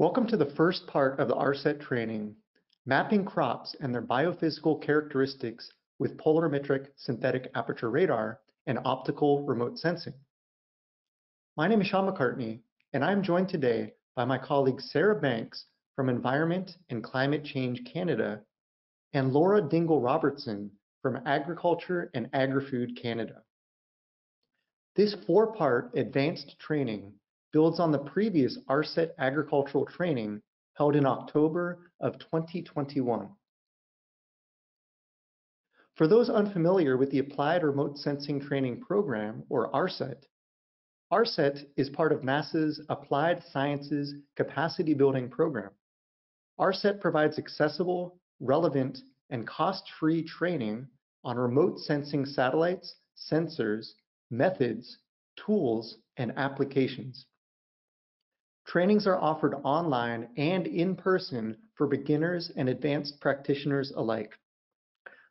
Welcome to the first part of the ARSET training, Mapping Crops and Their Biophysical Characteristics with Polarimetric Synthetic Aperture Radar and Optical Remote Sensing. My name is Sean McCartney, and I'm joined today by my colleague Sarah Banks from Environment and Climate Change Canada and Laura Dingle Robertson from Agriculture and Agri-Food Canada. This four-part advanced training builds on the previous ARSET agricultural training held in October of 2021. For those unfamiliar with the Applied Remote Sensing Training Program, or ARSET, ARSET is part of NASA's Applied Sciences Capacity Building Program. RSET provides accessible, relevant, and cost-free training on remote sensing satellites, sensors, methods, tools, and applications. Trainings are offered online and in person for beginners and advanced practitioners alike.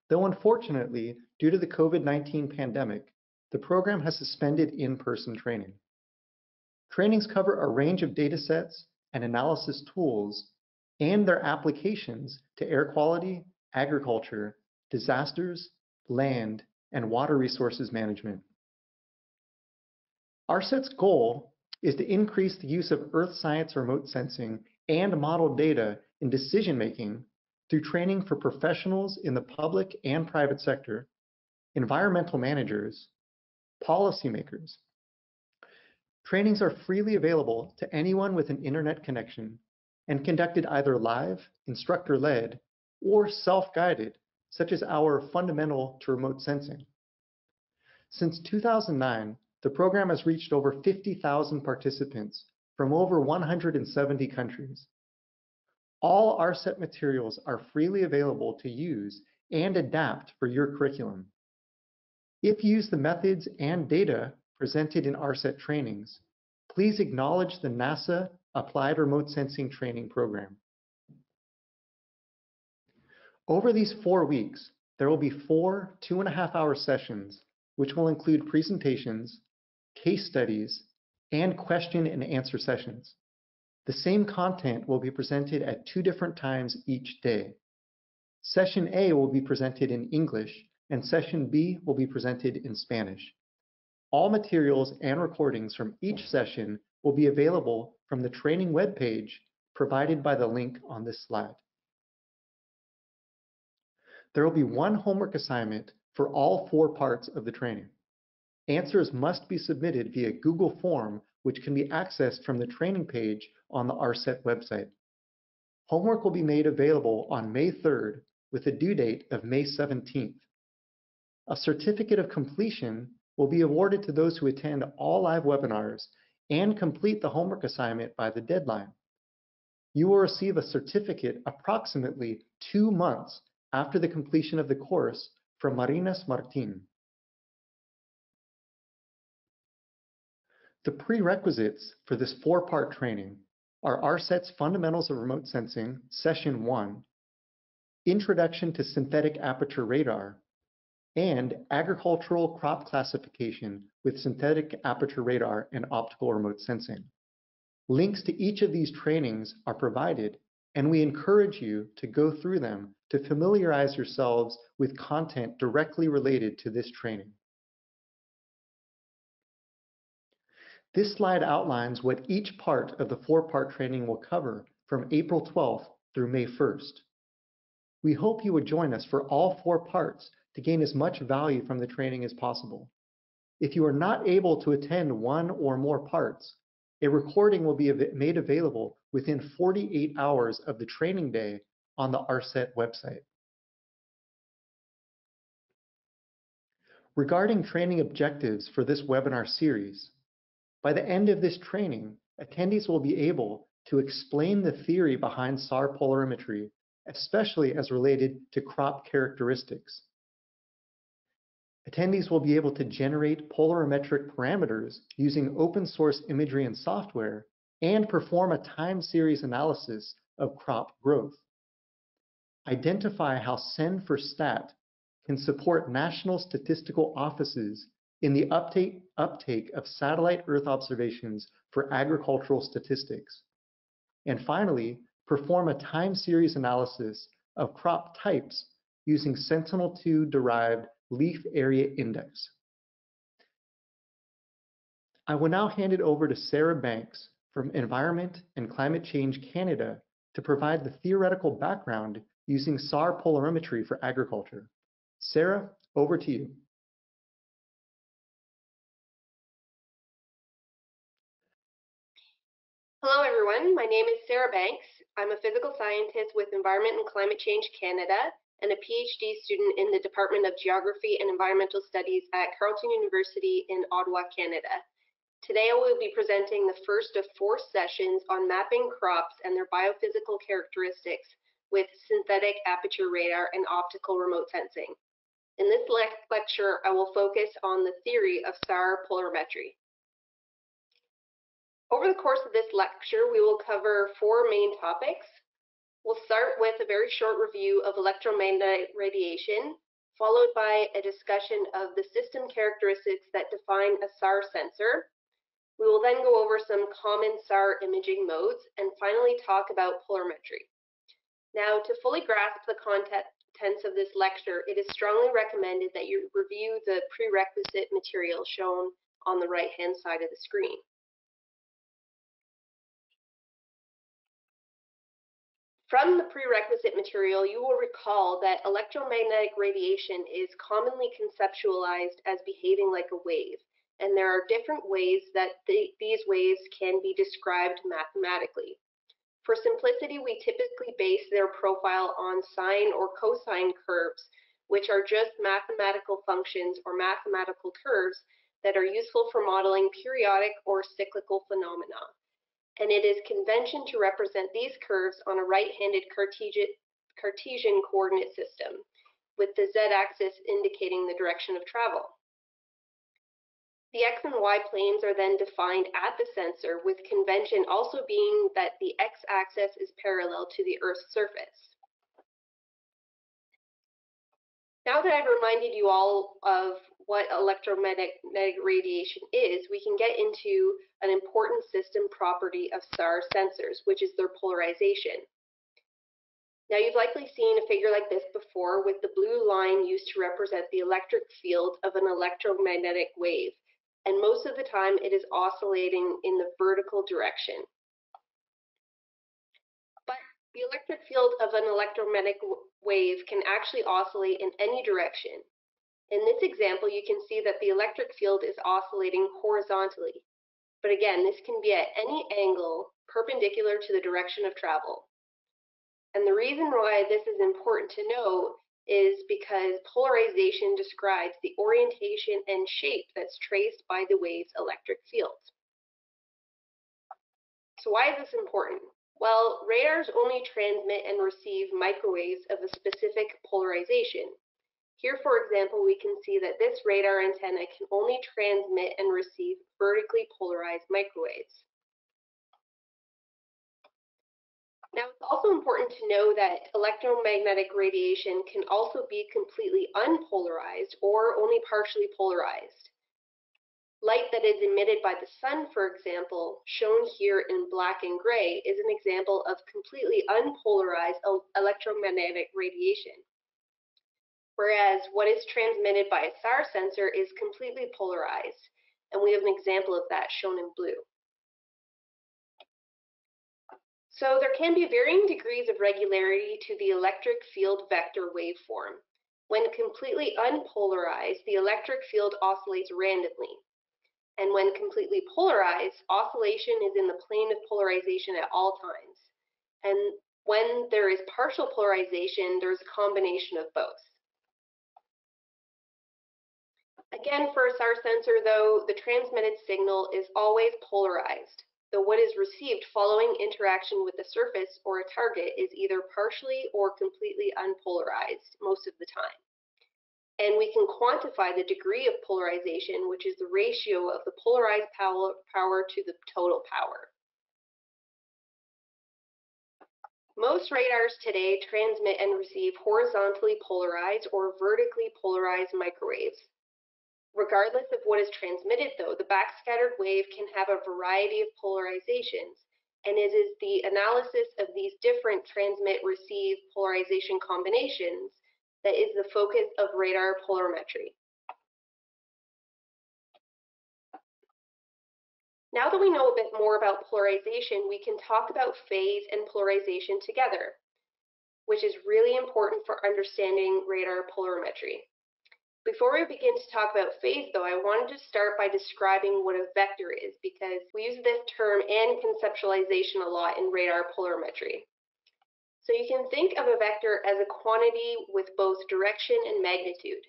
Though unfortunately, due to the COVID-19 pandemic, the program has suspended in-person training. Trainings cover a range of data sets and analysis tools and their applications to air quality, agriculture, disasters, land, and water resources management. ARSET's goal is to increase the use of earth science remote sensing and model data in decision making through training for professionals in the public and private sector, environmental managers, policymakers. Trainings are freely available to anyone with an internet connection and conducted either live, instructor-led, or self-guided, such as our Fundamental to Remote Sensing. Since 2009, the program has reached over 50,000 participants from over 170 countries. All ARSET materials are freely available to use and adapt for your curriculum. If you use the methods and data presented in ARSET trainings, please acknowledge the NASA Applied Remote Sensing Training Program. Over these four weeks, there will be four two and a half hour sessions, which will include presentations, case studies, and question and answer sessions. The same content will be presented at two different times each day. Session A will be presented in English and Session B will be presented in Spanish. All materials and recordings from each session will be available from the training webpage provided by the link on this slide. There will be one homework assignment for all four parts of the training. Answers must be submitted via Google Form, which can be accessed from the training page on the ARSET website. Homework will be made available on May 3rd with a due date of May 17th. A certificate of completion will be awarded to those who attend all live webinars and complete the homework assignment by the deadline. You will receive a certificate approximately two months after the completion of the course from Marines Martins. The prerequisites for this four-part training are ARSET's Fundamentals of Remote Sensing, Session 1, Introduction to Synthetic Aperture Radar, and Agricultural Crop Classification with Synthetic Aperture Radar and Optical Remote Sensing. Links to each of these trainings are provided, and we encourage you to go through them to familiarize yourselves with content directly related to this training. This slide outlines what each part of the four-part training will cover from April 12th through May 1st. We hope you would join us for all four parts to gain as much value from the training as possible. If you are not able to attend one or more parts, a recording will be made available within 48 hours of the training day on the ARSET website. Regarding training objectives for this webinar series, by the end of this training, attendees will be able to explain the theory behind SAR polarimetry, especially as related to crop characteristics. Attendees will be able to generate polarimetric parameters using open source imagery and software and perform a time series analysis of crop growth. Identify how SEN4STAT can support national statistical offices in the uptake, uptake of satellite Earth observations for agricultural statistics, And finally, perform a time series analysis of crop types using Sentinel-2 derived leaf area index. I will now hand it over to Sarah Banks from Environment and Climate Change Canada to provide the theoretical background using SAR polarimetry for agriculture. Sarah, over to you. Hello, everyone. My name is Sarah Banks. I'm a physical scientist with Environment and Climate Change Canada and a PhD student in the Department of Geography and Environmental Studies at Carleton University in Ottawa, Canada. Today I will be presenting the first of four sessions on mapping crops and their biophysical characteristics with synthetic aperture radar and optical remote sensing. In this le lecture, I will focus on the theory of SAR polarimetry. Over the course of this lecture, we will cover four main topics. We'll start with a very short review of electromagnetic radiation, followed by a discussion of the system characteristics that define a SAR sensor, we will then go over some common SAR imaging modes and finally talk about polarimetry. Now, to fully grasp the contents of this lecture, it is strongly recommended that you review the prerequisite material shown on the right-hand side of the screen. From the prerequisite material, you will recall that electromagnetic radiation is commonly conceptualized as behaving like a wave and there are different ways that the, these waves can be described mathematically. For simplicity, we typically base their profile on sine or cosine curves, which are just mathematical functions or mathematical curves that are useful for modeling periodic or cyclical phenomena. And it is convention to represent these curves on a right-handed Cartesian, coordinate system, with the z-axis indicating the direction of travel. The X and Y planes are then defined at the sensor, with convention also being that the X axis is parallel to the Earth's surface. Now that I've reminded you all of what electromagnetic radiation is, we can get into an important system property of SAR sensors, which is their polarization. Now you've likely seen a figure like this before with the blue line used to represent the electric field of an electromagnetic wave and most of the time it is oscillating in the vertical direction. But the electric field of an electromagnetic wave can actually oscillate in any direction. In this example, you can see that the electric field is oscillating horizontally. But again, this can be at any angle perpendicular to the direction of travel. And the reason why this is important to know is because polarization describes the orientation and shape that's traced by the wave's electric field. So why is this important? Well, radars only transmit and receive microwaves of a specific polarization. Here, for example, we can see that this radar antenna can only transmit and receive vertically polarized microwaves. Now, it's also important to know that electromagnetic radiation can also be completely unpolarized or only partially polarized. Light that is emitted by the sun, for example, shown here in black and gray, is an example of completely unpolarized electromagnetic radiation. Whereas what is transmitted by a SAR sensor is completely polarized, and we have an example of that shown in blue. So there can be varying degrees of regularity to the electric field vector waveform. When completely unpolarized, the electric field oscillates randomly. And when completely polarized, oscillation is in the plane of polarization at all times. And when there is partial polarization, there's a combination of both. Again, for a SAR sensor, though, the transmitted signal is always polarized though what is received following interaction with the surface or a target is either partially or completely unpolarized most of the time. And we can quantify the degree of polarization, which is the ratio of the polarized power to the total power. Most radars today transmit and receive horizontally polarized or vertically polarized microwaves, Regardless of what is transmitted, though, the backscattered wave can have a variety of polarizations, and it is the analysis of these different transmit-receive polarization combinations that is the focus of radar polarimetry. Now that we know a bit more about polarization, we can talk about phase and polarization together, which is really important for understanding radar polarimetry. Before we begin to talk about phase, though, I wanted to start by describing what a vector is because we use this term and conceptualization a lot in radar polarimetry. So you can think of a vector as a quantity with both direction and magnitude.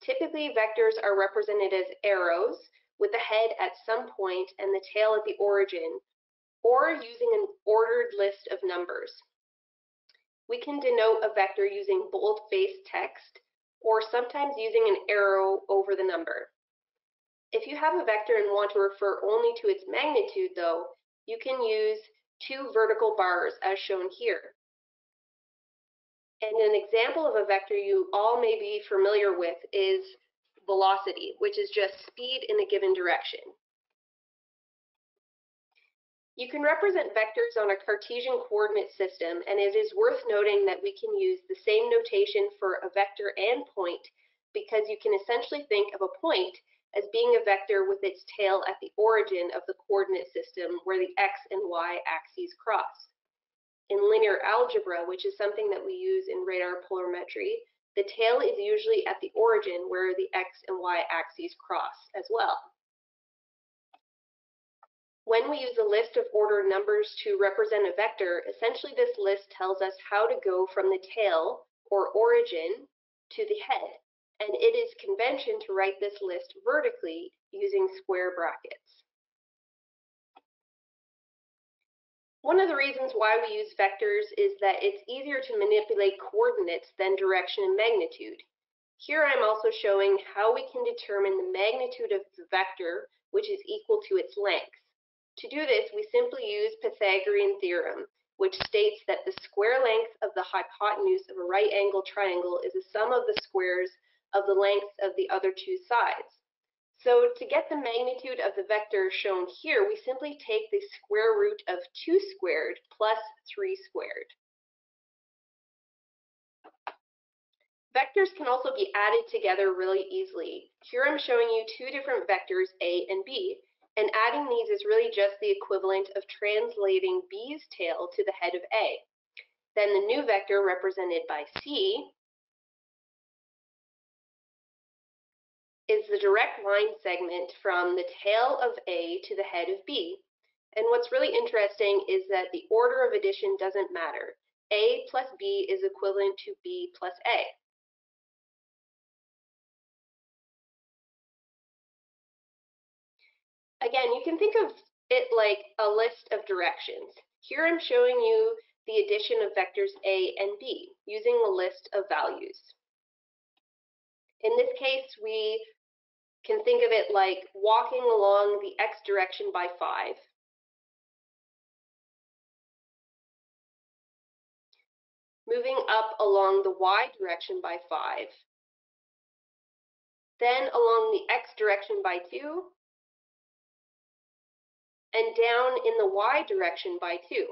Typically, vectors are represented as arrows with the head at some point and the tail at the origin, or using an ordered list of numbers. We can denote a vector using bold-faced text or sometimes using an arrow over the number. If you have a vector and want to refer only to its magnitude, though, you can use two vertical bars as shown here. And an example of a vector you all may be familiar with is velocity, which is just speed in a given direction. You can represent vectors on a Cartesian coordinate system, and it is worth noting that we can use the same notation for a vector and point because you can essentially think of a point as being a vector with its tail at the origin of the coordinate system where the x and y axes cross. In linear algebra, which is something that we use in radar polarimetry, the tail is usually at the origin where the x and y axes cross as well. When we use a list of ordered numbers to represent a vector, essentially this list tells us how to go from the tail, or origin, to the head. And it is convention to write this list vertically using square brackets. One of the reasons why we use vectors is that it's easier to manipulate coordinates than direction and magnitude. Here I'm also showing how we can determine the magnitude of the vector, which is equal to its length. To do this, we simply use Pythagorean theorem, which states that the square length of the hypotenuse of a right angle triangle is the sum of the squares of the lengths of the other two sides. So to get the magnitude of the vector shown here, we simply take the square root of 2 squared plus 3 squared. Vectors can also be added together really easily. Here I'm showing you two different vectors, A and B, and adding these is really just the equivalent of translating B's tail to the head of A. Then the new vector represented by C is the direct line segment from the tail of A to the head of B. And what's really interesting is that the order of addition doesn't matter. A plus B is equivalent to B plus A. Again, you can think of it like a list of directions. Here I'm showing you the addition of vectors A and B using a list of values. In this case, we can think of it like walking along the x direction by 5. Moving up along the y direction by 5. Then along the x direction by 2 and down in the y direction by 2,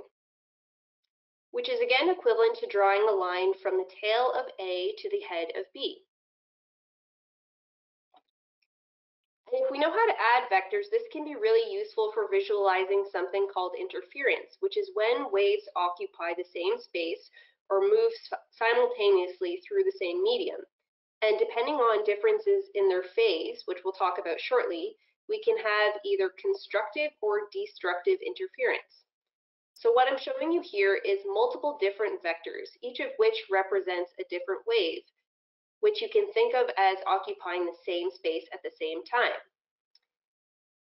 which is again equivalent to drawing the line from the tail of A to the head of B. And if we know how to add vectors, this can be really useful for visualizing something called interference, which is when waves occupy the same space or move simultaneously through the same medium. And depending on differences in their phase, which we'll talk about shortly, we can have either constructive or destructive interference. So what I'm showing you here is multiple different vectors, each of which represents a different wave, which you can think of as occupying the same space at the same time.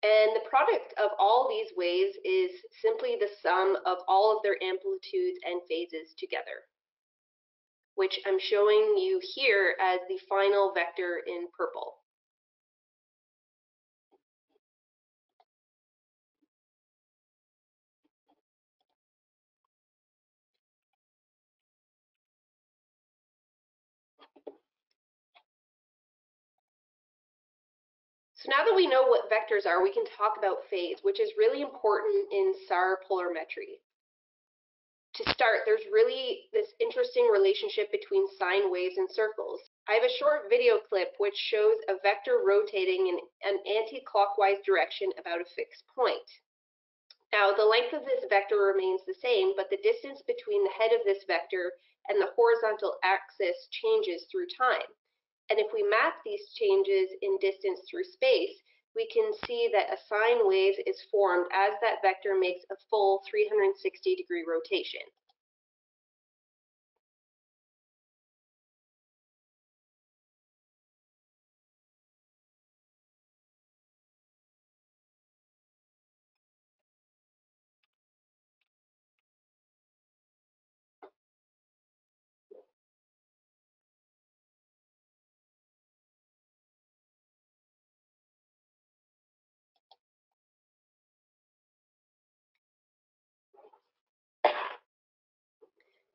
And the product of all these waves is simply the sum of all of their amplitudes and phases together, which I'm showing you here as the final vector in purple. So now that we know what vectors are, we can talk about phase, which is really important in SAR polarimetry. To start, there's really this interesting relationship between sine waves and circles. I have a short video clip which shows a vector rotating in an anti-clockwise direction about a fixed point. Now, the length of this vector remains the same, but the distance between the head of this vector and the horizontal axis changes through time. And if we map these changes in distance through space, we can see that a sine wave is formed as that vector makes a full 360 degree rotation.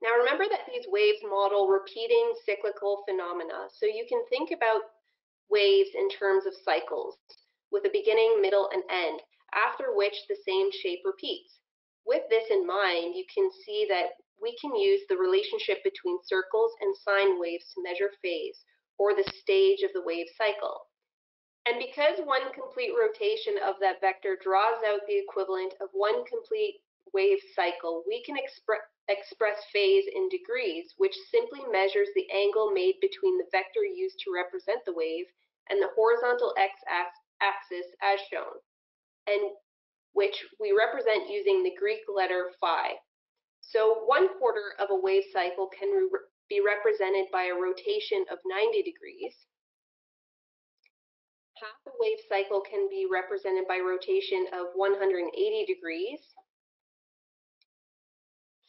Now remember that these waves model repeating cyclical phenomena. So you can think about waves in terms of cycles with a beginning, middle, and end, after which the same shape repeats. With this in mind, you can see that we can use the relationship between circles and sine waves to measure phase, or the stage of the wave cycle. And because one complete rotation of that vector draws out the equivalent of one complete wave cycle, we can express express phase in degrees, which simply measures the angle made between the vector used to represent the wave and the horizontal x-axis as shown, and which we represent using the Greek letter phi. So one quarter of a wave cycle can re be represented by a rotation of 90 degrees. Half a wave cycle can be represented by rotation of 180 degrees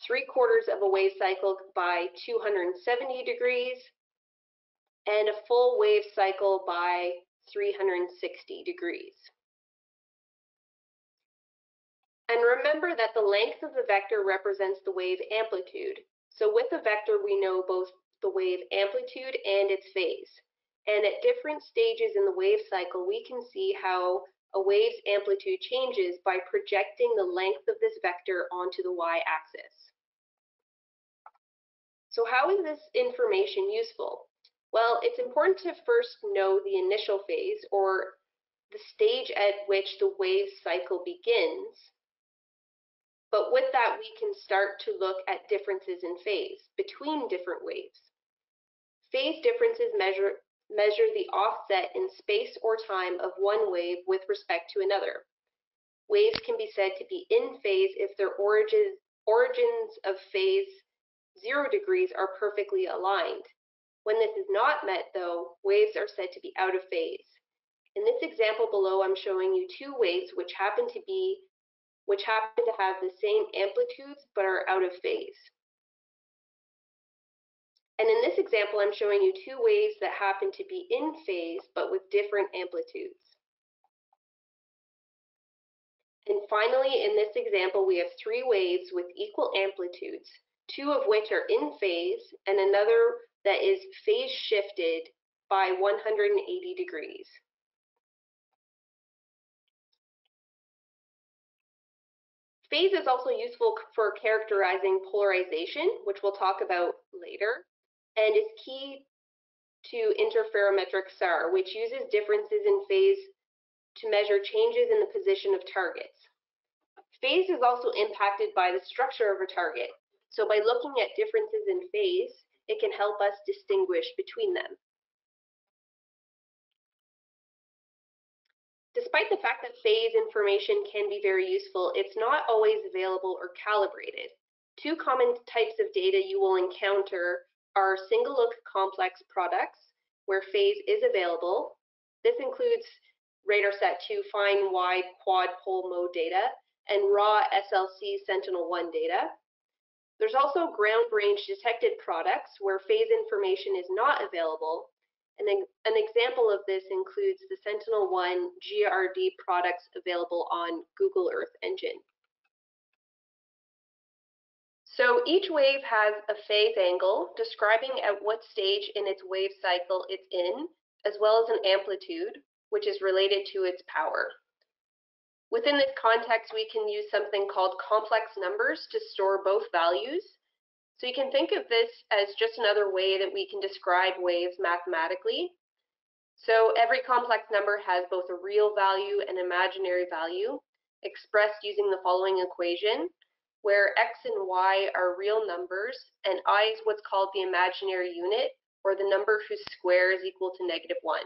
three quarters of a wave cycle by 270 degrees, and a full wave cycle by 360 degrees. And remember that the length of the vector represents the wave amplitude. So with the vector, we know both the wave amplitude and its phase. And at different stages in the wave cycle, we can see how a wave's amplitude changes by projecting the length of this vector onto the y-axis. So how is this information useful? Well, it's important to first know the initial phase or the stage at which the wave cycle begins. But with that, we can start to look at differences in phase between different waves. Phase differences measure, measure the offset in space or time of one wave with respect to another. Waves can be said to be in phase if their origins, origins of phase zero degrees are perfectly aligned. When this is not met, though, waves are said to be out of phase. In this example below, I'm showing you two waves which happen to be which happen to have the same amplitudes but are out of phase. And in this example, I'm showing you two waves that happen to be in phase but with different amplitudes. And finally, in this example, we have three waves with equal amplitudes two of which are in phase and another that is phase shifted by 180 degrees. Phase is also useful for characterizing polarization, which we'll talk about later, and is key to interferometric SAR, which uses differences in phase to measure changes in the position of targets. Phase is also impacted by the structure of a target, so by looking at differences in phase, it can help us distinguish between them. Despite the fact that phase information can be very useful, it's not always available or calibrated. Two common types of data you will encounter are single look complex products, where phase is available. This includes RadarSat-2 fine wide quad pol mode data and raw SLC Sentinel-1 data. There's also ground range detected products where phase information is not available. And an example of this includes the Sentinel-1 GRD products available on Google Earth Engine. So each wave has a phase angle describing at what stage in its wave cycle it's in, as well as an amplitude, which is related to its power. Within this context, we can use something called complex numbers to store both values. So you can think of this as just another way that we can describe waves mathematically. So every complex number has both a real value and imaginary value expressed using the following equation, where x and y are real numbers and i is what's called the imaginary unit, or the number whose square is equal to negative 1.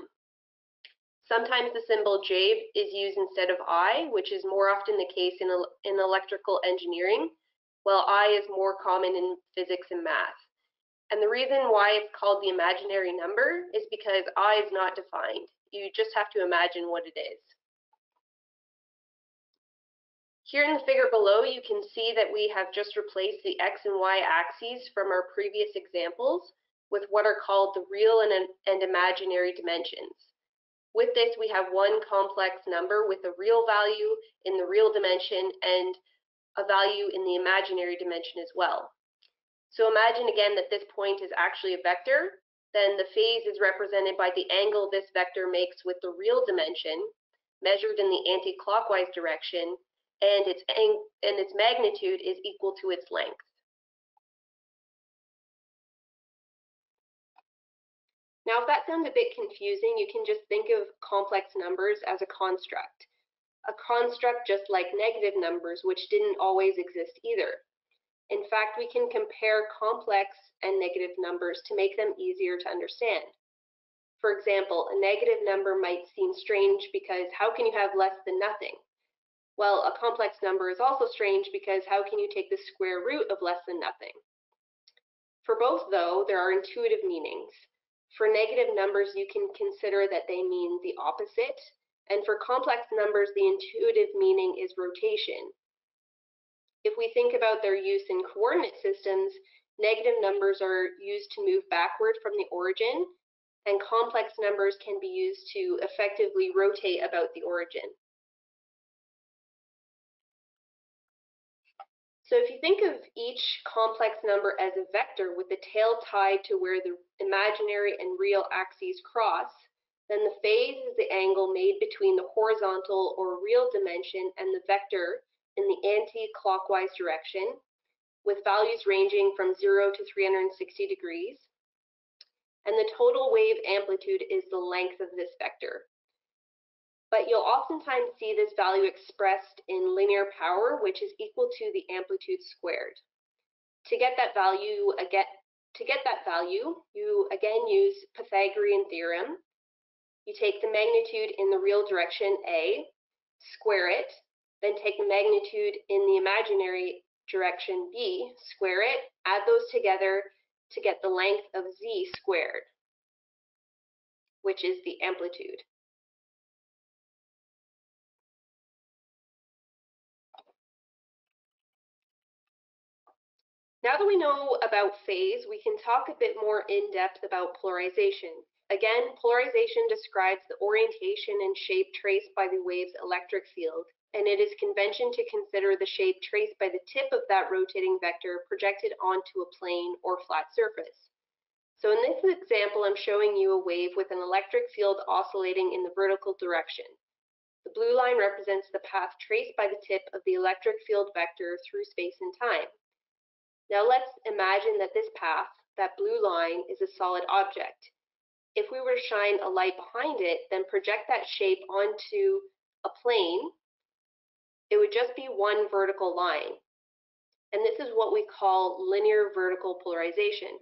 Sometimes the symbol J is used instead of I, which is more often the case in, in electrical engineering, while I is more common in physics and math. And the reason why it's called the imaginary number is because I is not defined. You just have to imagine what it is. Here in the figure below, you can see that we have just replaced the x and y axes from our previous examples with what are called the real and, and imaginary dimensions. With this, we have one complex number with a real value in the real dimension and a value in the imaginary dimension as well. So imagine again that this point is actually a vector, then the phase is represented by the angle this vector makes with the real dimension, measured in the anti-clockwise direction, and its, and its magnitude is equal to its length. Now, if that sounds a bit confusing, you can just think of complex numbers as a construct. A construct just like negative numbers, which didn't always exist either. In fact, we can compare complex and negative numbers to make them easier to understand. For example, a negative number might seem strange because how can you have less than nothing? Well, a complex number is also strange because how can you take the square root of less than nothing? For both, though, there are intuitive meanings. For negative numbers, you can consider that they mean the opposite. And for complex numbers, the intuitive meaning is rotation. If we think about their use in coordinate systems, negative numbers are used to move backward from the origin, and complex numbers can be used to effectively rotate about the origin. So if you think of each complex number as a vector with the tail tied to where the imaginary and real axes cross, then the phase is the angle made between the horizontal or real dimension and the vector in the anti-clockwise direction, with values ranging from 0 to 360 degrees. And the total wave amplitude is the length of this vector but you'll oftentimes see this value expressed in linear power, which is equal to the amplitude squared. To get that value again, to get that value, you again use Pythagorean theorem. You take the magnitude in the real direction A, square it, then take the magnitude in the imaginary direction B, square it, add those together to get the length of Z squared, which is the amplitude. Now that we know about phase, we can talk a bit more in depth about polarization. Again, polarization describes the orientation and shape traced by the wave's electric field, and it is convention to consider the shape traced by the tip of that rotating vector projected onto a plane or flat surface. So in this example, I'm showing you a wave with an electric field oscillating in the vertical direction. The blue line represents the path traced by the tip of the electric field vector through space and time. Now let's imagine that this path, that blue line, is a solid object. If we were to shine a light behind it, then project that shape onto a plane, it would just be one vertical line. And this is what we call linear vertical polarization.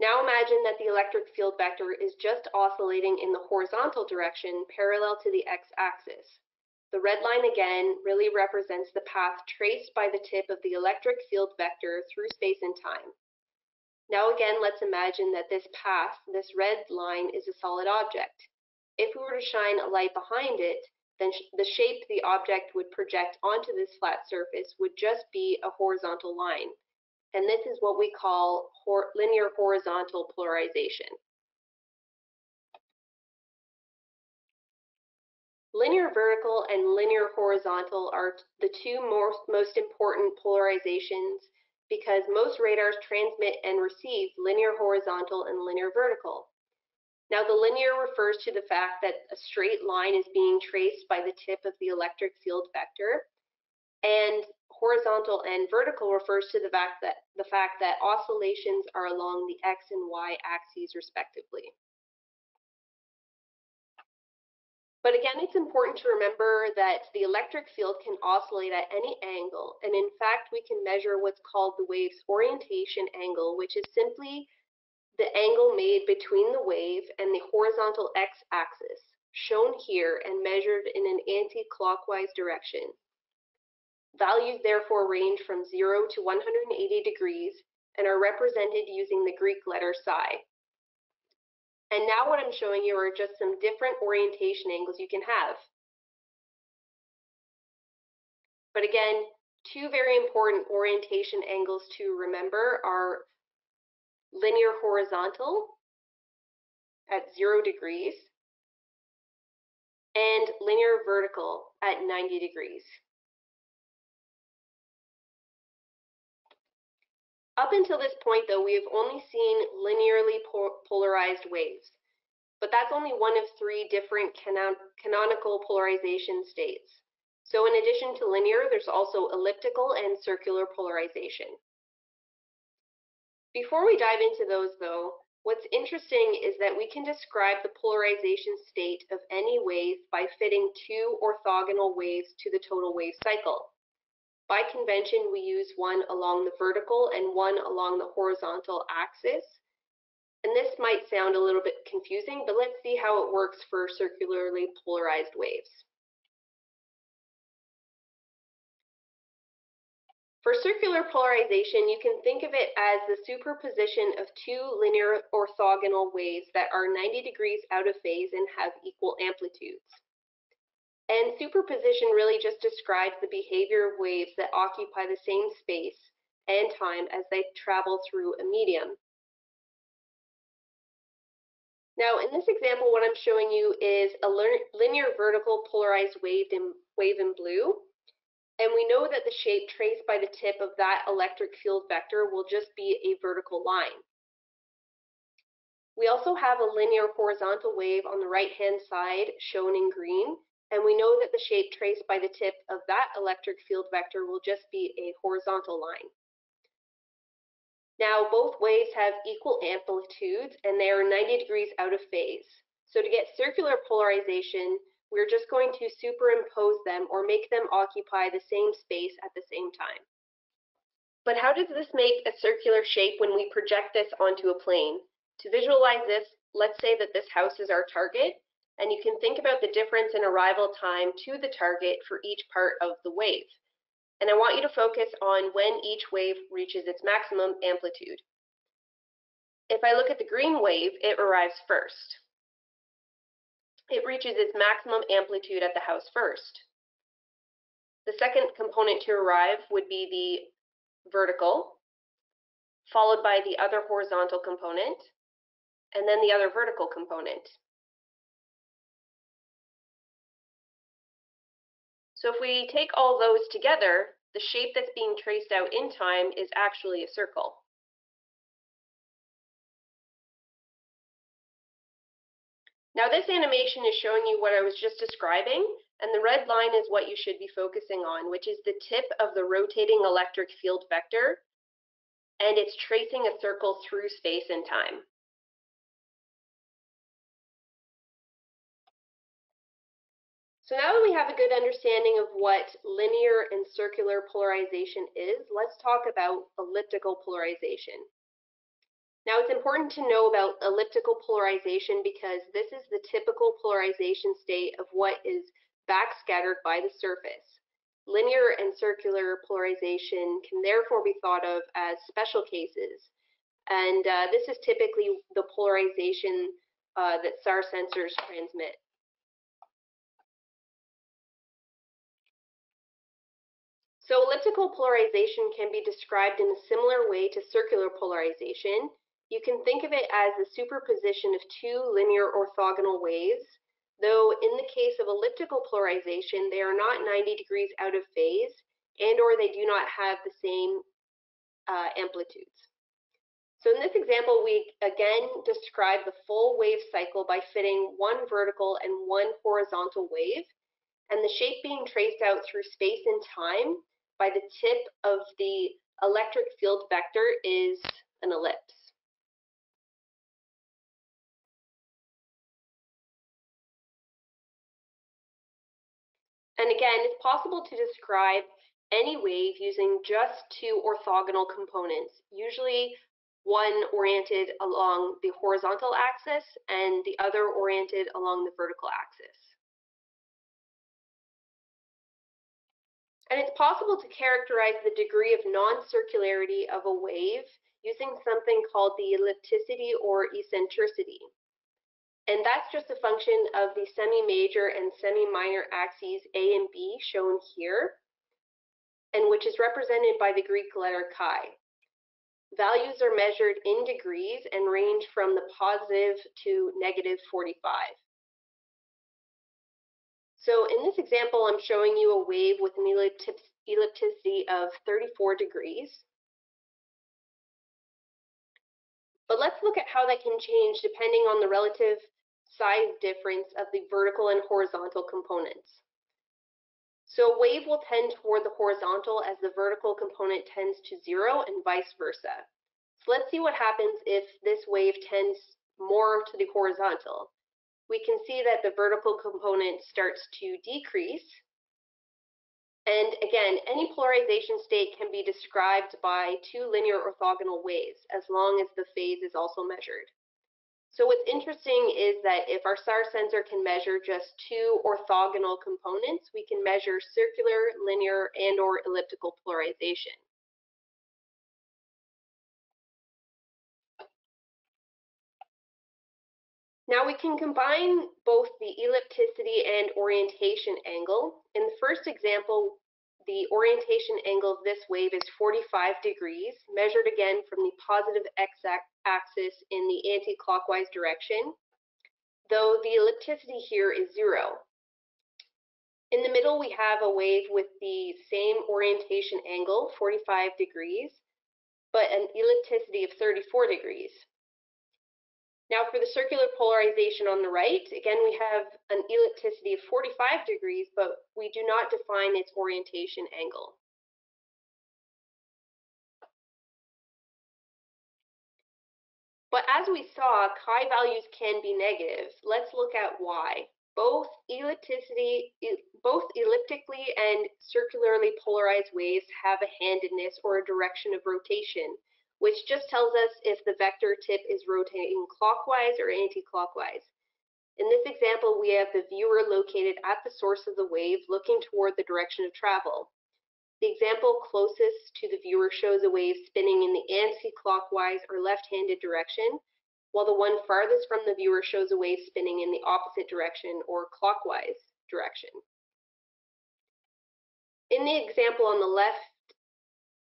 Now imagine that the electric field vector is just oscillating in the horizontal direction parallel to the x-axis. The red line again really represents the path traced by the tip of the electric field vector through space and time. Now again, let's imagine that this path, this red line, is a solid object. If we were to shine a light behind it, then the shape the object would project onto this flat surface would just be a horizontal line. And this is what we call linear horizontal polarization. Linear vertical and linear horizontal are the two most, most important polarizations because most radars transmit and receive linear horizontal and linear vertical. Now the linear refers to the fact that a straight line is being traced by the tip of the electric field vector, and horizontal and vertical refers to the fact that the fact that oscillations are along the x and y axes respectively. But again, it's important to remember that the electric field can oscillate at any angle, and in fact, we can measure what's called the wave's orientation angle, which is simply the angle made between the wave and the horizontal x-axis, shown here and measured in an anti-clockwise direction. Values therefore range from 0 to 180 degrees and are represented using the Greek letter psi. And now what I'm showing you are just some different orientation angles you can have. But again, two very important orientation angles to remember are linear horizontal at zero degrees and linear vertical at 90 degrees. Up until this point, though, we have only seen linearly polarized waves, but that's only one of three different canon canonical polarization states. So in addition to linear, there's also elliptical and circular polarization. Before we dive into those, though, what's interesting is that we can describe the polarization state of any wave by fitting two orthogonal waves to the total wave cycle. By convention, we use one along the vertical and one along the horizontal axis. And this might sound a little bit confusing, but let's see how it works for circularly polarized waves. For circular polarization, you can think of it as the superposition of two linear orthogonal waves that are 90 degrees out of phase and have equal amplitudes. And superposition really just describes the behavior of waves that occupy the same space and time as they travel through a medium. Now, in this example, what I'm showing you is a linear vertical polarized wave in, wave in blue. And we know that the shape traced by the tip of that electric field vector will just be a vertical line. We also have a linear horizontal wave on the right-hand side shown in green, and we know that the shape traced by the tip of that electric field vector will just be a horizontal line. Now, both waves have equal amplitudes and they are 90 degrees out of phase. So to get circular polarization, we're just going to superimpose them or make them occupy the same space at the same time. But how does this make a circular shape when we project this onto a plane? To visualize this, let's say that this house is our target and you can think about the difference in arrival time to the target for each part of the wave. And I want you to focus on when each wave reaches its maximum amplitude. If I look at the green wave, it arrives first. It reaches its maximum amplitude at the house first. The second component to arrive would be the vertical, followed by the other horizontal component, and then the other vertical component. So if we take all those together, the shape that's being traced out in time is actually a circle. Now this animation is showing you what I was just describing, and the red line is what you should be focusing on, which is the tip of the rotating electric field vector, and it's tracing a circle through space and time. So now that we have a good understanding of what linear and circular polarization is, let's talk about elliptical polarization. Now it's important to know about elliptical polarization because this is the typical polarization state of what is backscattered by the surface. Linear and circular polarization can therefore be thought of as special cases. And uh, this is typically the polarization uh, that SAR sensors transmit. So elliptical polarization can be described in a similar way to circular polarization. You can think of it as the superposition of two linear orthogonal waves, though in the case of elliptical polarization, they are not 90 degrees out of phase and or they do not have the same uh, amplitudes. So in this example, we again describe the full wave cycle by fitting one vertical and one horizontal wave, and the shape being traced out through space and time by the tip of the electric field vector is an ellipse. And again, it's possible to describe any wave using just two orthogonal components, usually one oriented along the horizontal axis and the other oriented along the vertical axis. And it's possible to characterize the degree of non-circularity of a wave using something called the ellipticity or eccentricity. And that's just a function of the semi-major and semi-minor axes A and B shown here, and which is represented by the Greek letter chi. Values are measured in degrees and range from the positive to negative 45. So in this example, I'm showing you a wave with an ellipticity of 34 degrees. But let's look at how that can change depending on the relative size difference of the vertical and horizontal components. So a wave will tend toward the horizontal as the vertical component tends to zero and vice versa. So let's see what happens if this wave tends more to the horizontal. We can see that the vertical component starts to decrease and again, any polarization state can be described by two linear orthogonal waves as long as the phase is also measured. So what's interesting is that if our SAR sensor can measure just two orthogonal components, we can measure circular, linear, and or elliptical polarization. Now we can combine both the ellipticity and orientation angle. In the first example, the orientation angle of this wave is 45 degrees, measured again from the positive x-axis in the anti-clockwise direction, though the ellipticity here is zero. In the middle, we have a wave with the same orientation angle, 45 degrees, but an ellipticity of 34 degrees. Now for the circular polarization on the right, again, we have an ellipticity of 45 degrees, but we do not define its orientation angle. But as we saw, chi values can be negative. Let's look at why. Both ellipticity, both elliptically and circularly polarized waves have a handedness or a direction of rotation which just tells us if the vector tip is rotating clockwise or anti-clockwise. In this example, we have the viewer located at the source of the wave looking toward the direction of travel. The example closest to the viewer shows a wave spinning in the anti-clockwise or left-handed direction, while the one farthest from the viewer shows a wave spinning in the opposite direction or clockwise direction. In the example on the left,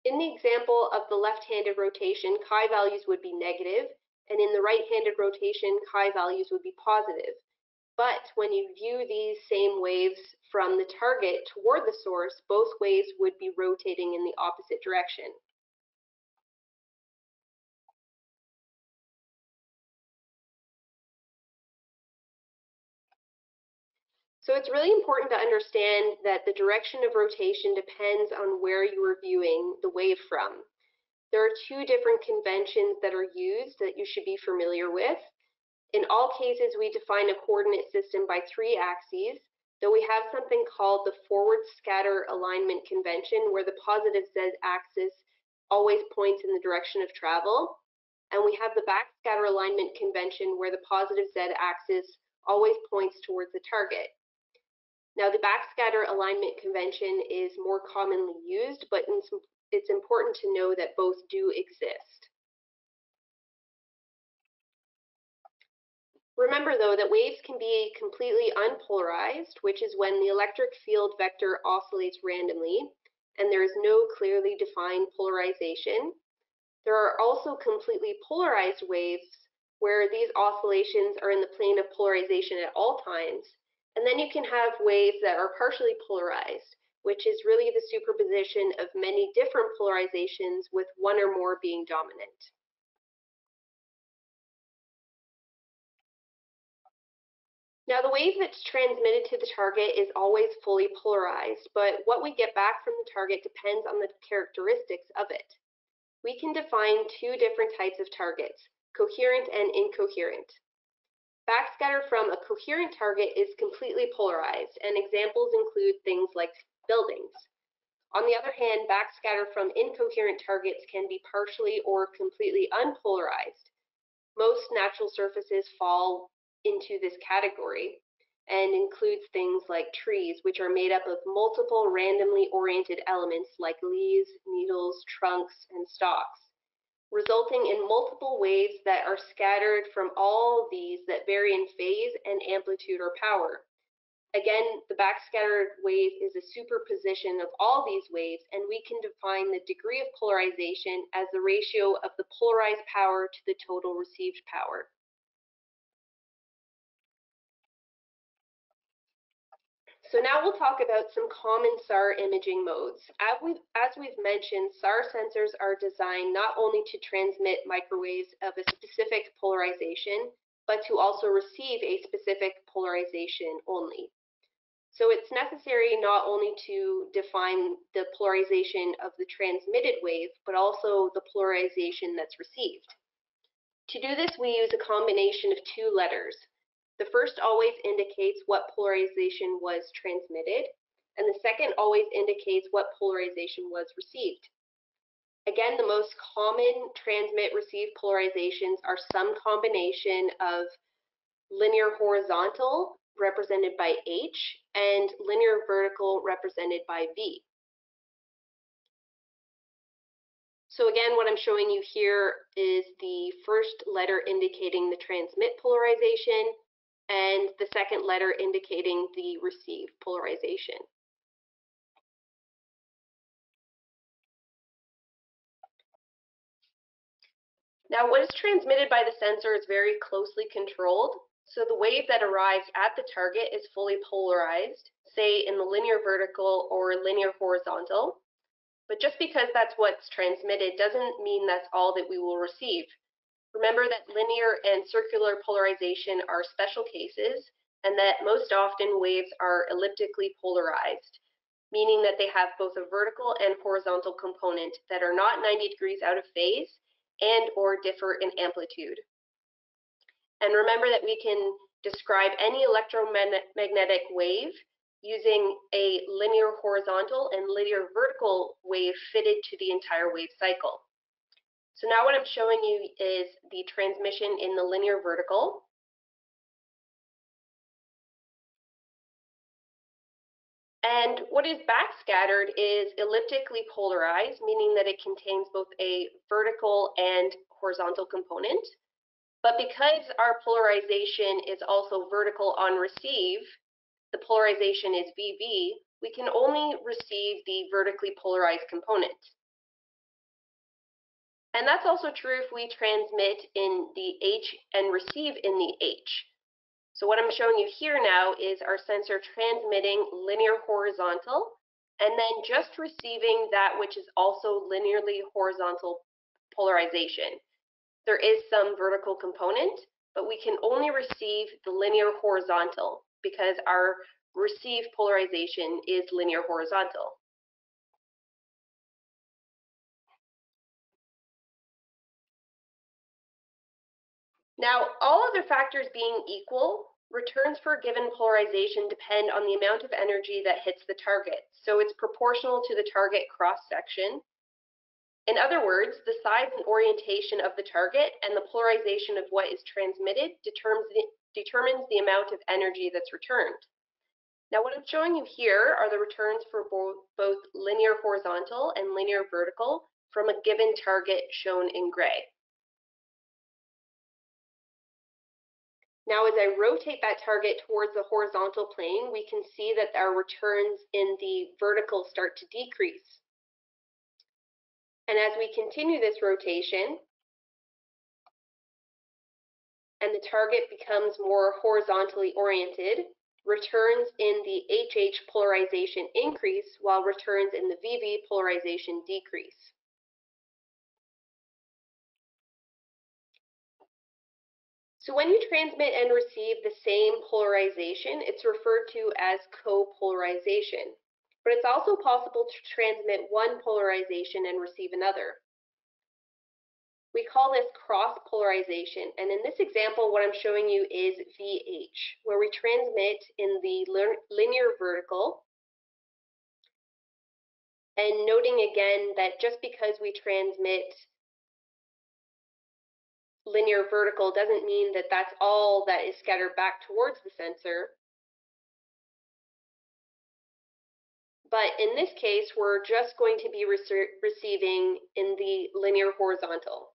in the example of the left-handed rotation, chi values would be negative, and in the right-handed rotation, chi values would be positive. But when you view these same waves from the target toward the source, both waves would be rotating in the opposite direction. So it's really important to understand that the direction of rotation depends on where you are viewing the wave from. There are two different conventions that are used that you should be familiar with. In all cases, we define a coordinate system by three axes, though we have something called the forward scatter alignment convention, where the positive z-axis always points in the direction of travel. And we have the backscatter alignment convention, where the positive z-axis always points towards the target. Now, the backscatter alignment convention is more commonly used, but it's important to know that both do exist. Remember, though, that waves can be completely unpolarized, which is when the electric field vector oscillates randomly, and there is no clearly defined polarization. There are also completely polarized waves where these oscillations are in the plane of polarization at all times, and then you can have waves that are partially polarized, which is really the superposition of many different polarizations with one or more being dominant. Now the wave that's transmitted to the target is always fully polarized, but what we get back from the target depends on the characteristics of it. We can define two different types of targets, coherent and incoherent. Backscatter from a coherent target is completely polarized, and examples include things like buildings. On the other hand, backscatter from incoherent targets can be partially or completely unpolarized. Most natural surfaces fall into this category and includes things like trees, which are made up of multiple randomly oriented elements like leaves, needles, trunks, and stalks, resulting in multiple waves that are scattered from all these that vary in phase and amplitude or power. Again, the backscattered wave is a superposition of all these waves, and we can define the degree of polarization as the ratio of the polarized power to the total received power. So now we'll talk about some common SAR imaging modes. As we've, as we've mentioned, SAR sensors are designed not only to transmit microwaves of a specific polarization, but to also receive a specific polarization only. So it's necessary not only to define the polarization of the transmitted wave, but also the polarization that's received. To do this, we use a combination of two letters, the first always indicates what polarization was transmitted, and the second always indicates what polarization was received. Again, the most common transmit-receive polarizations are some combination of linear horizontal, represented by H, and linear vertical, represented by V. So again, what I'm showing you here is the first letter indicating the transmit polarization, and the second letter indicating the receive polarization. Now, what is transmitted by the sensor is very closely controlled. So the wave that arrives at the target is fully polarized, say in the linear vertical or linear horizontal. But just because that's what's transmitted doesn't mean that's all that we will receive. Remember that linear and circular polarization are special cases and that most often waves are elliptically polarized, meaning that they have both a vertical and horizontal component that are not 90 degrees out of phase and or differ in amplitude. And remember that we can describe any electromagnetic wave using a linear horizontal and linear vertical wave fitted to the entire wave cycle. So now what I'm showing you is the transmission in the linear vertical. And what is backscattered is elliptically polarized, meaning that it contains both a vertical and horizontal component. But because our polarization is also vertical on receive, the polarization is VV, we can only receive the vertically polarized component. And that's also true if we transmit in the H and receive in the H. So what I'm showing you here now is our sensor transmitting linear horizontal and then just receiving that which is also linearly horizontal polarization. There is some vertical component, but we can only receive the linear horizontal because our receive polarization is linear horizontal. Now, all other factors being equal, returns for a given polarization depend on the amount of energy that hits the target. So it's proportional to the target cross-section. In other words, the size and orientation of the target and the polarization of what is transmitted determines the, determines the amount of energy that's returned. Now what I'm showing you here are the returns for both, both linear horizontal and linear vertical from a given target shown in gray. Now, as I rotate that target towards the horizontal plane, we can see that our returns in the vertical start to decrease. And as we continue this rotation, and the target becomes more horizontally oriented, returns in the HH polarization increase while returns in the VV polarization decrease. So when you transmit and receive the same polarization, it's referred to as copolarization. But it's also possible to transmit one polarization and receive another. We call this cross polarization. And in this example, what I'm showing you is VH, where we transmit in the linear vertical. And noting again that just because we transmit linear vertical doesn't mean that that's all that is scattered back towards the sensor. But in this case, we're just going to be receiving in the linear horizontal.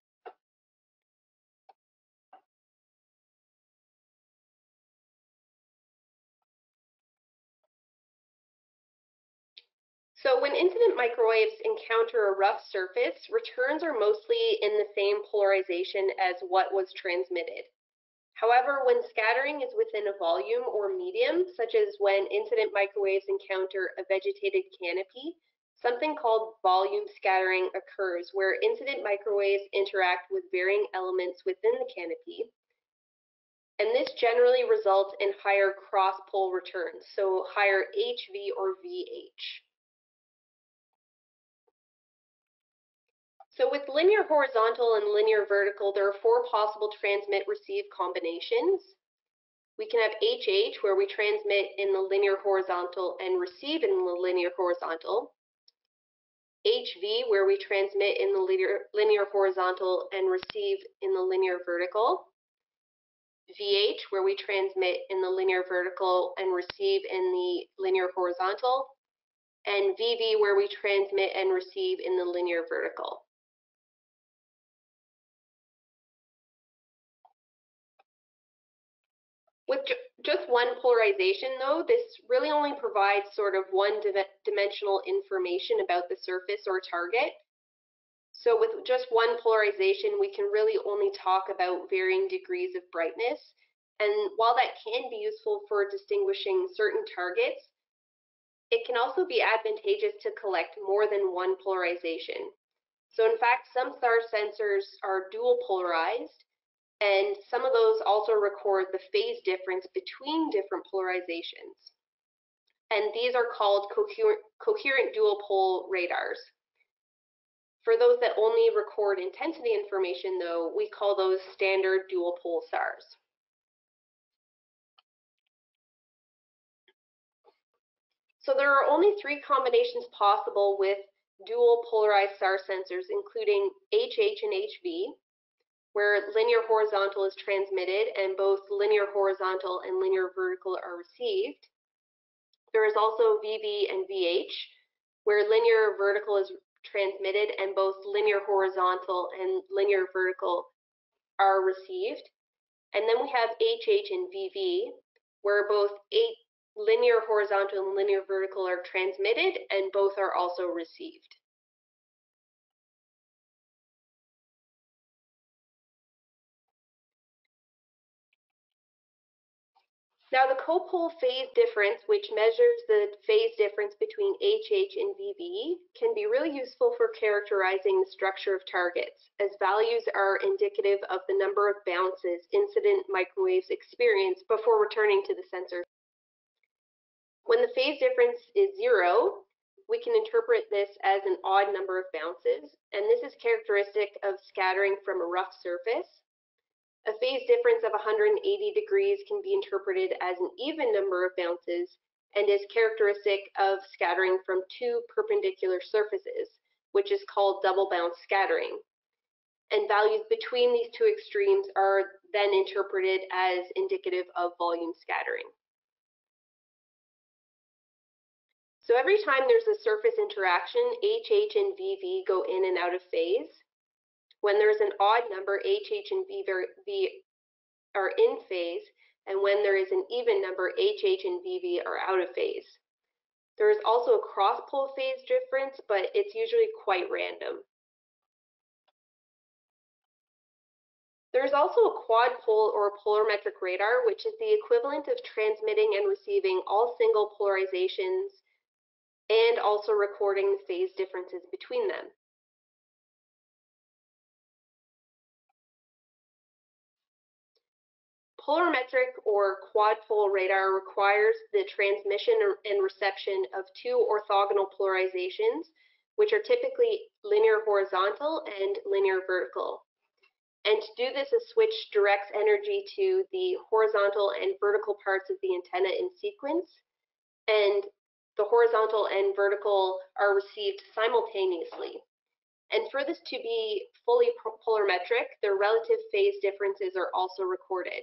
So when incident microwaves encounter a rough surface, returns are mostly in the same polarization as what was transmitted. However, when scattering is within a volume or medium, such as when incident microwaves encounter a vegetated canopy, something called volume scattering occurs where incident microwaves interact with varying elements within the canopy. And this generally results in higher cross-pol returns, so higher HV or VH. So with linear horizontal and linear vertical, there are four possible transmit-receive combinations. We can have HH, where we transmit in the linear horizontal and receive in the linear horizontal. HV, where we transmit in the linear, linear horizontal and receive in the linear vertical. VH, where we transmit in the linear vertical and receive in the linear horizontal. And VV, where we transmit and receive in the linear vertical. With ju just one polarization, though, this really only provides sort of one-dimensional information about the surface or target. So with just one polarization, we can really only talk about varying degrees of brightness. And while that can be useful for distinguishing certain targets, it can also be advantageous to collect more than one polarization. So in fact, some SAR sensors are dual polarized, and some of those also record the phase difference between different polarizations. And these are called coherent, coherent dual pol radars. For those that only record intensity information, though, we call those standard dual pol SARs. So there are only three combinations possible with dual polarized SAR sensors, including HH and HV, where linear horizontal is transmitted and both linear horizontal and linear vertical are received. There is also VV and VH, where linear vertical is transmitted and both linear horizontal and linear vertical are received. And then we have HH and VV, where both linear horizontal and linear vertical are transmitted and both are also received. Now the co-pol phase difference, which measures the phase difference between HH and VV, can be really useful for characterizing the structure of targets, as values are indicative of the number of bounces incident microwaves experience before returning to the sensor. When the phase difference is zero, we can interpret this as an odd number of bounces, and this is characteristic of scattering from a rough surface a phase difference of 180 degrees can be interpreted as an even number of bounces and is characteristic of scattering from two perpendicular surfaces, which is called double bounce scattering. And values between these two extremes are then interpreted as indicative of volume scattering. So every time there's a surface interaction, HH and VV go in and out of phase. When there's an odd number, HH and VV are in phase, and when there is an even number, HH and VV are out of phase. There is also a cross-pol phase difference, but it's usually quite random. There's also a quad pol or polarimetric radar, which is the equivalent of transmitting and receiving all single polarizations and also recording the phase differences between them. Polarimetric or quad-pol radar requires the transmission and reception of two orthogonal polarizations, which are typically linear horizontal and linear vertical. And to do this, a switch directs energy to the horizontal and vertical parts of the antenna in sequence, and the horizontal and vertical are received simultaneously. And for this to be fully polarimetric, the relative phase differences are also recorded.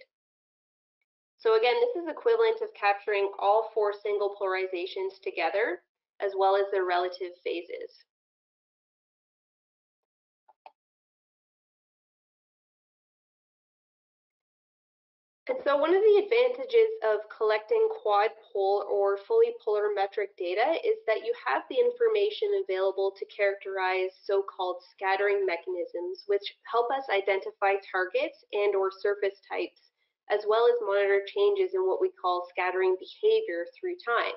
So again, this is equivalent of capturing all four single polarizations together, as well as their relative phases. And so one of the advantages of collecting quad pol or fully polarimetric data is that you have the information available to characterize so-called scattering mechanisms, which help us identify targets and or surface types as well as monitor changes in what we call scattering behavior through time.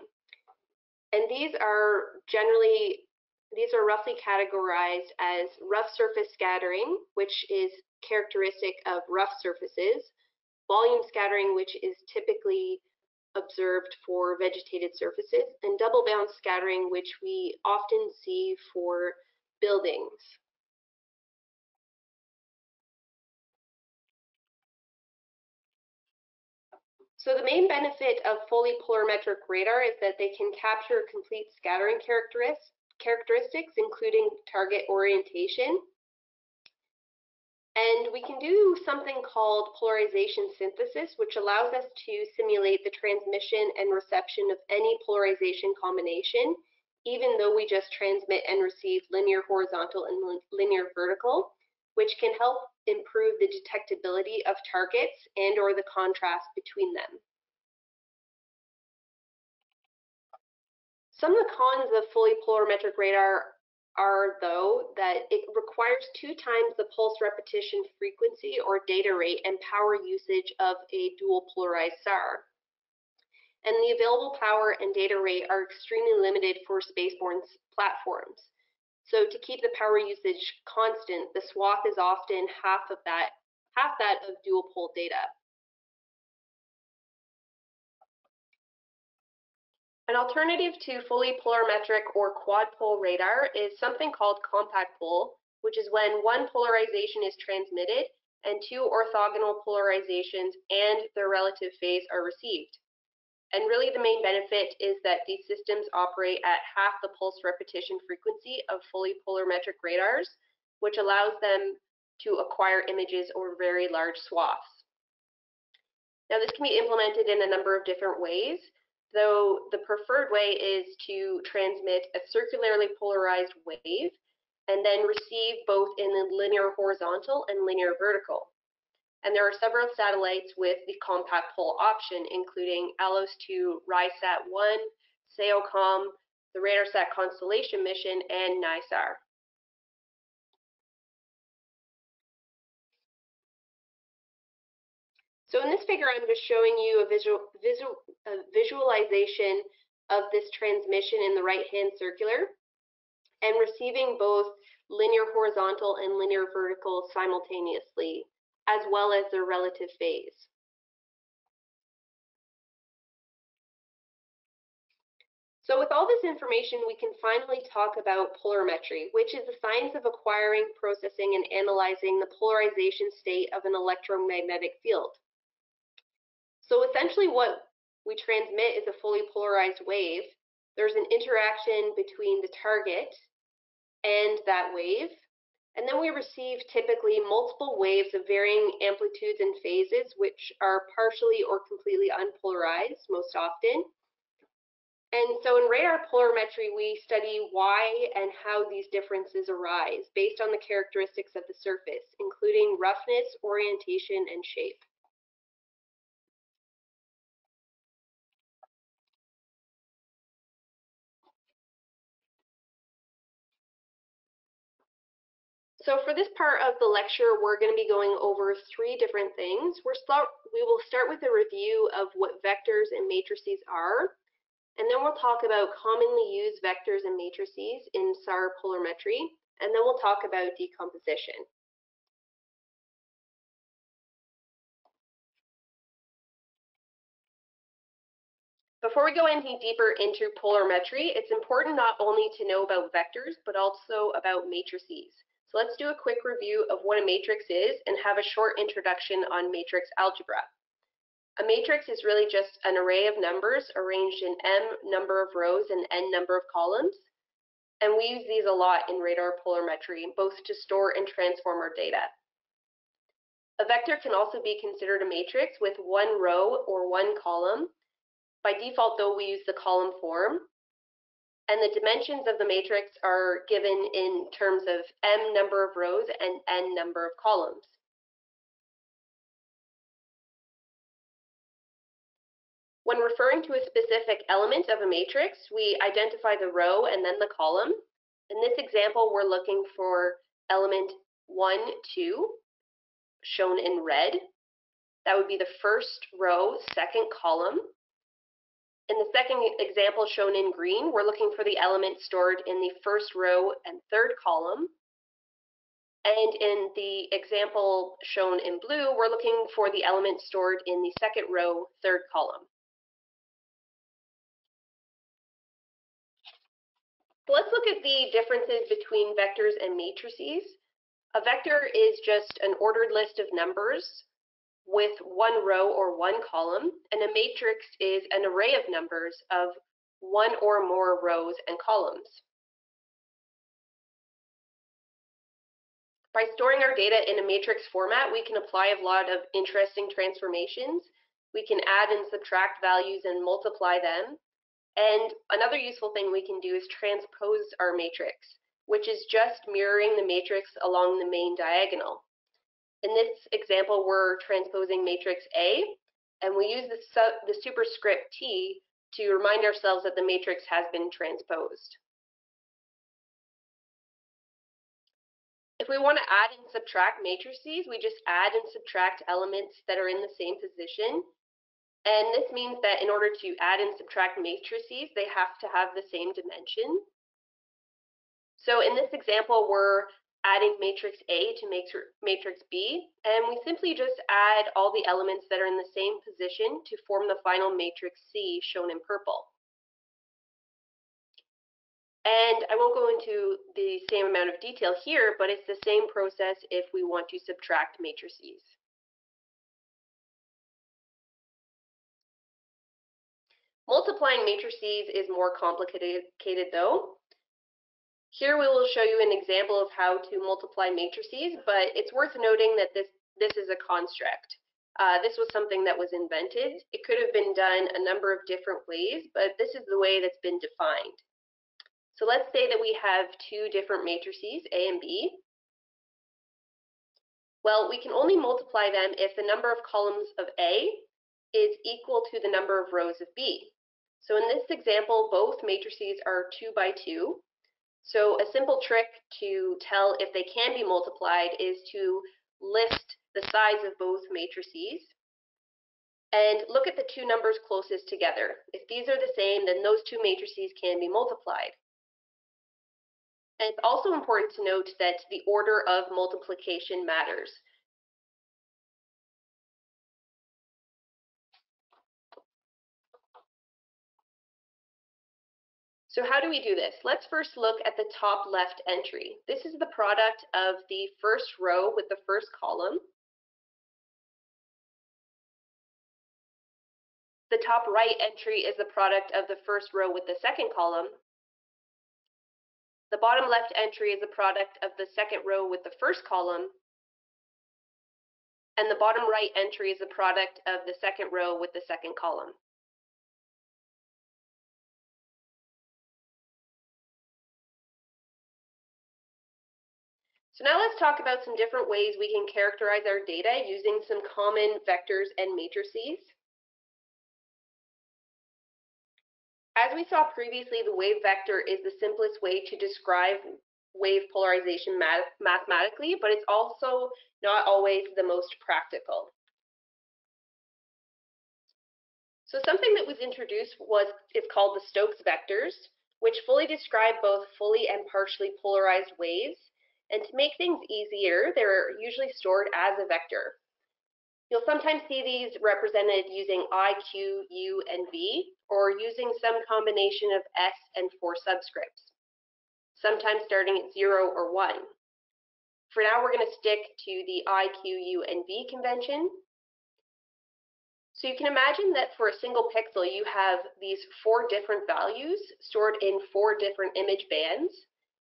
And these are generally, these are roughly categorized as rough surface scattering, which is characteristic of rough surfaces, volume scattering, which is typically observed for vegetated surfaces, and double bounce scattering, which we often see for buildings. So the main benefit of fully polarimetric radar is that they can capture complete scattering characteristics, including target orientation. And we can do something called polarization synthesis, which allows us to simulate the transmission and reception of any polarization combination, even though we just transmit and receive linear horizontal and linear vertical, which can help improve the detectability of targets and or the contrast between them. Some of the cons of fully polarimetric radar are, though, that it requires two times the pulse repetition frequency or data rate and power usage of a dual polarized SAR. And the available power and data rate are extremely limited for spaceborne platforms. So to keep the power usage constant, the swath is often half of that, half that of dual pol data. An alternative to fully polarimetric or quad pol radar is something called compact pol, which is when one polarization is transmitted and two orthogonal polarizations and their relative phase are received. And really the main benefit is that these systems operate at half the pulse repetition frequency of fully polarimetric radars, which allows them to acquire images over very large swaths. Now this can be implemented in a number of different ways, though the preferred way is to transmit a circularly polarized wave and then receive both in the linear horizontal and linear vertical. And there are several satellites with the compact pol option, including ALOS 2 RISAT 1, SAOCOM, the RadarSat Constellation mission, and NISAR. So in this figure, I'm just showing you a visual, visual a visualization of this transmission in the right-hand circular and receiving both linear horizontal and linear vertical simultaneously as well as their relative phase. So with all this information, we can finally talk about polarimetry, which is the science of acquiring, processing, and analyzing the polarization state of an electromagnetic field. So essentially what we transmit is a fully polarized wave. There's an interaction between the target and that wave, and then we receive typically multiple waves of varying amplitudes and phases, which are partially or completely unpolarized most often. And so in radar polarimetry, we study why and how these differences arise based on the characteristics of the surface, including roughness, orientation, and shape. So for this part of the lecture, we're going to be going over three different things. We're start, we will start with a review of what vectors and matrices are, and then we'll talk about commonly used vectors and matrices in SAR polarimetry, and then we'll talk about decomposition. Before we go any deeper into polarimetry, it's important not only to know about vectors, but also about matrices. So let's do a quick review of what a matrix is and have a short introduction on matrix algebra. A matrix is really just an array of numbers arranged in m number of rows and n number of columns. And we use these a lot in radar polarimetry, both to store and transform our data. A vector can also be considered a matrix with one row or one column, by default, though, we use the column form. And the dimensions of the matrix are given in terms of m number of rows and n number of columns. When referring to a specific element of a matrix, we identify the row and then the column. In this example, we're looking for element 1, 2, shown in red. That would be the first row, second column. In the second example shown in green, we're looking for the element stored in the first row and third column. And in the example shown in blue, we're looking for the element stored in the second row, third column. So let's look at the differences between vectors and matrices. A vector is just an ordered list of numbers with one row or one column, and a matrix is an array of numbers of one or more rows and columns. By storing our data in a matrix format, we can apply a lot of interesting transformations. We can add and subtract values and multiply them. And another useful thing we can do is transpose our matrix, which is just mirroring the matrix along the main diagonal. In this example, we're transposing matrix A, and we use the, the superscript T to remind ourselves that the matrix has been transposed. If we want to add and subtract matrices, we just add and subtract elements that are in the same position. And this means that in order to add and subtract matrices, they have to have the same dimension. So in this example, we're adding matrix A to matrix B, and we simply just add all the elements that are in the same position to form the final matrix C shown in purple. And I won't go into the same amount of detail here, but it's the same process if we want to subtract matrices. Multiplying matrices is more complicated though. Here we will show you an example of how to multiply matrices, but it's worth noting that this, this is a construct. Uh, this was something that was invented. It could have been done a number of different ways, but this is the way that's been defined. So let's say that we have two different matrices, A and B. Well, we can only multiply them if the number of columns of A is equal to the number of rows of B. So in this example, both matrices are 2 by 2, so a simple trick to tell if they can be multiplied is to list the size of both matrices and look at the two numbers closest together. If these are the same, then those two matrices can be multiplied. And it's also important to note that the order of multiplication matters. So how do we do this? Let's first look at the top left entry. This is the product of the first row with the first column. The top right entry is the product of the first row with the second column. The bottom left entry is the product of the second row with the first column. And the bottom right entry is the product of the second row with the second column. So now let's talk about some different ways we can characterize our data using some common vectors and matrices. As we saw previously, the wave vector is the simplest way to describe wave polarization math mathematically, but it's also not always the most practical. So something that was introduced was is called the Stokes vectors, which fully describe both fully and partially polarized waves. And to make things easier, they're usually stored as a vector. You'll sometimes see these represented using I, Q, U, and V, or using some combination of S and four subscripts, sometimes starting at 0 or 1. For now, we're going to stick to the I, Q, U, and V convention. So you can imagine that for a single pixel, you have these four different values stored in four different image bands.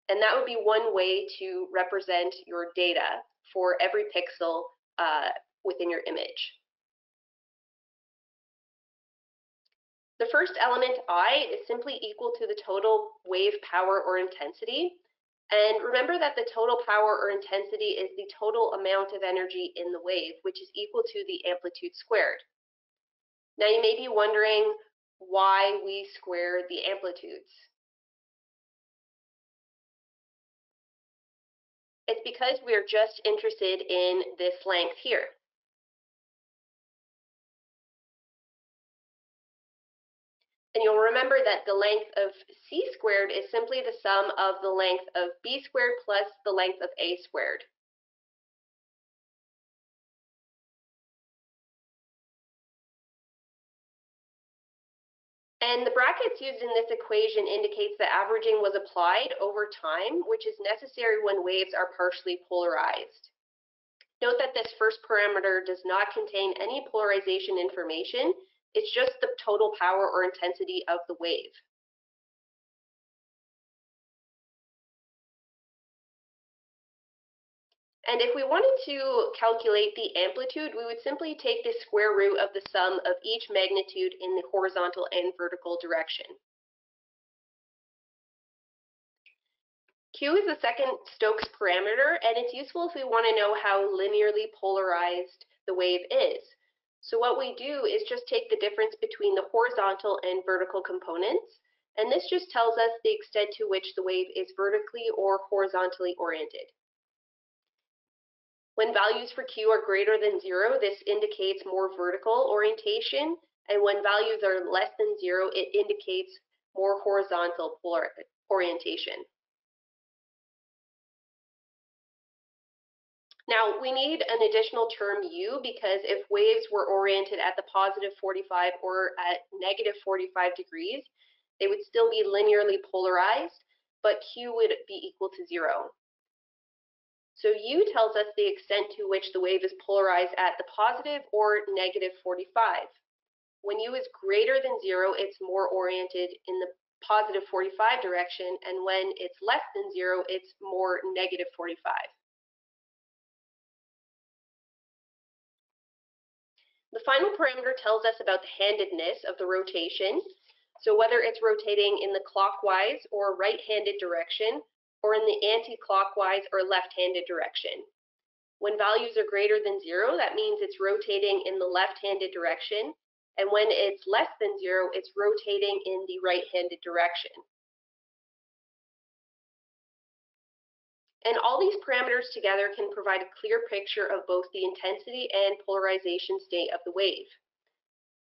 And that would be one way to represent your data for every pixel uh, within your image. The first element, I, is simply equal to the total wave power or intensity. And remember that the total power or intensity is the total amount of energy in the wave, which is equal to the amplitude squared. Now you may be wondering why we square the amplitudes. It's because we're just interested in this length here. And you'll remember that the length of c squared is simply the sum of the length of b squared plus the length of a squared. And the brackets used in this equation indicates that averaging was applied over time, which is necessary when waves are partially polarized. Note that this first parameter does not contain any polarization information, it's just the total power or intensity of the wave. And if we wanted to calculate the amplitude, we would simply take the square root of the sum of each magnitude in the horizontal and vertical direction. Q is the second Stokes parameter, and it's useful if we want to know how linearly polarized the wave is. So what we do is just take the difference between the horizontal and vertical components, and this just tells us the extent to which the wave is vertically or horizontally oriented. When values for Q are greater than zero, this indicates more vertical orientation, and when values are less than zero, it indicates more horizontal polar orientation. Now, we need an additional term U because if waves were oriented at the positive 45 or at negative 45 degrees, they would still be linearly polarized, but Q would be equal to zero. So U tells us the extent to which the wave is polarized at the positive or negative 45. When U is greater than zero, it's more oriented in the positive 45 direction, and when it's less than zero, it's more negative 45. The final parameter tells us about the handedness of the rotation. So whether it's rotating in the clockwise or right-handed direction, or in the anti-clockwise or left-handed direction. When values are greater than zero, that means it's rotating in the left-handed direction, and when it's less than zero, it's rotating in the right-handed direction. And all these parameters together can provide a clear picture of both the intensity and polarization state of the wave.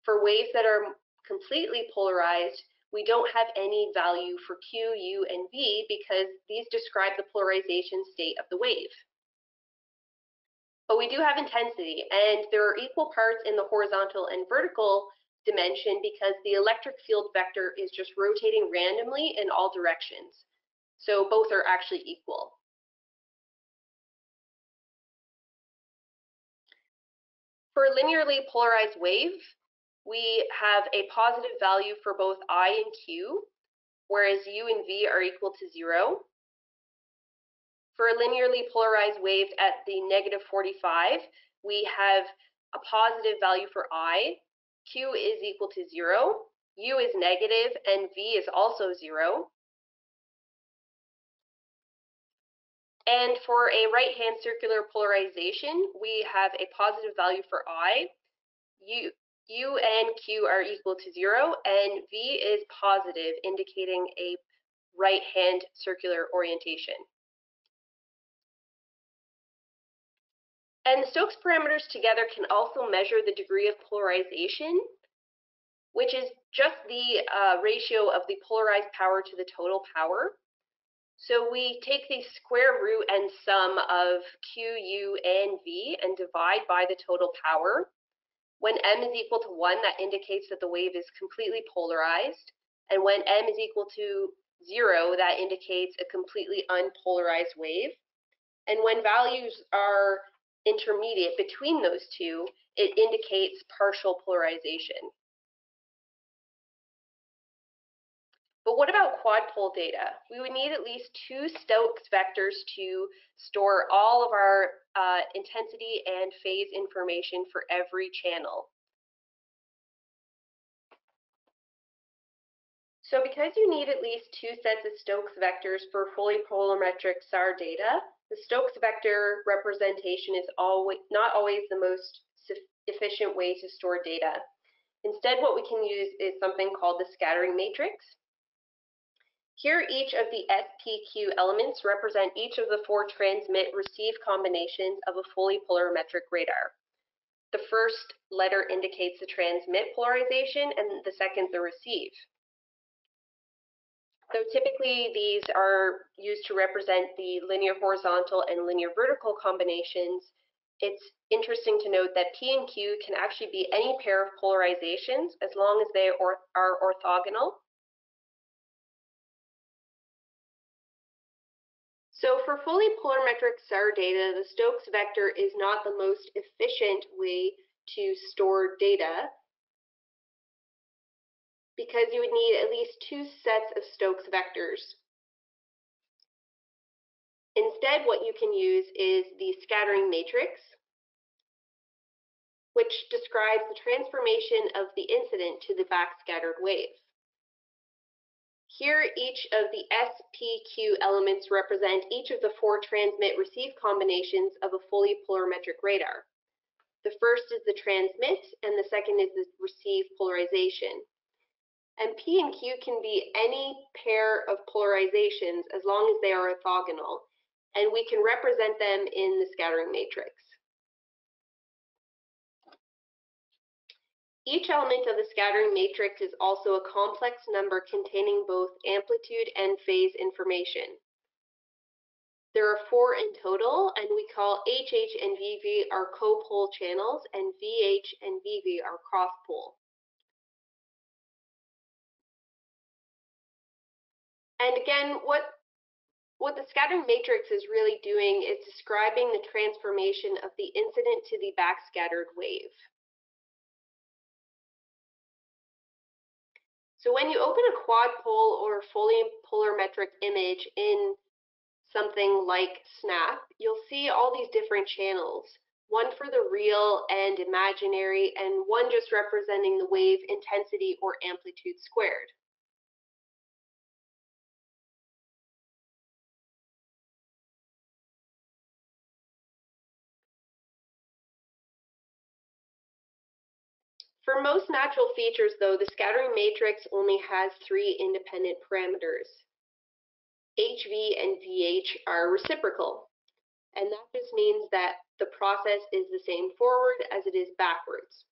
For waves that are completely polarized, we don't have any value for Q, U, and V because these describe the polarization state of the wave. But we do have intensity, and there are equal parts in the horizontal and vertical dimension because the electric field vector is just rotating randomly in all directions. So both are actually equal. For a linearly polarized wave, we have a positive value for both I and Q, whereas U and V are equal to zero. For a linearly polarized wave at the negative 45, we have a positive value for I, Q is equal to zero, U is negative, and V is also zero. And for a right-hand circular polarization, we have a positive value for I, U, U and Q are equal to zero, and V is positive, indicating a right-hand circular orientation. And the Stokes parameters together can also measure the degree of polarization, which is just the uh, ratio of the polarized power to the total power. So we take the square root and sum of Q, U, and V and divide by the total power. When m is equal to 1, that indicates that the wave is completely polarized. And when m is equal to 0, that indicates a completely unpolarized wave. And when values are intermediate between those two, it indicates partial polarization. But what about quad pol data? We would need at least two Stokes vectors to store all of our uh, intensity and phase information for every channel. So because you need at least two sets of Stokes vectors for fully polarimetric SAR data, the Stokes vector representation is always, not always the most efficient way to store data. Instead, what we can use is something called the scattering matrix. Here, each of the SPQ elements represent each of the four transmit-receive combinations of a fully polarimetric radar. The first letter indicates the transmit polarization, and the second the receive. So typically these are used to represent the linear horizontal and linear vertical combinations. It's interesting to note that P and Q can actually be any pair of polarizations as long as they are orthogonal So for fully polarimetric SAR data, the Stokes vector is not the most efficient way to store data because you would need at least two sets of Stokes vectors. Instead, what you can use is the scattering matrix, which describes the transformation of the incident to the backscattered wave. Here, each of the SPQ elements represent each of the four transmit-receive combinations of a fully polarimetric radar. The first is the transmit, and the second is the receive polarization. And P and Q can be any pair of polarizations as long as they are orthogonal, and we can represent them in the scattering matrix. Each element of the scattering matrix is also a complex number containing both amplitude and phase information. There are four in total, and we call HH and VV our co-pol channels, and VH and VV are cross-pol. And again, what, what the scattering matrix is really doing is describing the transformation of the incident to the backscattered wave. So when you open a quad pol or fully polarimetric image in something like Snap, you'll see all these different channels, one for the real and imaginary, and one just representing the wave intensity or amplitude squared. For most natural features, though, the scattering matrix only has three independent parameters. HV and VH are reciprocal, and that just means that the process is the same forward as it is backwards.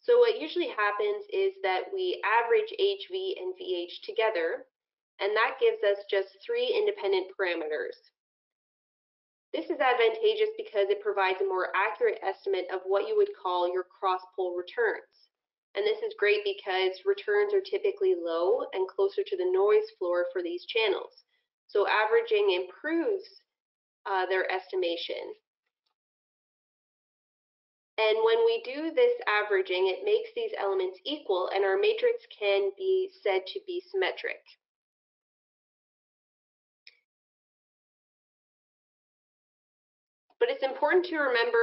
So what usually happens is that we average HV and VH together, and that gives us just three independent parameters. This is advantageous because it provides a more accurate estimate of what you would call your cross-pol returns. And this is great because returns are typically low and closer to the noise floor for these channels. So averaging improves uh, their estimation. And when we do this averaging, it makes these elements equal and our matrix can be said to be symmetric. But it's important to remember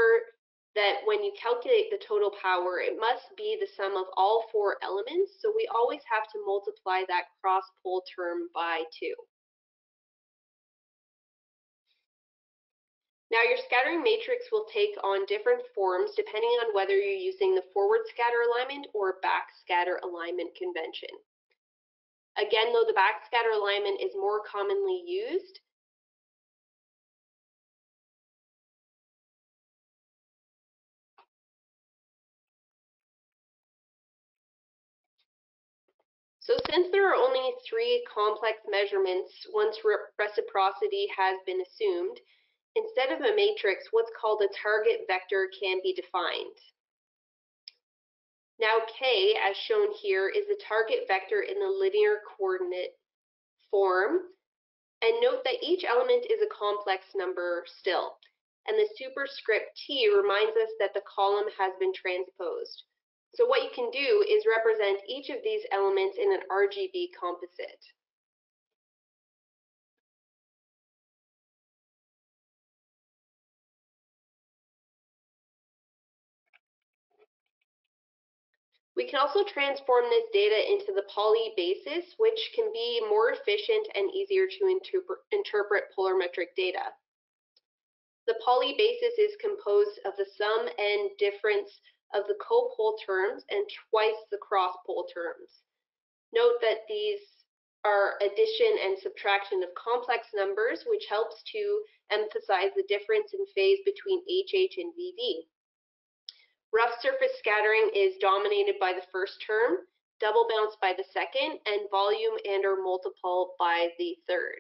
that when you calculate the total power, it must be the sum of all four elements. So we always have to multiply that cross pol term by two. Now your scattering matrix will take on different forms depending on whether you're using the forward scatter alignment or back scatter alignment convention. Again, though the back scatter alignment is more commonly used, So since there are only three complex measurements once re reciprocity has been assumed, instead of a matrix, what's called a target vector can be defined. Now k, as shown here, is the target vector in the linear coordinate form. And note that each element is a complex number still. And the superscript t reminds us that the column has been transposed. So what you can do is represent each of these elements in an RGB composite. We can also transform this data into the Pauli basis, which can be more efficient and easier to interpret, interpret polarimetric data. The Pauli basis is composed of the sum and difference of the co-pol terms and twice the cross-pol terms. Note that these are addition and subtraction of complex numbers, which helps to emphasize the difference in phase between HH and VV. Rough surface scattering is dominated by the first term, double bounce by the second, and volume and or multiple by the third.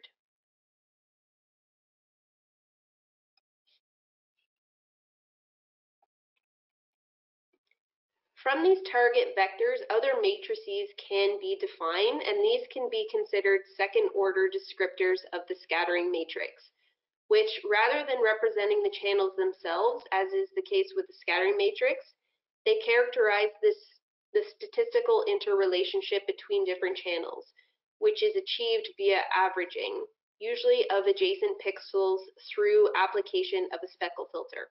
From these target vectors, other matrices can be defined, and these can be considered second-order descriptors of the scattering matrix, which, rather than representing the channels themselves, as is the case with the scattering matrix, they characterize this, the statistical interrelationship between different channels, which is achieved via averaging, usually of adjacent pixels through application of a speckle filter.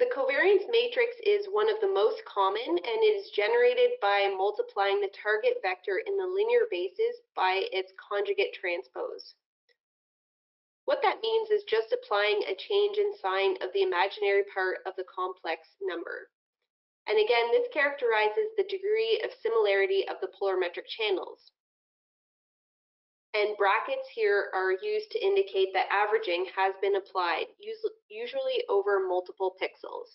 The covariance matrix is one of the most common and it is generated by multiplying the target vector in the linear basis by its conjugate transpose. What that means is just applying a change in sign of the imaginary part of the complex number. And again, this characterizes the degree of similarity of the polarimetric channels and brackets here are used to indicate that averaging has been applied, usually over multiple pixels.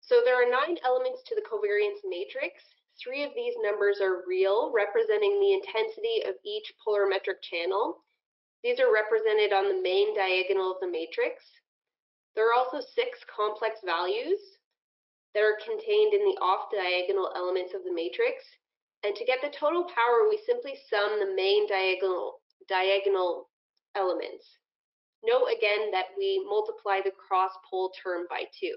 So there are nine elements to the covariance matrix. Three of these numbers are real, representing the intensity of each polarimetric channel. These are represented on the main diagonal of the matrix. There are also six complex values that are contained in the off-diagonal elements of the matrix. And to get the total power, we simply sum the main diagonal, diagonal elements. Note again that we multiply the cross-pol term by 2.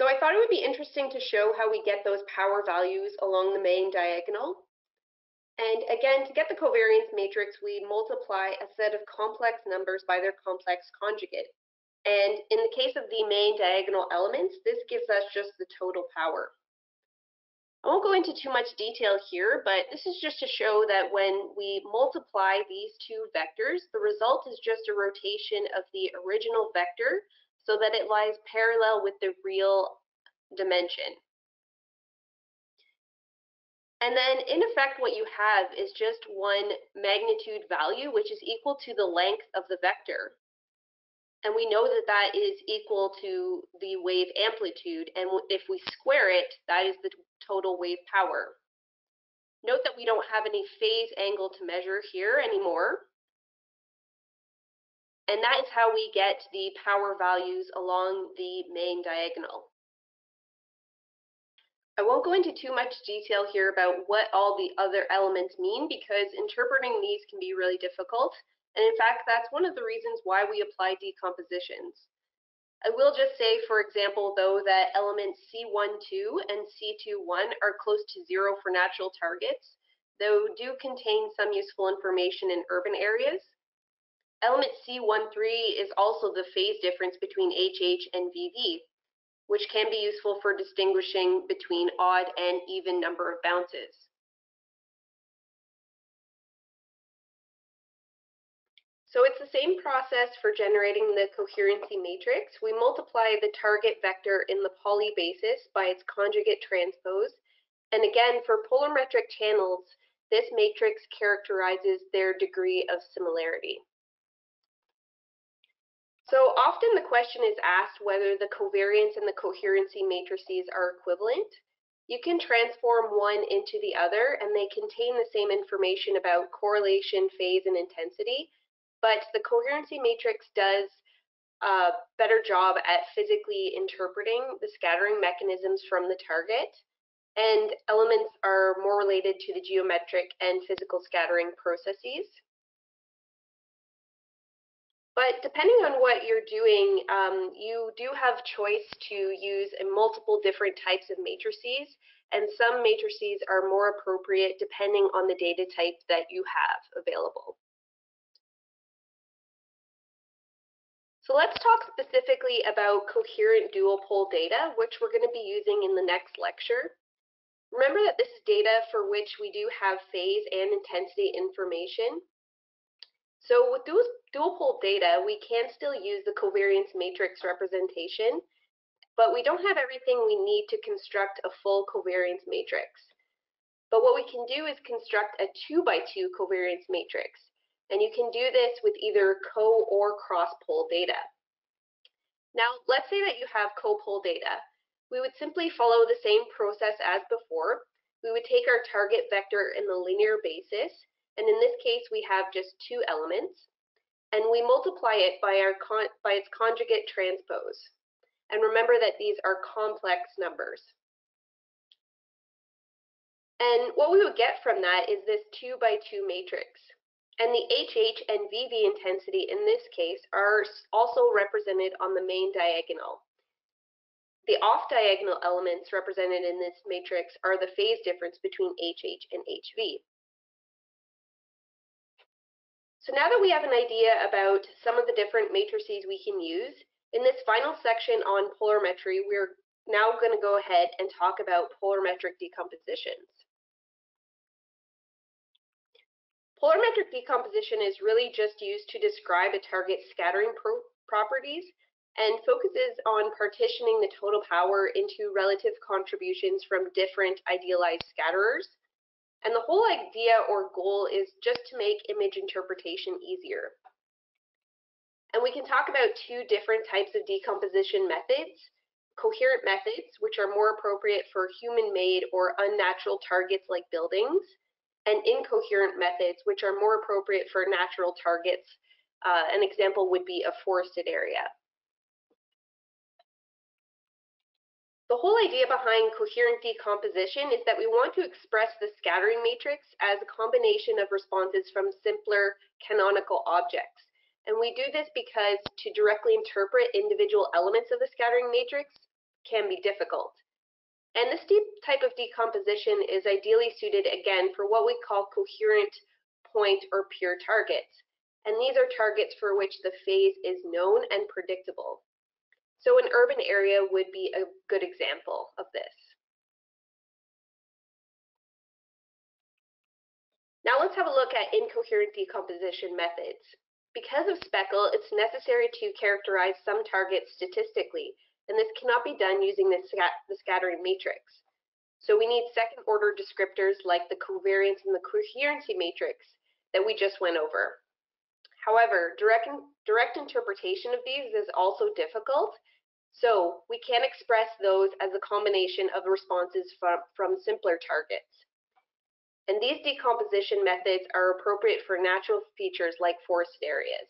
So I thought it would be interesting to show how we get those power values along the main diagonal. And again, to get the covariance matrix, we multiply a set of complex numbers by their complex conjugate. And in the case of the main diagonal elements, this gives us just the total power. I won't go into too much detail here, but this is just to show that when we multiply these two vectors, the result is just a rotation of the original vector so that it lies parallel with the real dimension. And then in effect, what you have is just one magnitude value, which is equal to the length of the vector. And we know that that is equal to the wave amplitude. And if we square it, that is the total wave power. Note that we don't have any phase angle to measure here anymore. And that is how we get the power values along the main diagonal. I won't go into too much detail here about what all the other elements mean because interpreting these can be really difficult. And in fact, that's one of the reasons why we apply decompositions. I will just say, for example, though, that elements C12 and C21 are close to zero for natural targets, though do contain some useful information in urban areas. Element C13 is also the phase difference between HH and VV, which can be useful for distinguishing between odd and even number of bounces. So it's the same process for generating the coherency matrix. We multiply the target vector in the Pauli basis by its conjugate transpose. And again, for polarimetric channels, this matrix characterizes their degree of similarity. So often the question is asked whether the covariance and the coherency matrices are equivalent. You can transform one into the other and they contain the same information about correlation, phase, and intensity, but the coherency matrix does a better job at physically interpreting the scattering mechanisms from the target, and elements are more related to the geometric and physical scattering processes. But depending on what you're doing, um, you do have choice to use multiple different types of matrices, and some matrices are more appropriate depending on the data type that you have available. So let's talk specifically about coherent dual pol data, which we're going to be using in the next lecture. Remember that this is data for which we do have phase and intensity information. So with dual, dual pol data, we can still use the covariance matrix representation, but we don't have everything we need to construct a full covariance matrix. But what we can do is construct a two by two covariance matrix. And you can do this with either co or cross pol data. Now, let's say that you have co-pol data. We would simply follow the same process as before. We would take our target vector in the linear basis, and in this case, we have just two elements, and we multiply it by, our by its conjugate transpose. And remember that these are complex numbers. And what we would get from that is this two by two matrix. And the HH and VV intensity in this case are also represented on the main diagonal. The off-diagonal elements represented in this matrix are the phase difference between HH and HV. So now that we have an idea about some of the different matrices we can use, in this final section on polarimetry, we're now going to go ahead and talk about polarimetric decompositions. Polarimetric decomposition is really just used to describe a target's scattering pro properties and focuses on partitioning the total power into relative contributions from different idealized scatterers. And the whole idea or goal is just to make image interpretation easier. And we can talk about two different types of decomposition methods. Coherent methods, which are more appropriate for human-made or unnatural targets like buildings, and incoherent methods, which are more appropriate for natural targets. Uh, an example would be a forested area. The whole idea behind coherent decomposition is that we want to express the scattering matrix as a combination of responses from simpler canonical objects. And we do this because to directly interpret individual elements of the scattering matrix can be difficult. And this type of decomposition is ideally suited again for what we call coherent point or pure targets. And these are targets for which the phase is known and predictable. So an urban area would be a good example of this. Now let's have a look at incoherent decomposition methods. Because of speckle, it's necessary to characterize some targets statistically, and this cannot be done using the, scat the scattering matrix. So we need second order descriptors like the covariance and the coherency matrix that we just went over. However, direct, direct interpretation of these is also difficult, so we can express those as a combination of responses from, from simpler targets. And these decomposition methods are appropriate for natural features like forest areas.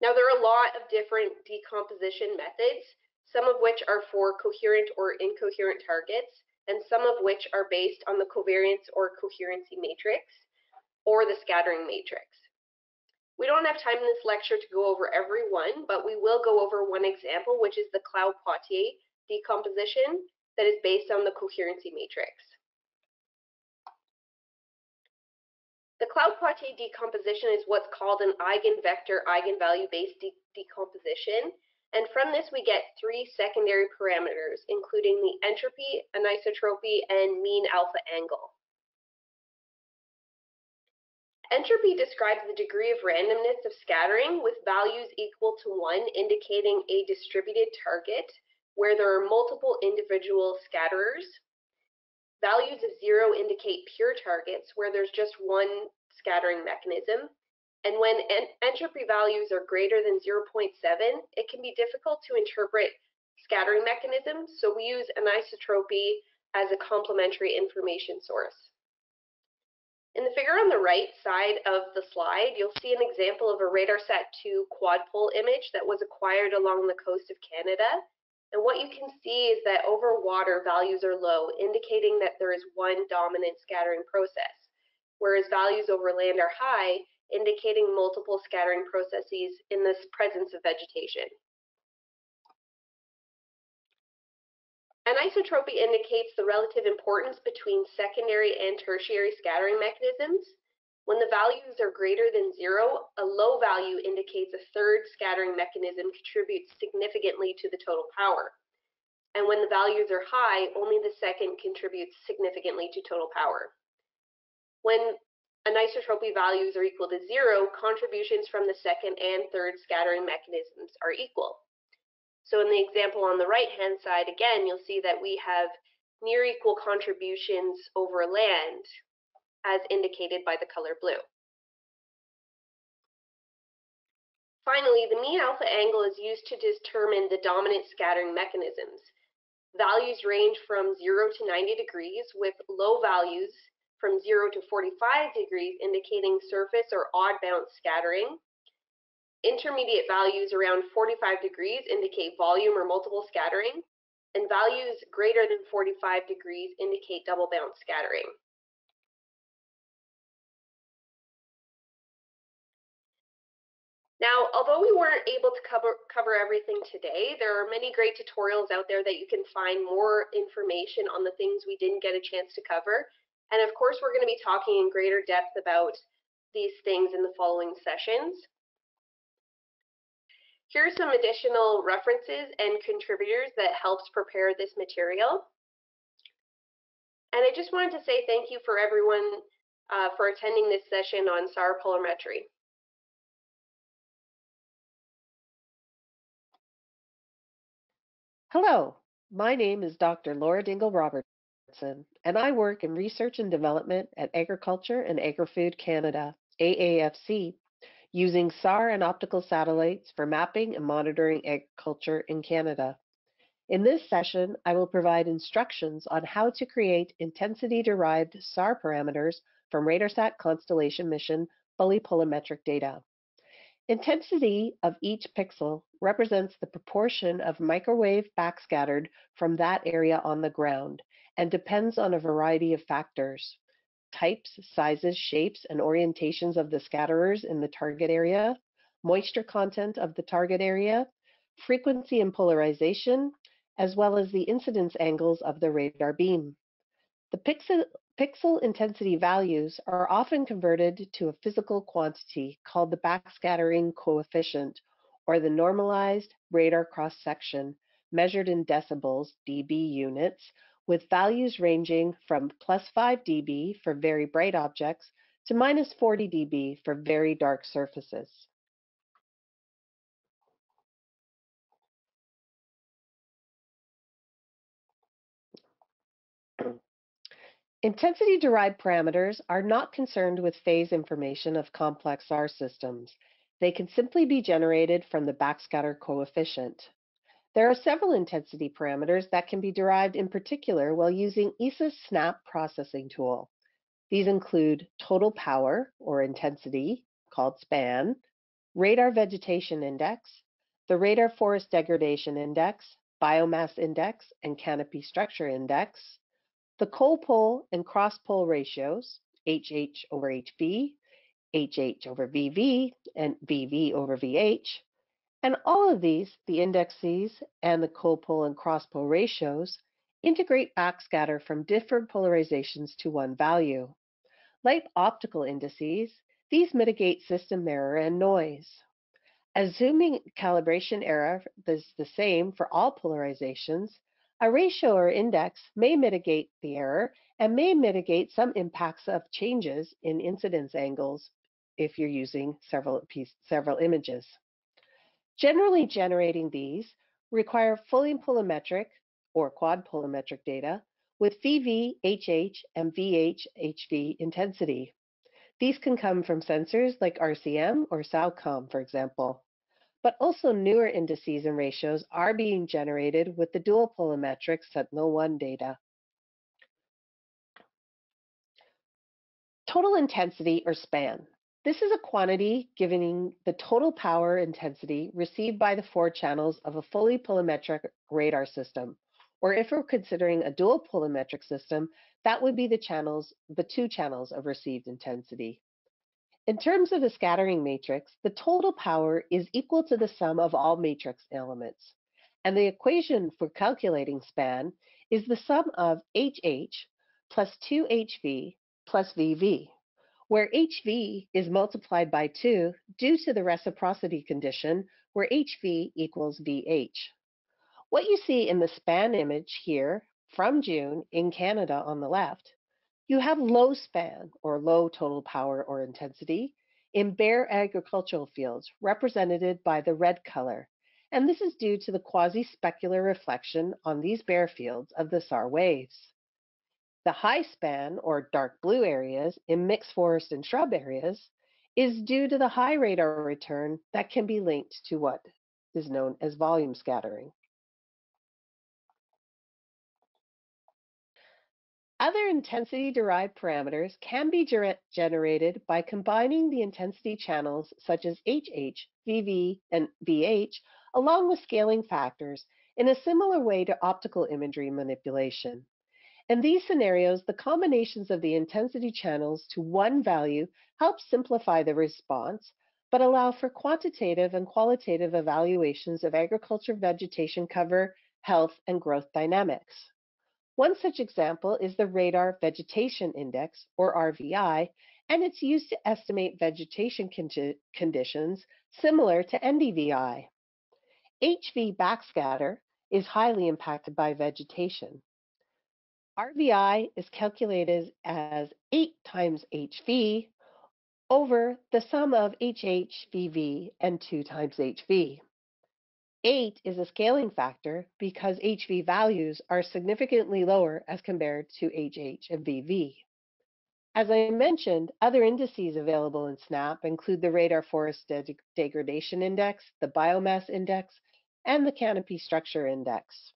Now, there are a lot of different decomposition methods, some of which are for coherent or incoherent targets, and some of which are based on the covariance or coherency matrix or the scattering matrix. We don't have time in this lecture to go over every one, but we will go over one example, which is the Cloude-Pottier decomposition that is based on the coherency matrix. The Cloude-Pottier decomposition is what's called an eigenvector eigenvalue based de decomposition. And from this, we get three secondary parameters, including the entropy, anisotropy, and mean alpha angle. Entropy describes the degree of randomness of scattering with values equal to 1 indicating a distributed target where there are multiple individual scatterers. Values of 0 indicate pure targets where there's just one scattering mechanism. And when en entropy values are greater than 0.7, it can be difficult to interpret scattering mechanisms, so we use anisotropy as a complementary information source. In the figure on the right side of the slide, you'll see an example of a RADARSAT-2 quad-pol image that was acquired along the coast of Canada. And what you can see is that over water, values are low, indicating that there is one dominant scattering process, whereas values over land are high, indicating multiple scattering processes in the presence of vegetation. Anisotropy indicates the relative importance between secondary and tertiary scattering mechanisms. When the values are greater than zero, a low value indicates a third scattering mechanism contributes significantly to the total power. And when the values are high, only the second contributes significantly to total power. When anisotropy values are equal to zero, contributions from the second and third scattering mechanisms are equal. So in the example on the right-hand side, again, you'll see that we have near equal contributions over land as indicated by the color blue. Finally, the mean alpha angle is used to determine the dominant scattering mechanisms. Values range from 0 to 90 degrees, with low values from 0 to 45 degrees indicating surface or odd bounce scattering, Intermediate values around 45 degrees indicate volume or multiple scattering, and values greater than 45 degrees indicate double bounce scattering. Now, although we weren't able to cover, cover everything today, there are many great tutorials out there that you can find more information on the things we didn't get a chance to cover. And of course, we're going to be talking in greater depth about these things in the following sessions. Here are some additional references and contributors that helps prepare this material. And I just wanted to say thank you for everyone uh, for attending this session on SAR polarimetry. Hello, my name is Dr. Laura Dingle Robertson, and I work in research and development at Agriculture and Agri-Food Canada, AAFC, using SAR and optical satellites for mapping and monitoring agriculture in Canada. In this session, I will provide instructions on how to create intensity-derived SAR parameters from RADARSAT Constellation mission fully polarimetric data. Intensity of each pixel represents the proportion of microwave backscattered from that area on the ground and depends on a variety of factors types, sizes, shapes, and orientations of the scatterers in the target area, moisture content of the target area, frequency and polarization, as well as the incidence angles of the radar beam. The pixel, pixel intensity values are often converted to a physical quantity called the backscattering coefficient, or the normalized radar cross-section, measured in decibels, dB units, with values ranging from plus 5 dB for very bright objects to minus 40 dB for very dark surfaces. Intensity-derived parameters are not concerned with phase information of complex R systems. They can simply be generated from the backscatter coefficient. There are several intensity parameters that can be derived in particular while using ESA's SNAP processing tool. These include total power or intensity, called SPAN, radar vegetation index, the radar forest degradation index, biomass index, and canopy structure index, the co-pol and cross-pol ratios, HH over HV, HH over VV, and VV over VH, and all of these, the indices and the co-pol and cross-pol ratios, integrate backscatter from different polarizations to one value. Like optical indices, these mitigate system error and noise. Assuming calibration error is the same for all polarizations, a ratio or index may mitigate the error and may mitigate some impacts of changes in incidence angles if you're using several, piece, several images. Generally generating these require fully polarimetric or quad polarimetric data with VV, HH, and VH, HV intensity. These can come from sensors like RCM or SAOCOM, for example. But also newer indices and ratios are being generated with the dual polarimetric Sentinel-1 data. Total intensity or span. This is a quantity giving the total power intensity received by the four channels of a fully polarimetric radar system. Or if we're considering a dual polarimetric system, that would be the channels, the two channels of received intensity. In terms of the scattering matrix, the total power is equal to the sum of all matrix elements. And the equation for calculating span is the sum of HH plus 2HV plus VV, where HV is multiplied by 2 due to the reciprocity condition where HV equals VH. What you see in the span image here from June in Canada on the left, you have low span or low total power or intensity in bare agricultural fields represented by the red color. And this is due to the quasi-specular reflection on these bare fields of the SAR waves. The high span or dark blue areas in mixed forest and shrub areas is due to the high radar return that can be linked to what is known as volume scattering. Other intensity-derived parameters can be generated by combining the intensity channels such as HH, VV, and VH along with scaling factors in a similar way to optical imagery manipulation. In these scenarios, the combinations of the intensity channels to one value help simplify the response, but allow for quantitative and qualitative evaluations of agriculture vegetation cover, health, and growth dynamics. One such example is the Radar Vegetation Index, or RVI, and it's used to estimate vegetation con conditions similar to NDVI. HV backscatter is highly impacted by vegetation. RVI is calculated as 8 times HV over the sum of HHVV and 2 times HV. 8 is a scaling factor because HV values are significantly lower as compared to HH and VV. As I mentioned, other indices available in SNAP include the Radar Forest De Degradation Index, the Biomass Index, and the Canopy Structure Index.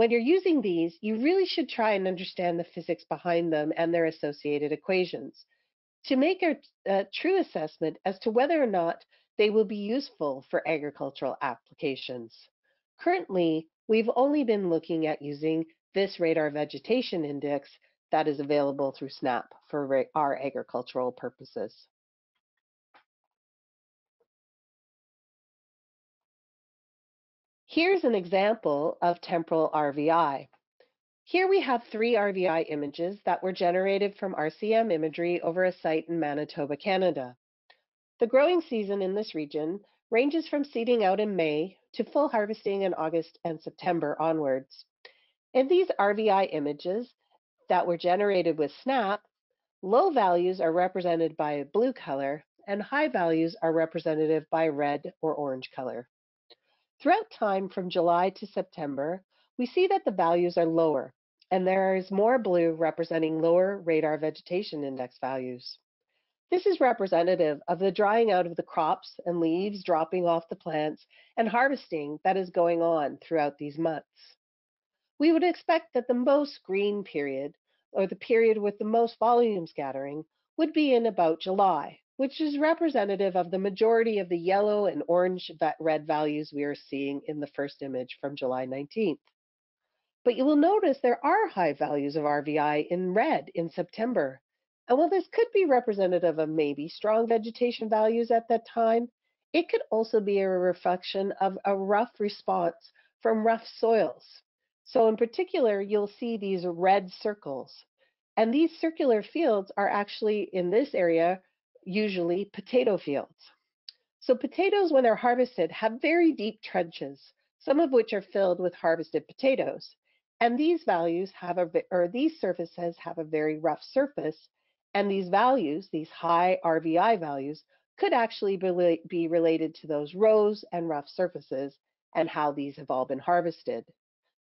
When you're using these, you really should try and understand the physics behind them and their associated equations to make a, a true assessment as to whether or not they will be useful for agricultural applications. Currently, we've only been looking at using this radar vegetation index that is available through SNAP for our agricultural purposes. Here's an example of temporal RVI. Here we have three RVI images that were generated from RCM imagery over a site in Manitoba, Canada. The growing season in this region ranges from seeding out in May to full harvesting in August and September onwards. In these RVI images that were generated with SNAP, low values are represented by a blue color and high values are representative by red or orange color. Throughout time from July to September, we see that the values are lower and there is more blue representing lower radar vegetation index values. This is representative of the drying out of the crops and leaves dropping off the plants and harvesting that is going on throughout these months. We would expect that the most green period, or the period with the most volume scattering, would be in about July, which is representative of the majority of the yellow and orange red values we are seeing in the first image from July 19th. But you will notice there are high values of RVI in red in September, and while this could be representative of maybe strong vegetation values at that time, it could also be a reflection of a rough response from rough soils. So in particular, you'll see these red circles. And these circular fields are actually in this area, usually potato fields. So potatoes, when they're harvested, have very deep trenches, some of which are filled with harvested potatoes. And these values have a, or these surfaces have a very rough surface. And these values, these high RVI values, could actually be related to those rows and rough surfaces and how these have all been harvested.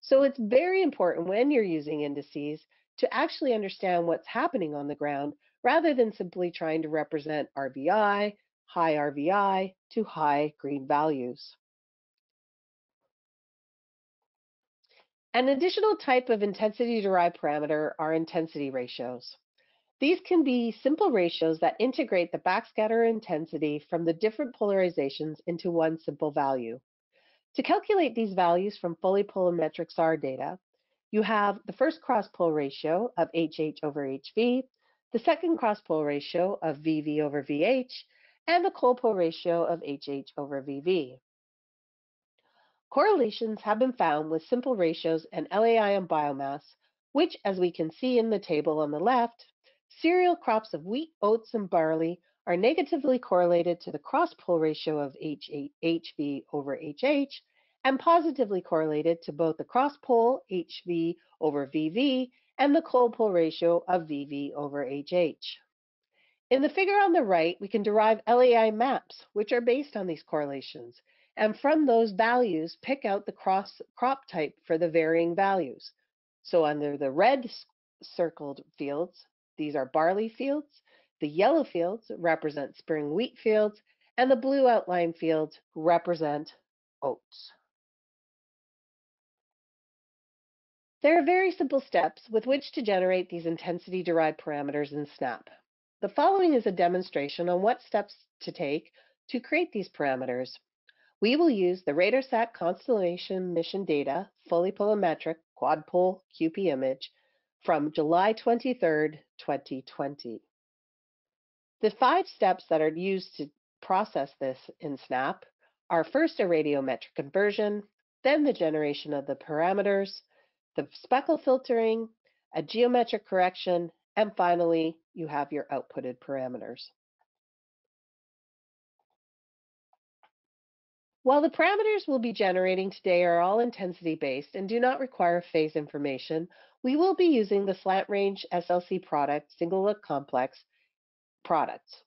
So it's very important when you're using indices to actually understand what's happening on the ground rather than simply trying to represent RVI, high RVI to high green values. An additional type of intensity-derived parameter are intensity ratios. These can be simple ratios that integrate the backscatter intensity from the different polarizations into one simple value. To calculate these values from fully polarimetric SAR data, you have the first cross-pol ratio of HH over HV, the second cross-pol ratio of VV over VH, and the co-pol ratio of HH over VV. Correlations have been found with simple ratios and LAI and biomass, which, as we can see in the table on the left, cereal crops of wheat, oats, and barley are negatively correlated to the cross-pol ratio of HV over HH and positively correlated to both the cross-pol HV over VV and the co-pol ratio of VV over HH. In the figure on the right, we can derive LAI maps, which are based on these correlations, and from those values, pick out the cross crop type for the varying values. So under the red circled fields, these are barley fields, the yellow fields represent spring wheat fields, and the blue outline fields represent oats. There are very simple steps with which to generate these intensity-derived parameters in SNAP. The following is a demonstration on what steps to take to create these parameters. We will use the RADARSAT constellation mission data, fully polarimetric quad-pol QP image from July 23, 2020. The five steps that are used to process this in SNAP are first a radiometric conversion, then the generation of the parameters, the speckle filtering, a geometric correction, and finally, you have your outputted parameters. While the parameters we'll be generating today are all intensity-based and do not require phase information, we will be using the slant range SLC product single look complex products.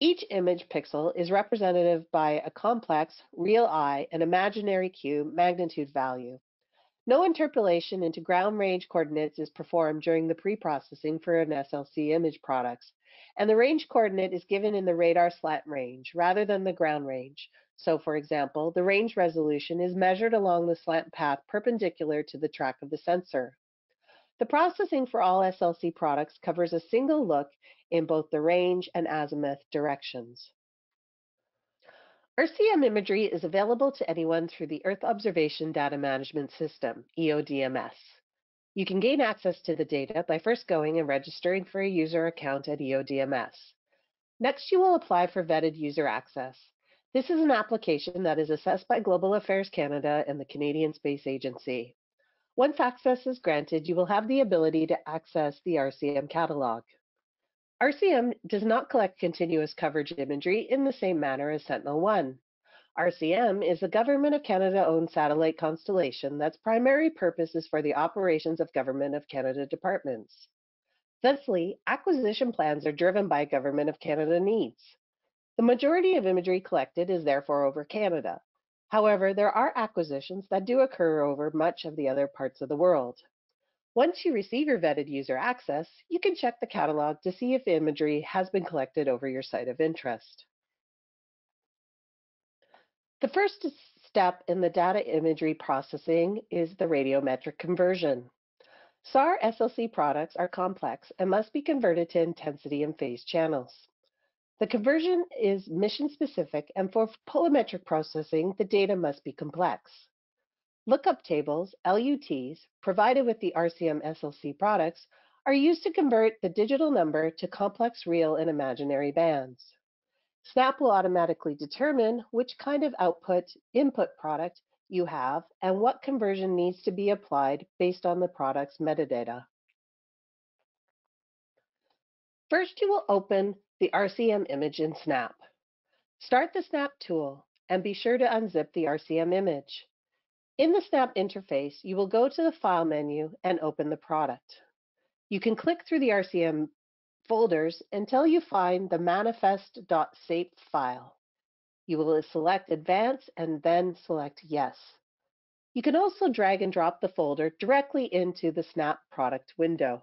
Each image pixel is representative by a complex, real I, and imaginary Q magnitude value. No interpolation into ground range coordinates is performed during the pre-processing for an SLC image products, and the range coordinate is given in the radar slant range rather than the ground range. So for example, the range resolution is measured along the slant path perpendicular to the track of the sensor. The processing for all SLC products covers a single look in both the range and azimuth directions. RCM imagery is available to anyone through the Earth Observation Data Management System, EODMS. You can gain access to the data by first going and registering for a user account at EODMS. Next, you will apply for vetted user access. This is an application that is assessed by Global Affairs Canada and the Canadian Space Agency. Once access is granted, you will have the ability to access the RCM catalog. RCM does not collect continuous coverage imagery in the same manner as Sentinel-1. RCM is a Government of Canada-owned satellite constellation that's primary purpose is for the operations of Government of Canada departments. Thusly, acquisition plans are driven by Government of Canada needs. The majority of imagery collected is therefore over Canada. However, there are acquisitions that do occur over much of the other parts of the world. Once you receive your vetted user access, you can check the catalog to see if imagery has been collected over your site of interest. The first step in the data imagery processing is the radiometric conversion. SAR SLC products are complex and must be converted to intensity and phase channels. The conversion is mission specific, and for polarimetric processing, the data must be complex. Lookup tables, LUTs, provided with the RCM SLC products, are used to convert the digital number to complex real and imaginary bands. SNAP will automatically determine which kind of output input product you have and what conversion needs to be applied based on the product's metadata. First, you will open the RCM image in SNAP. Start the Snap tool and be sure to unzip the RCM image. In the Snap interface, you will go to the File menu and open the product. You can click through the RCM folders until you find the manifest.safe file. You will select Advance and then select Yes. You can also drag and drop the folder directly into the Snap product window.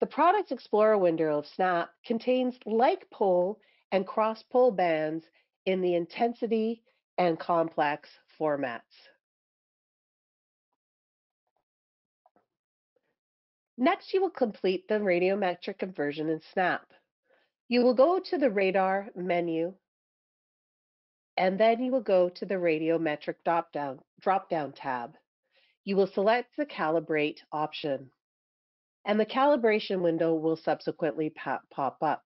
The Product Explorer window of Snap contains like pol and cross pol bands in the intensity and complex formats. Next, you will complete the radiometric conversion in SNAP. You will go to the radar menu, and then you will go to the radiometric drop-down drop tab. You will select the calibrate option, and the calibration window will subsequently pop up.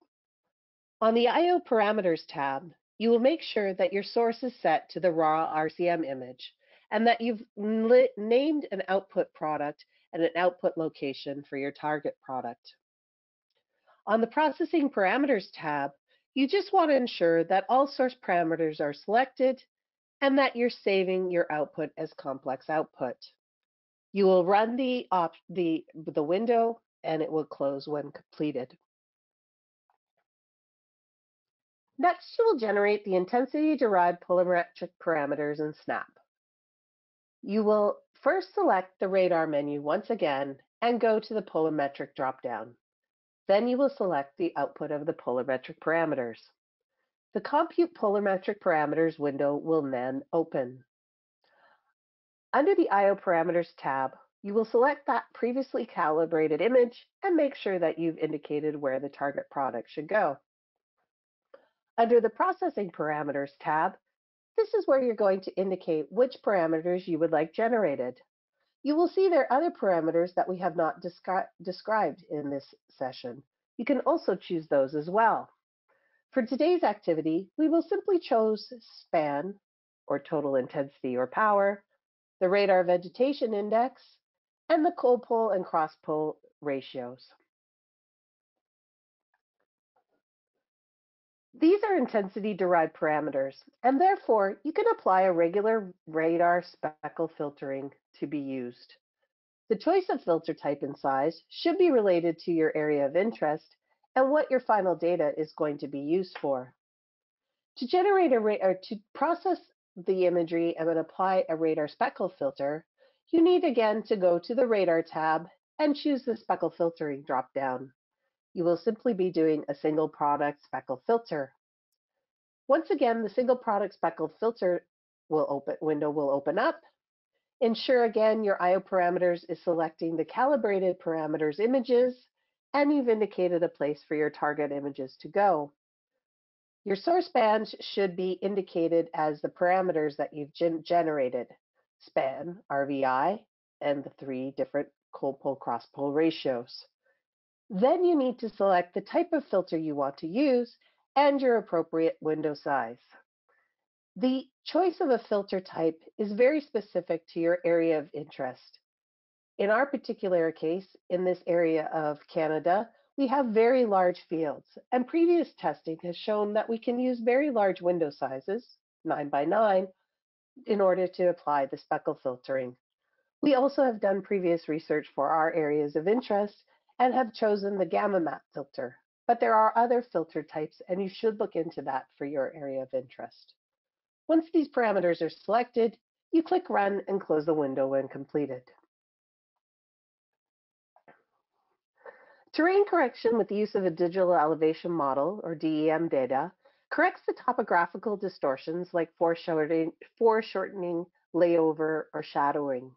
On the IO parameters tab, you will make sure that your source is set to the raw RCM image and that you've named an output product and an output location for your target product. On the Processing Parameters tab, you just want to ensure that all source parameters are selected and that you're saving your output as complex output. You will run the, the, the window and it will close when completed. Next, you will generate the intensity-derived polarimetric parameters in SNAP. You will first select the radar menu once again and go to the polarimetric dropdown. Then you will select the output of the polarimetric parameters. The Compute Polarimetric Parameters window will then open. Under the IO Parameters tab, you will select that previously calibrated image and make sure that you've indicated where the target product should go. Under the Processing Parameters tab, this is where you're going to indicate which parameters you would like generated. You will see there are other parameters that we have not descri described in this session. You can also choose those as well. For today's activity, we will simply choose span, or total intensity or power, the radar vegetation index, and the co-pol and cross pol ratios. These are intensity-derived parameters, and therefore you can apply a regular radar speckle filtering to be used. The choice of filter type and size should be related to your area of interest and what your final data is going to be used for. To generate a or to process the imagery and then apply a radar speckle filter, you need again to go to the radar tab and choose the speckle filtering dropdown you will simply be doing a single product speckle filter. Once again, the single product speckle filter will open, window will open up. Ensure again your IO parameters is selecting the calibrated parameters images, and you've indicated a place for your target images to go. Your source bands should be indicated as the parameters that you've gen generated, span, RVI, and the three different co-pol cross pol ratios. Then you need to select the type of filter you want to use and your appropriate window size. The choice of a filter type is very specific to your area of interest. In our particular case, in this area of Canada, we have very large fields, and previous testing has shown that we can use very large window sizes, 9 by 9, in order to apply the speckle filtering. We also have done previous research for our areas of interest and have chosen the gamma map filter. But there are other filter types and you should look into that for your area of interest. Once these parameters are selected, you click Run and close the window when completed. Terrain correction with the use of a digital elevation model, or DEM data, corrects the topographical distortions like foreshortening, layover, or shadowing.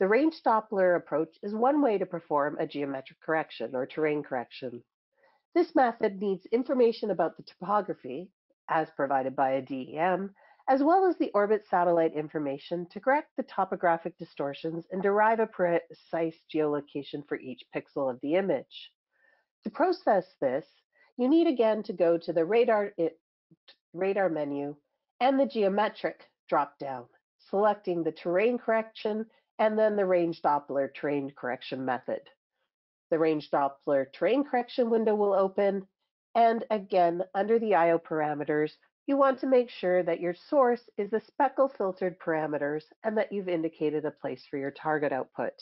The range Doppler approach is one way to perform a geometric correction or terrain correction. This method needs information about the topography, as provided by a DEM, as well as the orbit satellite information to correct the topographic distortions and derive a precise geolocation for each pixel of the image. To process this, you need again to go to the radar, it, radar menu and the geometric dropdown, selecting the terrain correction and then the range Doppler terrain correction method. The range Doppler terrain correction window will open, And again, under the IO parameters, you want to make sure that your source is the speckle filtered parameters and that you've indicated a place for your target output.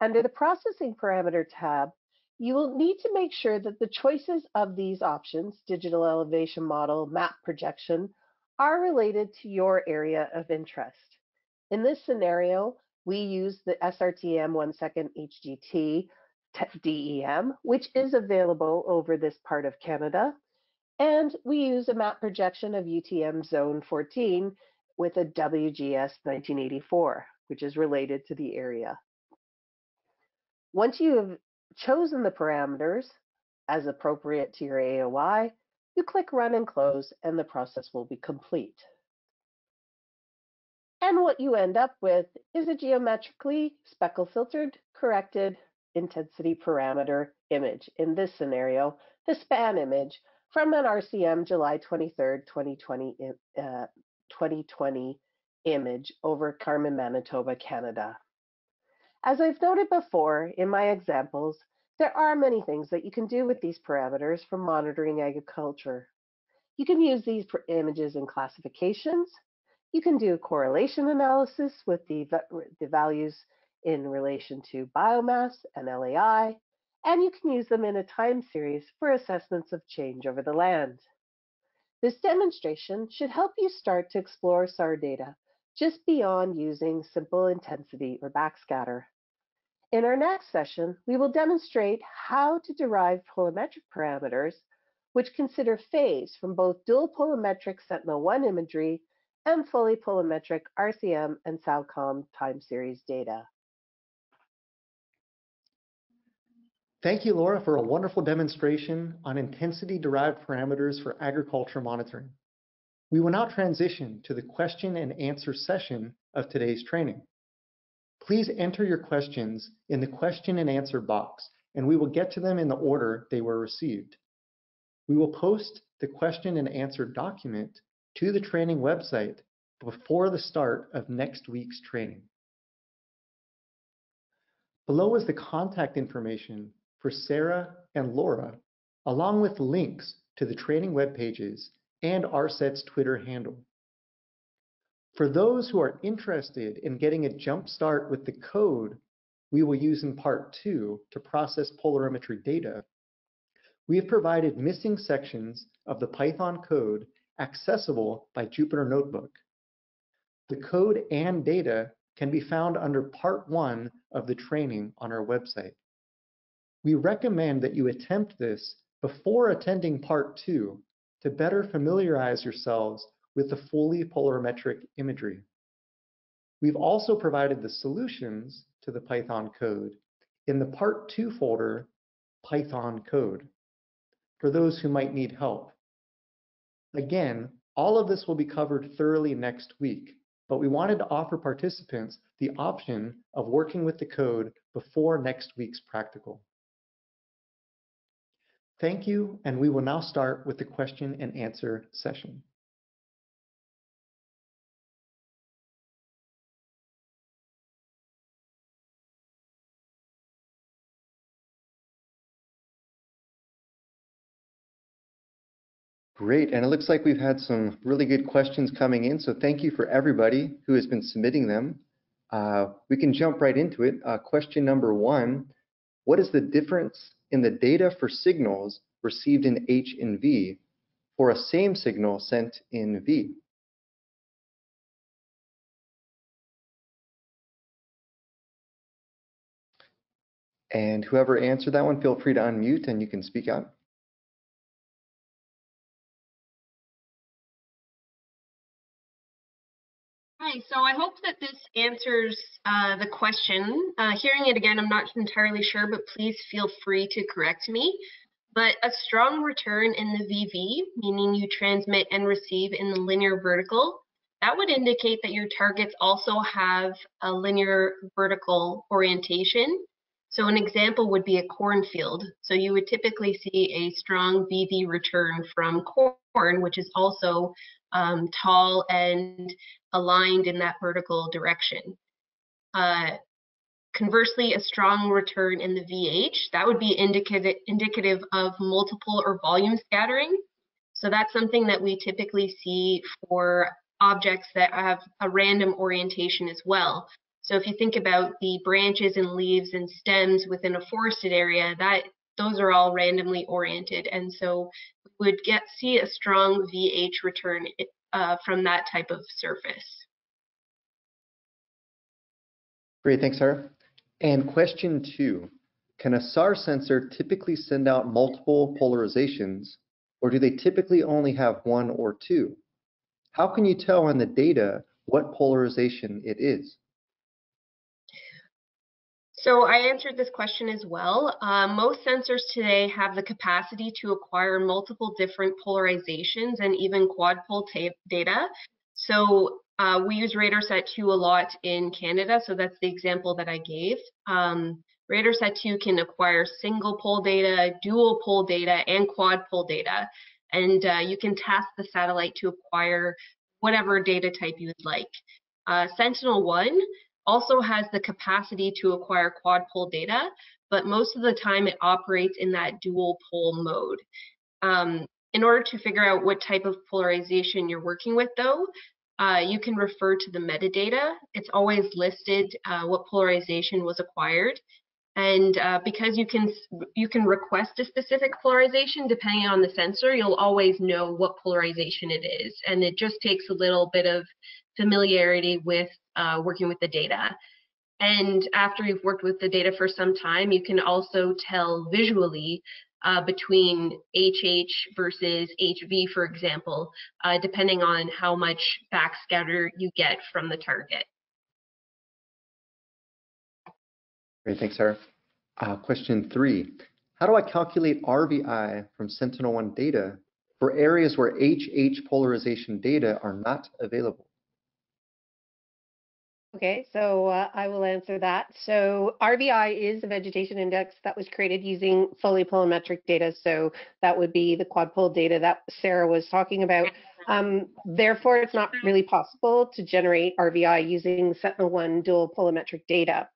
Under the processing parameter tab, you will need to make sure that the choices of these options, digital elevation model, map projection, are related to your area of interest. In this scenario, we use the SRTM one second HGT DEM, which is available over this part of Canada. And we use a map projection of UTM zone 14 with a WGS 1984, which is related to the area. Once you have chosen the parameters as appropriate to your AOI, you click Run and Close, and the process will be complete. And what you end up with is a geometrically speckle filtered, corrected intensity parameter image. In this scenario, the span image from an RCM July 23rd, 2020, uh, 2020 image over Carman, Manitoba, Canada. As I've noted before in my examples, there are many things that you can do with these parameters for monitoring agriculture. You can use these images in classifications. You can do a correlation analysis with the, the values in relation to biomass and LAI, and you can use them in a time series for assessments of change over the land. This demonstration should help you start to explore SAR data just beyond using simple intensity or backscatter. In our next session, we will demonstrate how to derive polarimetric parameters which consider phase from both dual polarimetric Sentinel-1 imagery and fully polarimetric RCM and SAOCOM time series data. Thank you, Laura, for a wonderful demonstration on intensity-derived parameters for agriculture monitoring. We will now transition to the question and answer session of today's training. Please enter your questions in the question and answer box, and we will get to them in the order they were received. We will post the question and answer document to the training website before the start of next week's training. Below is the contact information for Sarah and Laura, along with links to the training web pages and ARSET's Twitter handle. For those who are interested in getting a jump start with the code we will use in part two to process polarimetry data, we have provided missing sections of the Python code accessible by Jupyter Notebook. The code and data can be found under part one of the training on our website. We recommend that you attempt this before attending part two to better familiarize yourselves with the fully polarimetric imagery. We've also provided the solutions to the Python code in the part two folder, Python code, for those who might need help. Again, all of this will be covered thoroughly next week, but we wanted to offer participants the option of working with the code before next week's practical. Thank you, and we will now start with the question and answer session. Great, and it looks like we've had some really good questions coming in, so thank you for everybody who has been submitting them. Uh, we can jump right into it. Uh, question number one, what is the difference in the data for signals received in H and V for a same signal sent in V? And whoever answered that one, feel free to unmute and you can speak out. So I hope that this answers uh, the question. Uh, hearing it again, I'm not entirely sure, but please feel free to correct me. But a strong return in the VV, meaning you transmit and receive in the linear vertical, that would indicate that your targets also have a linear vertical orientation. So an example would be a cornfield. So you would typically see a strong VV return from corn, which is also um, tall and aligned in that vertical direction. Uh, conversely, a strong return in the VH, that would be indicative, indicative of multiple or volume scattering. So that's something that we typically see for objects that have a random orientation as well. So if you think about the branches and leaves and stems within a forested area, that those are all randomly oriented. And so would get see a strong VH return uh, from that type of surface. Great, thanks, Sarah. And question two, can a SAR sensor typically send out multiple polarizations, or do they typically only have one or two? How can you tell on the data what polarization it is? So I answered this question as well. Uh, most sensors today have the capacity to acquire multiple different polarizations and even quad pol data. So uh, we use RadarSat 2 a lot in Canada, so that's the example that I gave. Um, RadarSat 2 can acquire single pol data, dual pol data, and quad pol data. And uh, you can task the satellite to acquire whatever data type you would like. Uh, Sentinel-1 also has the capacity to acquire quad pol data, but most of the time it operates in that dual pol mode. Um, in order to figure out what type of polarization you're working with though, uh, you can refer to the metadata. It's always listed uh, what polarization was acquired. And uh, because you can you can request a specific polarization depending on the sensor, you'll always know what polarization it is. And it just takes a little bit of familiarity with uh, working with the data. And after you've worked with the data for some time, you can also tell visually uh, between HH versus HV, for example, uh, depending on how much backscatter you get from the target. Great, thanks, Sarah. Uh, question three, how do I calculate RVI from Sentinel-1 data for areas where HH polarization data are not available? Okay, so uh, I will answer that. So RVI is a vegetation index that was created using fully polarimetric data. So that would be the quad pol data that Sarah was talking about. Um, therefore, it's not really possible to generate RVI using Sentinel-1 dual polarimetric data.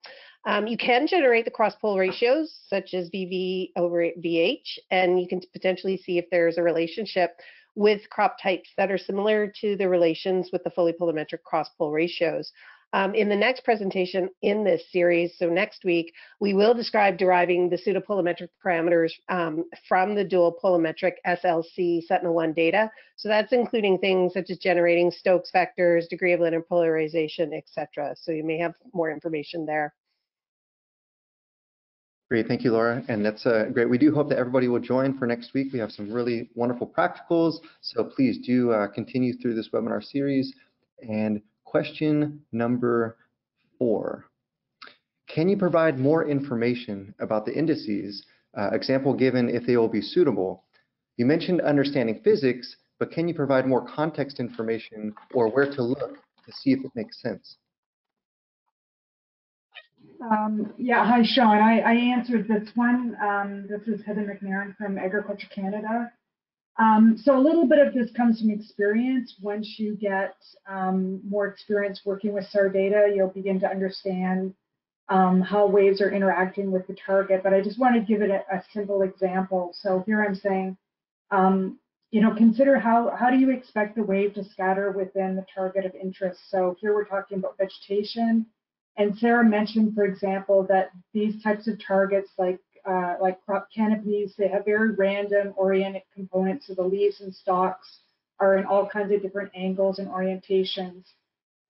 Um, you can generate the cross-pol ratios, such as VV over VH, and you can potentially see if there's a relationship with crop types that are similar to the relations with the fully polarimetric cross-pol ratios. Um, in the next presentation in this series, so next week, we will describe deriving the pseudopolarimetric parameters um, from the dual polarimetric SLC Sentinel-1 data. So that's including things such as generating Stokes vectors, degree of linear polarization, etc. So you may have more information there. Great, thank you, Laura. And that's uh, great. We do hope that everybody will join for next week. We have some really wonderful practicals, so please do uh, continue through this webinar series. And Question number four. Can you provide more information about the indices, uh, example given if they will be suitable? You mentioned understanding physics, but can you provide more context information or where to look to see if it makes sense? Um, yeah, hi, Sean. I, I answered this one. Um, this is Heather McNairn from Agriculture Canada. Um, so a little bit of this comes from experience. Once you get um, more experience working with SAR data, you'll begin to understand um, how waves are interacting with the target. But I just want to give it a, a simple example. So here I'm saying, um, you know, consider how, how do you expect the wave to scatter within the target of interest? So here we're talking about vegetation. And Sarah mentioned, for example, that these types of targets like uh, like crop canopies. They have very random oriented components. So the leaves and stalks are in all kinds of different angles and orientations.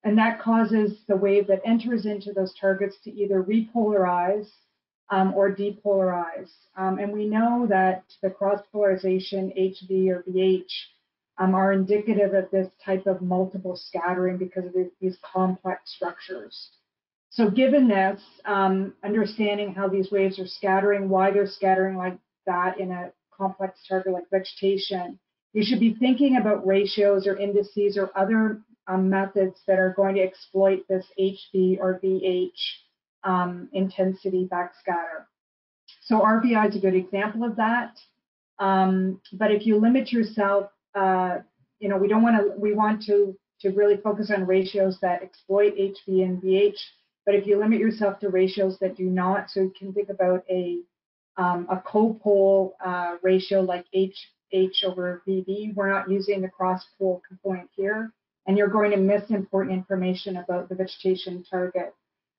And that causes the wave that enters into those targets to either repolarize um, or depolarize. Um, and we know that the cross polarization HV or VH um, are indicative of this type of multiple scattering because of these complex structures. So given this, um, understanding how these waves are scattering, why they're scattering like that in a complex target like vegetation, you should be thinking about ratios or indices or other um, methods that are going to exploit this HV or VH um, intensity backscatter. So RVI is a good example of that. Um, but if you limit yourself, uh, you know, we don't want to, we want to, to really focus on ratios that exploit HV and VH But if you limit yourself to ratios that do not, so you can think about a um, a copol uh, ratio like H H over VV, we're not using the cross pol component here, and you're going to miss important information about the vegetation target.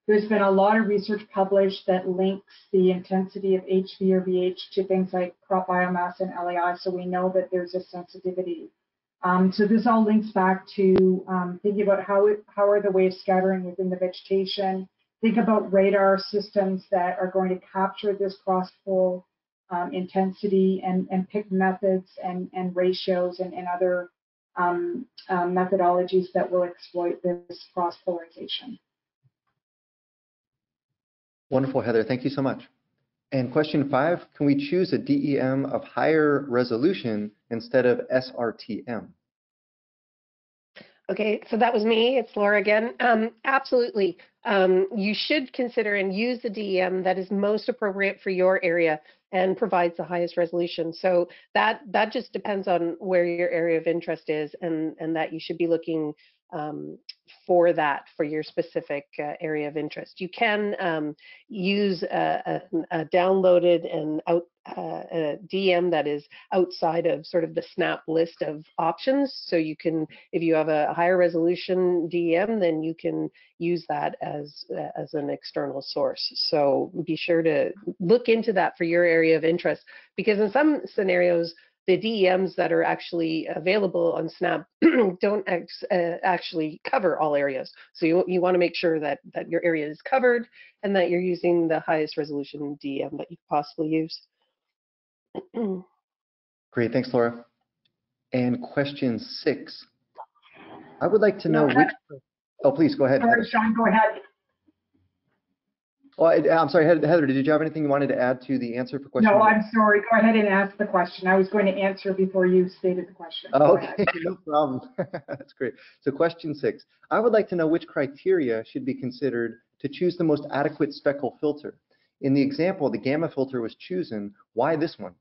There's been a lot of research published that links the intensity of HV or VH to things like crop biomass and LAI, so we know that there's a sensitivity. Um, so this all links back to um, thinking about how, how are the waves scattering within the vegetation. Think about radar systems that are going to capture this cross-pol um, intensity and, and pick methods and, and ratios and, and other um, um, methodologies that will exploit this cross-polarization. Wonderful, Heather. Thank you so much. And question five, can we choose a DEM of higher resolution instead of SRTM? Okay, so that was me. It's Laura again. Um, absolutely. Um, you should consider and use the DEM that is most appropriate for your area and provides the highest resolution. So that that just depends on where your area of interest is and, and that you should be looking um, for that for your specific uh, area of interest. You can um, use a, a, a, downloaded and out uh, a DM that is outside of sort of the SNAP list of options. So you can, if you have a higher resolution DM, then you can use that as uh, as an external source. So be sure to look into that for your area of interest because in some scenarios the DEMs that are actually available on SNAP don't ex, uh, actually cover all areas. So you, you want to make sure that, that your area is covered and that you're using the highest resolution DEM that you possibly use. Great, thanks, Laura. And question six. I would like to know which, oh, please go ahead. Sorry, Sean, go ahead. Well, I- I'm sorry, Heather, did you have anything you wanted to add to the answer for question? No, one? I'm sorry. Go ahead and ask the question. I was going to answer before you stated the question. Go Oh, ahead. Okay, no problem. That's great. So question six, I would like to know which criteria should be considered to choose the most adequate speckle filter. In the example, the gamma filter was chosen. Why this one?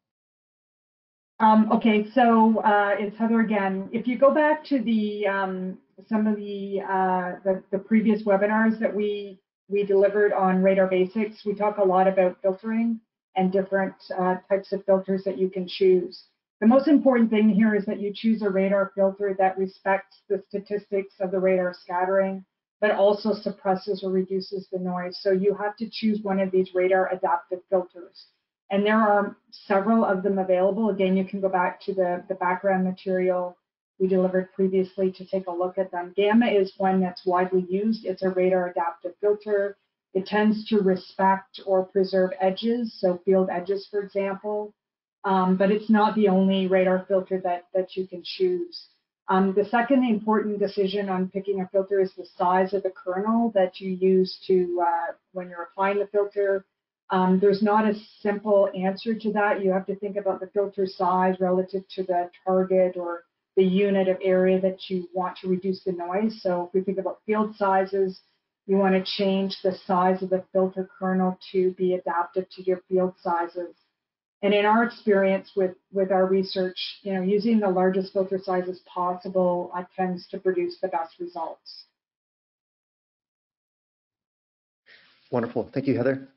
Um, okay, so uh, it's Heather again. If you go back to the um, some of the, uh, the the previous webinars that we we delivered on Radar Basics, we talk a lot about filtering and different uh, types of filters that you can choose. The most important thing here is that you choose a radar filter that respects the statistics of the radar scattering, but also suppresses or reduces the noise. So you have to choose one of these radar adaptive filters. And there are several of them available. Again, you can go back to the, the background material we delivered previously to take a look at them. Gamma is one that's widely used. It's a radar adaptive filter. It tends to respect or preserve edges, so field edges, for example. Um, but it's not the only radar filter that, that you can choose. Um, the second important decision on picking a filter is the size of the kernel that you use to uh, when you're applying the filter. Um, there's not a simple answer to that. You have to think about the filter size relative to the target or the unit of area that you want to reduce the noise. So if we think about field sizes, you want to change the size of the filter kernel to be adaptive to your field sizes. And in our experience with, with our research, you know, using the largest filter sizes possible uh, tends to produce the best results. Wonderful. Thank you, Heather.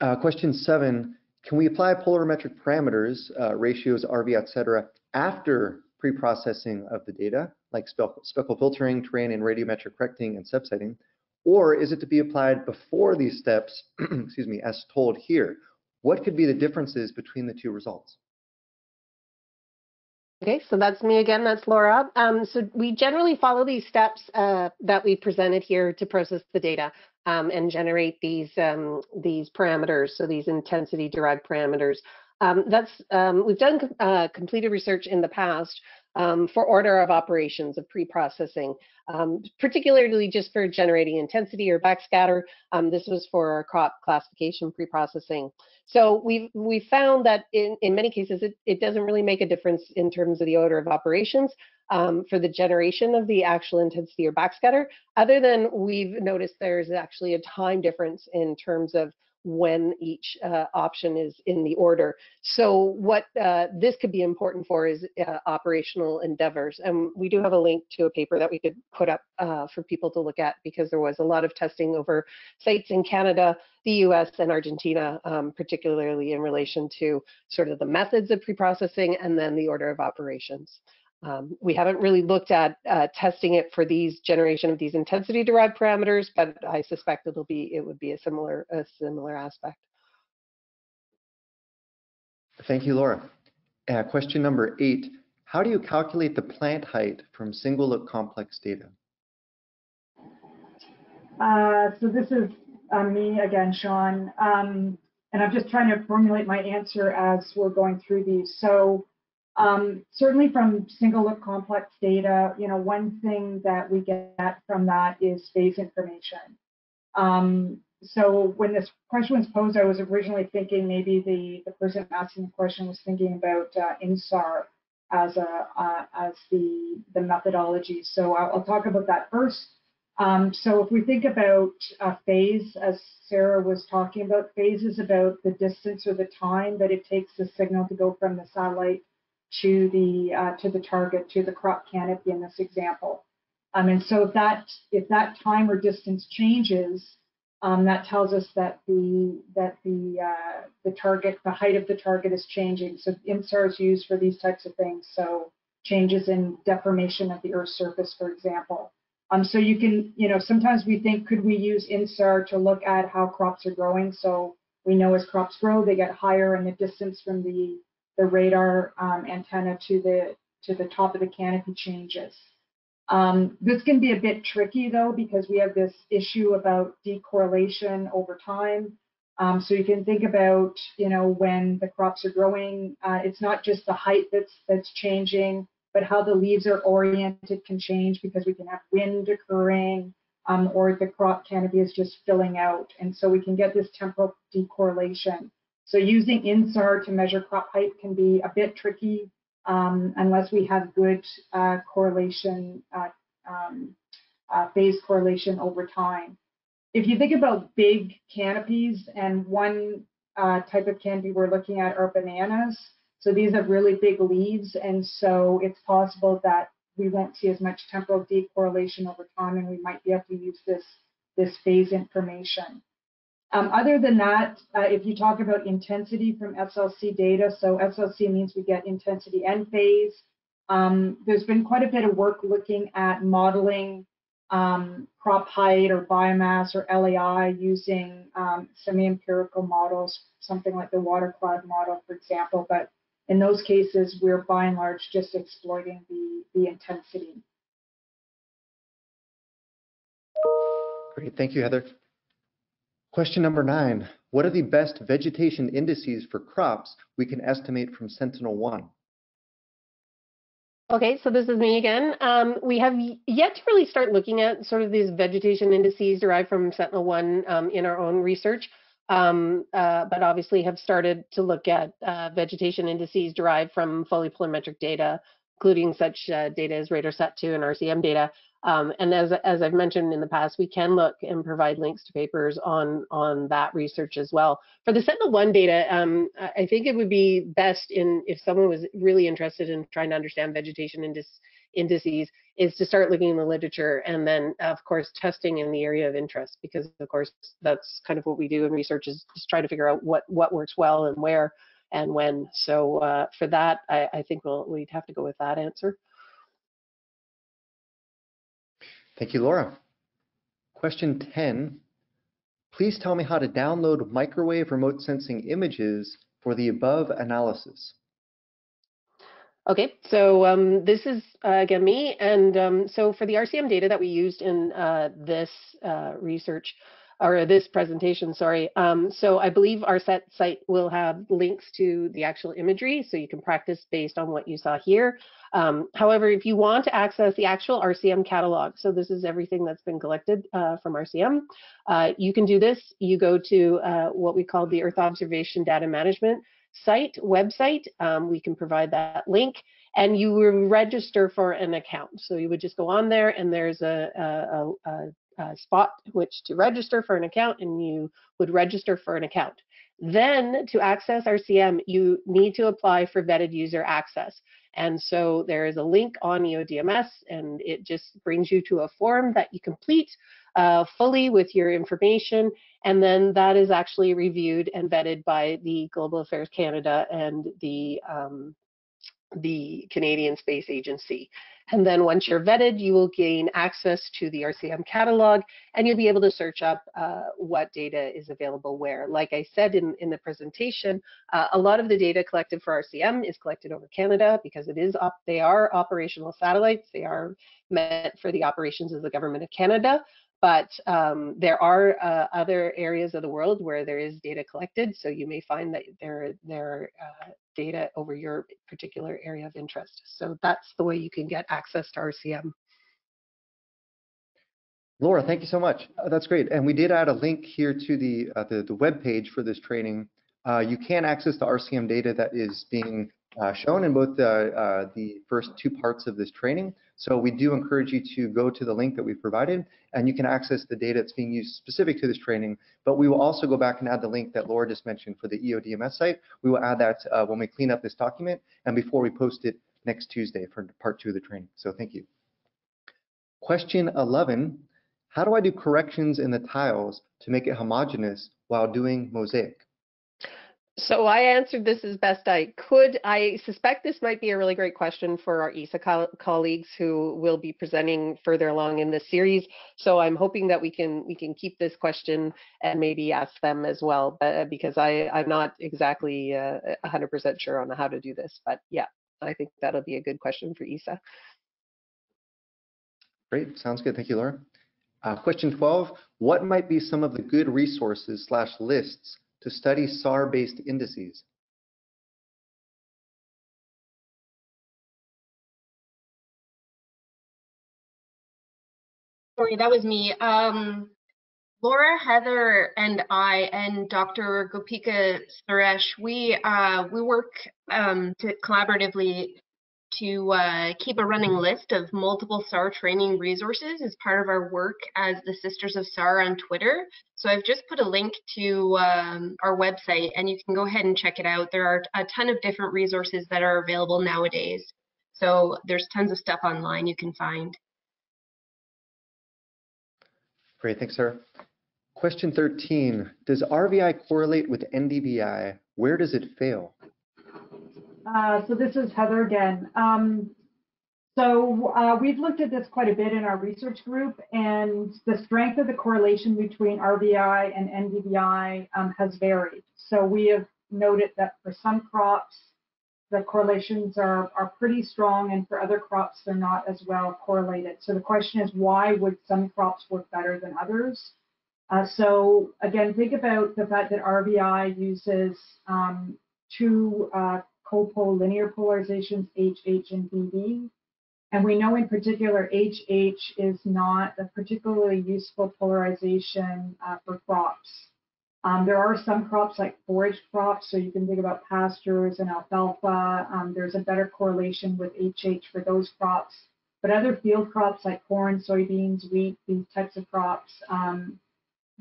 Uh, question seven, can we apply polarimetric parameters, uh, ratios, RV, et cetera, after pre-processing of the data, like speckle, filtering, terrain and radiometric correcting and subsetting? Or is it to be applied before these steps, excuse me, as told here? What could be the differences between the two results? Okay, so that's me again. That's Laura. Um, so we generally follow these steps uh, that we presented here to process the data um, and generate these um, these parameters. So these intensity derived parameters. Um, that's um, we've done uh, completed research in the past um, for order of operations of pre-processing, um, particularly just for generating intensity or backscatter. Um, this was for our crop classification pre-processing. So we've we found that in, in many cases it, it doesn't really make a difference in terms of the order of operations um, for the generation of the actual intensity or backscatter, other than we've noticed there's actually a time difference in terms of when each uh, option is in the order. So what uh, this could be important for is uh, operational endeavors. And we do have a link to a paper that we could put up uh, for people to look at because there was a lot of testing over sites in Canada, the US, and Argentina, um, particularly in relation to sort of the methods of pre-processing and then the order of operations. Um, we haven't really looked at uh, testing it for these generation of these intensity derived parameters, but I suspect it'll be it would be a similar a similar aspect. Thank you, Laura. Uh, question number eight, how do you calculate the plant height from single look complex data? Uh, so this is uh, me again, Sean. Um, and I'm just trying to formulate my answer as we're going through these. So um, certainly from single look complex data, you know, one thing that we get from that is phase information. Um, so when this question was posed, I was originally thinking maybe the, the person asking the question was thinking about uh, INSAR as a uh, as the the methodology. So I'll, I'll talk about that first. Um, so if we think about phase, as Sarah was talking about, phase is about the distance or the time that it takes the signal to go from the satellite to the uh, to the target to the crop canopy in this example. Um, and so if that if that time or distance changes, um, that tells us that the that the uh, the target the height of the target is changing. So INSAR is used for these types of things. So changes in deformation of the Earth's surface, for example. Um, so you can, you know, sometimes we think, could we use INSAR to look at how crops are growing? So we know as crops grow, they get higher and the distance from the the radar um, antenna to the to the top of the canopy changes. Um, this can be a bit tricky though because we have this issue about decorrelation over time. Um, so you can think about, you know, when the crops are growing, uh, it's not just the height that's that's changing, but how the leaves are oriented can change because we can have wind occurring, um, or the crop canopy is just filling out, and so we can get this temporal decorrelation. So using INSAR to measure crop height can be a bit tricky um, unless we have good uh, correlation, uh, um, uh, phase correlation over time. If you think about big canopies, and one uh, type of canopy we're looking at are bananas. So these have really big leaves, and so it's possible that we won't see as much temporal decorrelation over time, and we might be able to use this, this phase information. Um, other than that, uh, if you talk about intensity from SLC data, so SLC means we get intensity and phase. Um, there's been quite a bit of work looking at modeling um, crop height or biomass or LAI using um, semi-empirical models, something like the water cloud model, for example. But in those cases, we're by and large just exploiting the, the intensity. Great, thank you, Heather. Question number nine, what are the best vegetation indices for crops we can estimate from Sentinel-1? Okay, so this is me again. Um, we have yet to really start looking at sort of these vegetation indices derived from Sentinel-1 um, in our own research, um, uh, but obviously have started to look at uh, vegetation indices derived from fully polarimetric data, including such uh, data as RADARSat-2 and RCM data. Um, and as, as I've mentioned in the past, we can look and provide links to papers on, on that research as well. For the Sentinel-1 data, um, I think it would be best in if someone was really interested in trying to understand vegetation indices, is to start looking in the literature and then, of course, testing in the area of interest, because of course, that's kind of what we do in research is just try to figure out what, what works well and where and when. So uh, for that, I, I think we'll, we'd have to go with that answer. Thank you, Laura. Question 10. Please tell me how to download microwave remote sensing images for the above analysis. Okay, so um, this is uh, again me, and um, so for the RCM data that we used in uh, this uh, research, or this presentation, sorry. Um, so I believe ARSET site will have links to the actual imagery, so you can practice based on what you saw here. Um, however, if you want to access the actual RCM catalog, so this is everything that's been collected uh, from RCM, uh, you can do this. You go to uh, what we call the Earth Observation Data Management site, website. Um, we can provide that link and you register for an account. So you would just go on there and there's a, a, a, uh, spot which to register for an account and you would register for an account. Then to access RCM, you need to apply for vetted user access. And so there is a link on EODMS and it just brings you to a form that you complete uh, fully with your information. And then that is actually reviewed and vetted by the Global Affairs Canada and the um, the Canadian Space Agency. And then once you're vetted, you will gain access to the RCM catalog and you'll be able to search up uh, what data is available where. Like I said in, in the presentation, uh, a lot of the data collected for RCM is collected over Canada because it is op they are operational satellites. They are meant for the operations of the Government of Canada but um, there are uh, other areas of the world where there is data collected. So you may find that there, there are uh, data over your particular area of interest. So that's the way you can get access to RCM. Laura, thank you so much. Uh, that's great. And we did add a link here to the, uh, the, the web page for this training. Uh, you can access the RCM data that is being uh, shown in both the, uh, the first two parts of this training. So we do encourage you to go to the link that we've provided and you can access the data that's being used specific to this training. But we will also go back and add the link that Laura just mentioned for the EODMS site. We will add that uh, when we clean up this document and before we post it next Tuesday for part two of the training. So thank you. Question 11, how do I do corrections in the tiles to make it homogeneous while doing mosaic? So I answered this as best I could. I suspect this might be a really great question for our ESA co colleagues who will be presenting further along in this series. So I'm hoping that we can we can keep this question and maybe ask them as well, but, uh, because I I'm not exactly 100% uh, sure on how to do this. But yeah, I think that'll be a good question for ESA. Great, sounds good. Thank you, Laura. Uh, question 12, what might be some of the good resources slash lists to study SAR-based indices. Sorry, that was me. Um, Laura, Heather, and I, and Dr. Gopika Suresh, we uh, we work um, to collaboratively to uh, keep a running list of multiple SAR training resources as part of our work as the Sisters of SAR on Twitter. So I've just put a link to um, our website and you can go ahead and check it out. There are a ton of different resources that are available nowadays. So there's tons of stuff online you can find. Great, thanks, Sarah. Question 13, does RVI correlate with NDVI? Where does it fail? Uh, so this is Heather again. Um, so uh, we've looked at this quite a bit in our research group, and the strength of the correlation between RVI and NDVI um, has varied. So we have noted that for some crops, the correlations are, are pretty strong, and for other crops, they're not as well correlated. So the question is, why would some crops work better than others? Uh, so again, think about the fact that RVI uses um, two uh, copol linear polarizations, HH and VV. And we know in particular HH is not a particularly useful polarization uh, for crops. Um, there are some crops like forage crops, so you can think about pastures and alfalfa. Um, there's a better correlation with HH for those crops. But other field crops like corn, soybeans, wheat, these types of crops, um,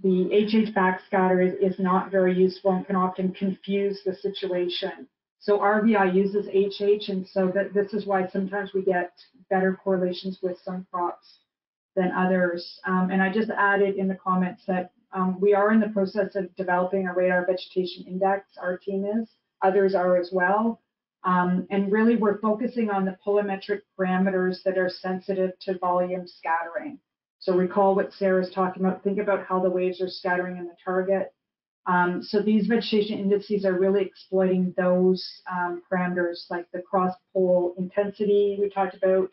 the HH backscatter is, is not very useful and can often confuse the situation. So RVI uses HH, and so that this is why sometimes we get better correlations with some crops than others. Um, and I just added in the comments that um, we are in the process of developing a radar vegetation index. Our team is, others are as well. Um, and really, we're focusing on the polarimetric parameters that are sensitive to volume scattering. So recall what Sarah's talking about. Think about how the waves are scattering in the target. Um, so these vegetation indices are really exploiting those um, parameters like the cross-pol intensity we talked about,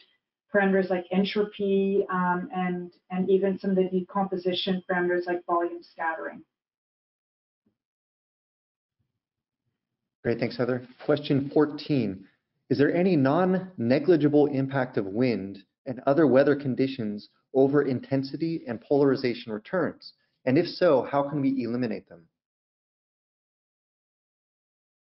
parameters like entropy, um, and, and even some of the decomposition parameters like volume scattering. Great, thanks, Heather. Question 14. Is there any non-negligible impact of wind and other weather conditions over intensity and polarization returns? And if so, how can we eliminate them?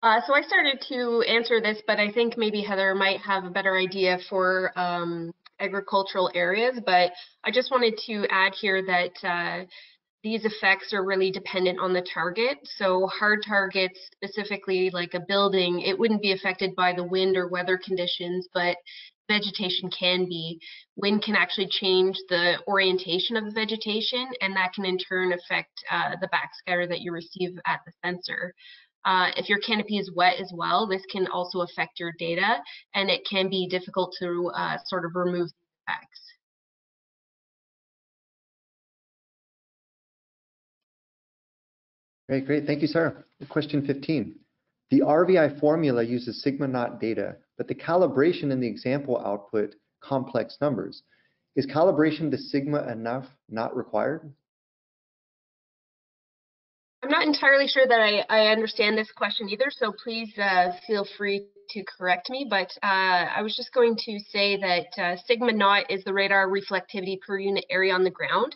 Uh, so I started to answer this, but I think maybe Heather might have a better idea for um, agricultural areas, but I just wanted to add here that uh, these effects are really dependent on the target. So hard targets, specifically like a building, it wouldn't be affected by the wind or weather conditions, but vegetation can be. Wind can actually change the orientation of the vegetation, and that can in turn affect uh, the backscatter that you receive at the sensor. Uh, if your canopy is wet as well, this can also affect your data, and it can be difficult to uh, sort of remove the effects. Great, great. Thank you, Sarah. Question 15. The RVI formula uses sigma naught data, but the calibration in the example output complex numbers. Is calibration to sigma naught not required? I'm not entirely sure that I, I understand this question either, so please uh, feel free to correct me. But uh, I was just going to say that uh, sigma naught is the radar reflectivity per unit area on the ground.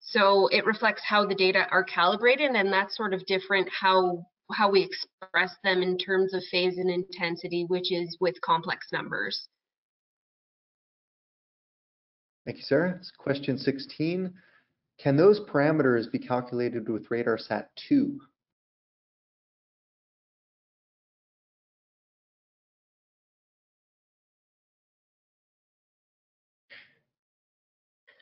So it reflects how the data are calibrated, and that's sort of different how how we express them in terms of phase and intensity, which is with complex numbers. Thank you, Sarah. Question 16. Can those parameters be calculated with RadarSat 2?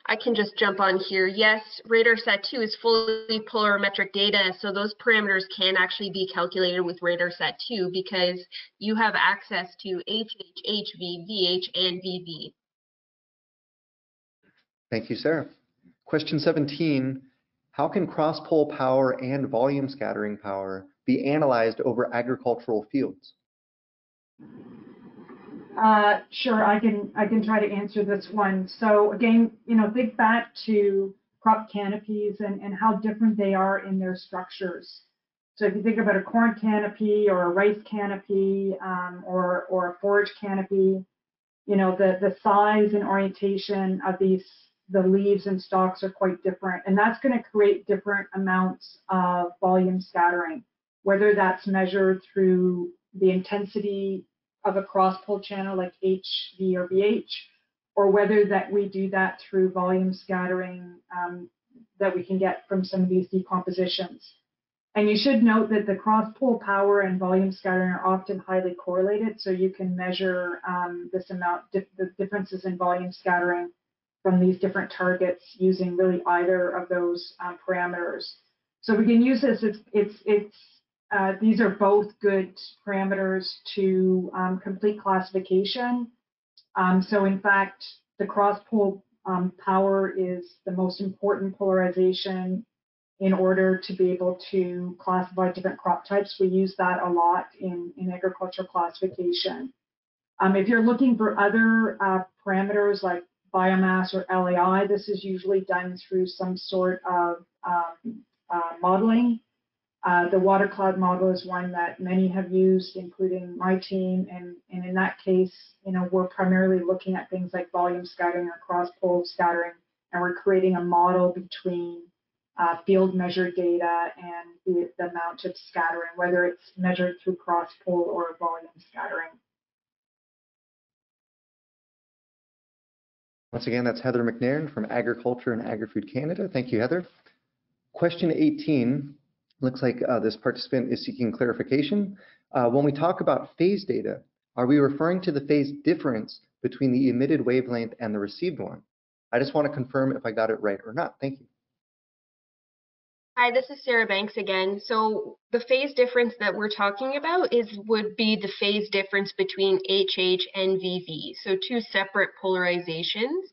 I can just jump on here. Yes, RadarSat 2 is fully polarimetric data, so those parameters can actually be calculated with RadarSat 2 because you have access to HH, HV, VH, and VV. Thank you, Sarah. Question 17, how can cross-pol power and volume scattering power be analyzed over agricultural fields? Uh, sure, I can I can try to answer this one. So again, you know, think back to crop canopies and, and how different they are in their structures. So if you think about a corn canopy or a rice canopy um, or or a forage canopy, you know, the the size and orientation of these the leaves and stalks are quite different, and that's going to create different amounts of volume scattering, whether that's measured through the intensity of a cross-pol channel like HV or VH, or whether that we do that through volume scattering um, that we can get from some of these decompositions. And you should note that the cross-pol power and volume scattering are often highly correlated, so you can measure um, this amount, the differences in volume scattering from these different targets using really either of those um, parameters. So we can use this, it's, it's, it's uh, these are both good parameters to um, complete classification. Um, so in fact, the cross-pol um, power is the most important polarization in order to be able to classify different crop types. We use that a lot in, in agricultural classification. Um, if you're looking for other uh, parameters like biomass or LAI, this is usually done through some sort of um, uh, modeling uh, the water cloud model is one that many have used, including my team. And, and in that case, you know, we're primarily looking at things like volume scattering or cross-pol scattering, and we're creating a model between uh, field measured data and the, the amount of scattering, whether it's measured through cross-pol or volume scattering. Once again, that's Heather McNairn from Agriculture and Agri-Food Canada. Thank you, Heather. Question 18 Looks like uh, this participant is seeking clarification. Uh, when we talk about phase data, are we referring to the phase difference between the emitted wavelength and the received one? I just want to confirm if I got it right or not. Thank you. Hi, this is Sarah Banks again. So the phase difference that we're talking about is would be the phase difference between HH and VV, so two separate polarizations.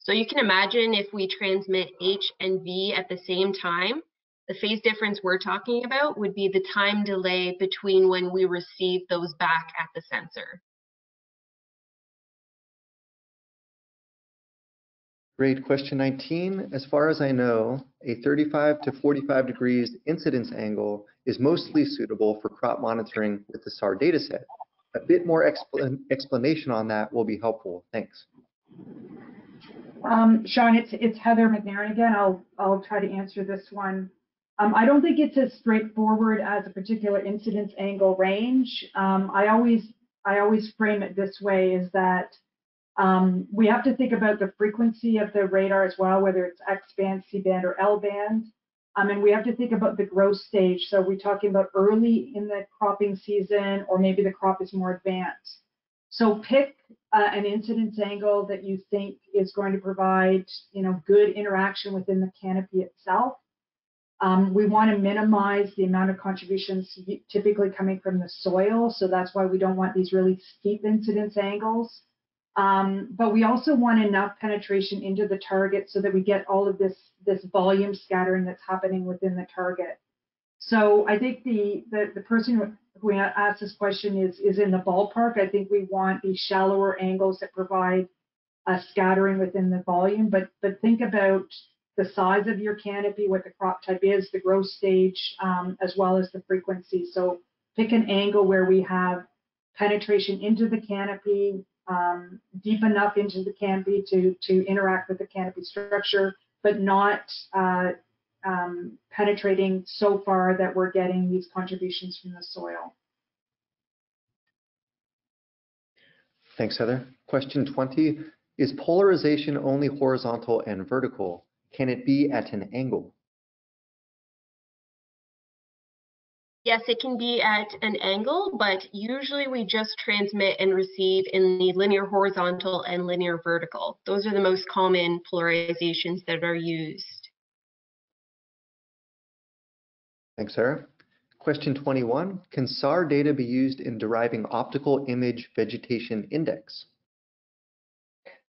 So you can imagine if we transmit H and V at the same time, the phase difference we're talking about would be the time delay between when we receive those back at the sensor. Great. Question 19. As far as I know, a 35 to 45 degrees incidence angle is mostly suitable for crop monitoring with the SAR dataset. A bit more expl explanation on that will be helpful. Thanks. Um, Sean, it's, it's Heather McNairn again. I'll, I'll try to answer this one. Um, I don't think it's as straightforward as a particular incidence angle range. Um, I always I always frame it this way: is that Um, we have to think about the frequency of the radar as well, whether it's X band, C band, or L band. Um, and we have to think about the growth stage. So we're talking about early in the cropping season, or maybe the crop is more advanced. So pick uh, an incidence angle that you think is going to provide, you know, good interaction within the canopy itself. Um, we want to minimize the amount of contributions typically coming from the soil. So that's why we don't want these really steep incidence angles. Um, but we also want enough penetration into the target so that we get all of this, this volume scattering that's happening within the target. So I think the, the, the person who, asked this question is, is in the ballpark. I think we want these shallower angles that provide a scattering within the volume, but, but think about the size of your canopy, what the crop type is, the growth stage, um, as well as the frequency. So pick an angle where we have penetration into the canopy, um, deep enough into the canopy to, to interact with the canopy structure, but not uh, um, penetrating so far that we're getting these contributions from the soil. Thanks, Heather. Question 20, is polarization only horizontal and vertical? Can it be at an angle? Yes, it can be at an angle, but usually we just transmit and receive in the linear horizontal and linear vertical. Those are the most common polarizations that are used. Thanks, Sarah. Question 21, can SAR data be used in deriving optical image vegetation index?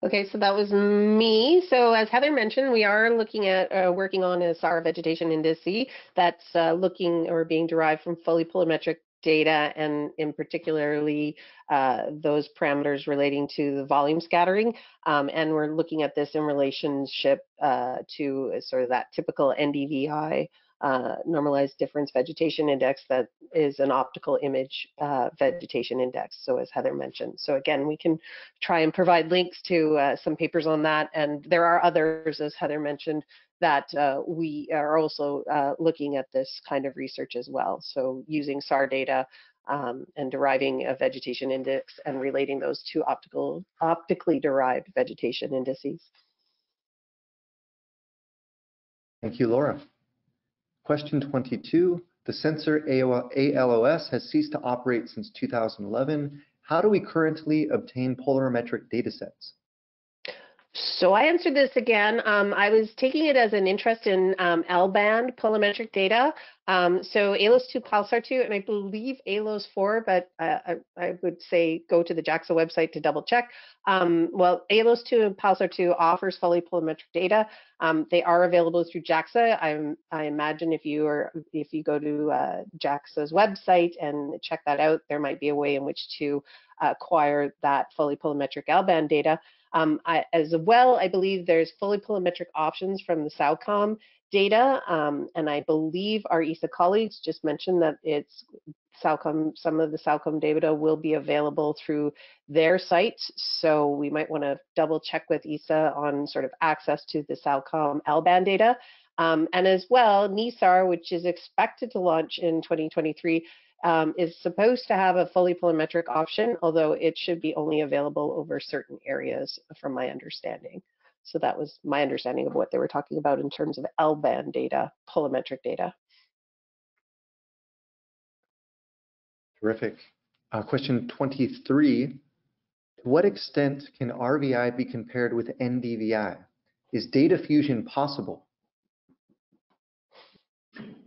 Okay, so that was me. So as Heather mentioned, we are looking at uh, working on a SAR vegetation indice that's uh, looking or being derived from fully polarimetric data and in particularly uh, those parameters relating to the volume scattering. Um, and we're looking at this in relationship uh, to sort of that typical NDVI uh, normalized difference vegetation index that is an optical image uh, vegetation index. So as Heather mentioned, so again, we can try and provide links to uh, some papers on that. And there are others, as Heather mentioned, that uh, we are also uh, looking at this kind of research as well. So using SAR data um, and deriving a vegetation index and relating those to optical, optically derived vegetation indices. Thank you, Laura. Question 22, the sensor ALOS has ceased to operate since 2011. How do we currently obtain polarimetric datasets? So I answered this again. Um, I was taking it as an interest in um, L-band polarimetric data. Um, so ALOS 2, PALSAR 2, and I believe ALOS 4, but uh, I, I, would say go to the JAXA website to double check. Um, well, ALOS 2 and PALSAR 2 offers fully polarimetric data. Um, they are available through JAXA. I, I, imagine if you are if you go to uh, JAXA's website and check that out, there might be a way in which to acquire that fully polarimetric L-band data. Um, I, as well, I believe there's fully polarimetric options from the SAOCOM data, um, and I believe our ESA colleagues just mentioned that it's SAOCOM, some of the SAOCOM data will be available through their site, so we might want to double check with ESA on sort of access to the SAOCOM L-band data. Um, and as well, NISAR, which is expected to launch in 2023, um, is supposed to have a fully polarimetric option, although it should be only available over certain areas from my understanding. So that was my understanding of what they were talking about in terms of L-band data, polarimetric data. Terrific. Uh, question 23, to what extent can RVI be compared with NDVI? Is data fusion possible?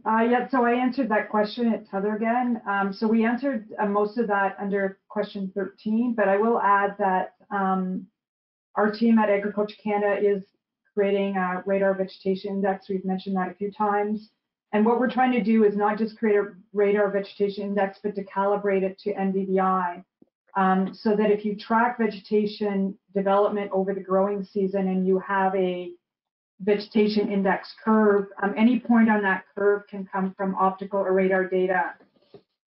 Uh, yeah, so I answered that question. It's Heather again. Um, so we answered uh, most of that under question 13, but I will add that um, our team at Agriculture Canada is creating a radar vegetation index. We've mentioned that a few times. And what we're trying to do is not just create a radar vegetation index, but to calibrate it to NDVI. Um, so that if you track vegetation development over the growing season and you have a vegetation index curve. Um, any point on that curve can come from optical or radar data.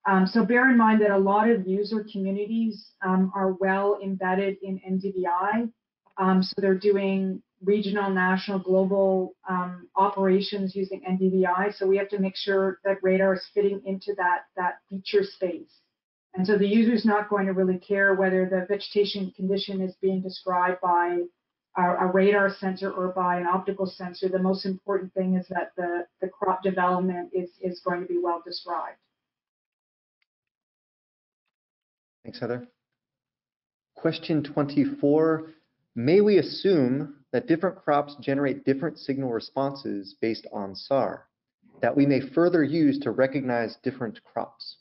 Um, so bear in mind that a lot of user communities um, are well embedded in NDVI. Um, so they're doing regional, national, global um, operations using NDVI. So we have to make sure that radar is fitting into that, that feature space. And so the user is not going to really care whether the vegetation condition is being described by a, a radar sensor or by an optical sensor. The most important thing is that the, the crop development is, is going to be well described. Thanks, Heather. Question 24, may we assume that different crops generate different signal responses based on SAR that we may further use to recognize different crops?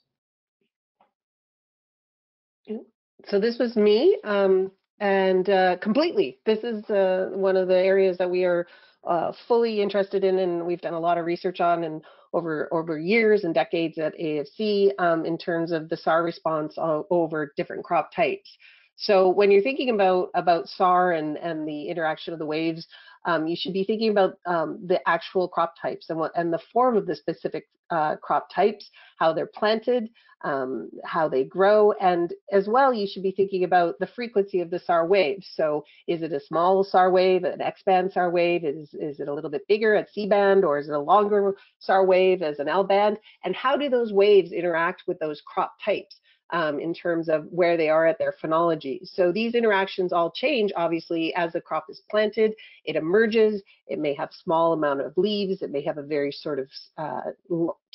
So this was me, um, and uh, completely. This is uh, one of the areas that we are uh, fully interested in, and we've done a lot of research on, and over over years and decades at AFC um, in terms of the SAR response over different crop types. So when you're thinking about about SAR and and the interaction of the waves, um, you should be thinking about um, the actual crop types and what and the form of the specific uh, crop types, how they're planted, um, how they grow, and as well, you should be thinking about the frequency of the SAR wave. So is it a small SAR wave, an X-band SAR wave? Is, is it a little bit bigger at C-band, or is it a longer SAR wave as an L-band? And how do those waves interact with those crop types? Um, in terms of where they are at their phenology. So these interactions all change, obviously, as the crop is planted, it emerges, it may have small amount of leaves, it may have a very sort of uh,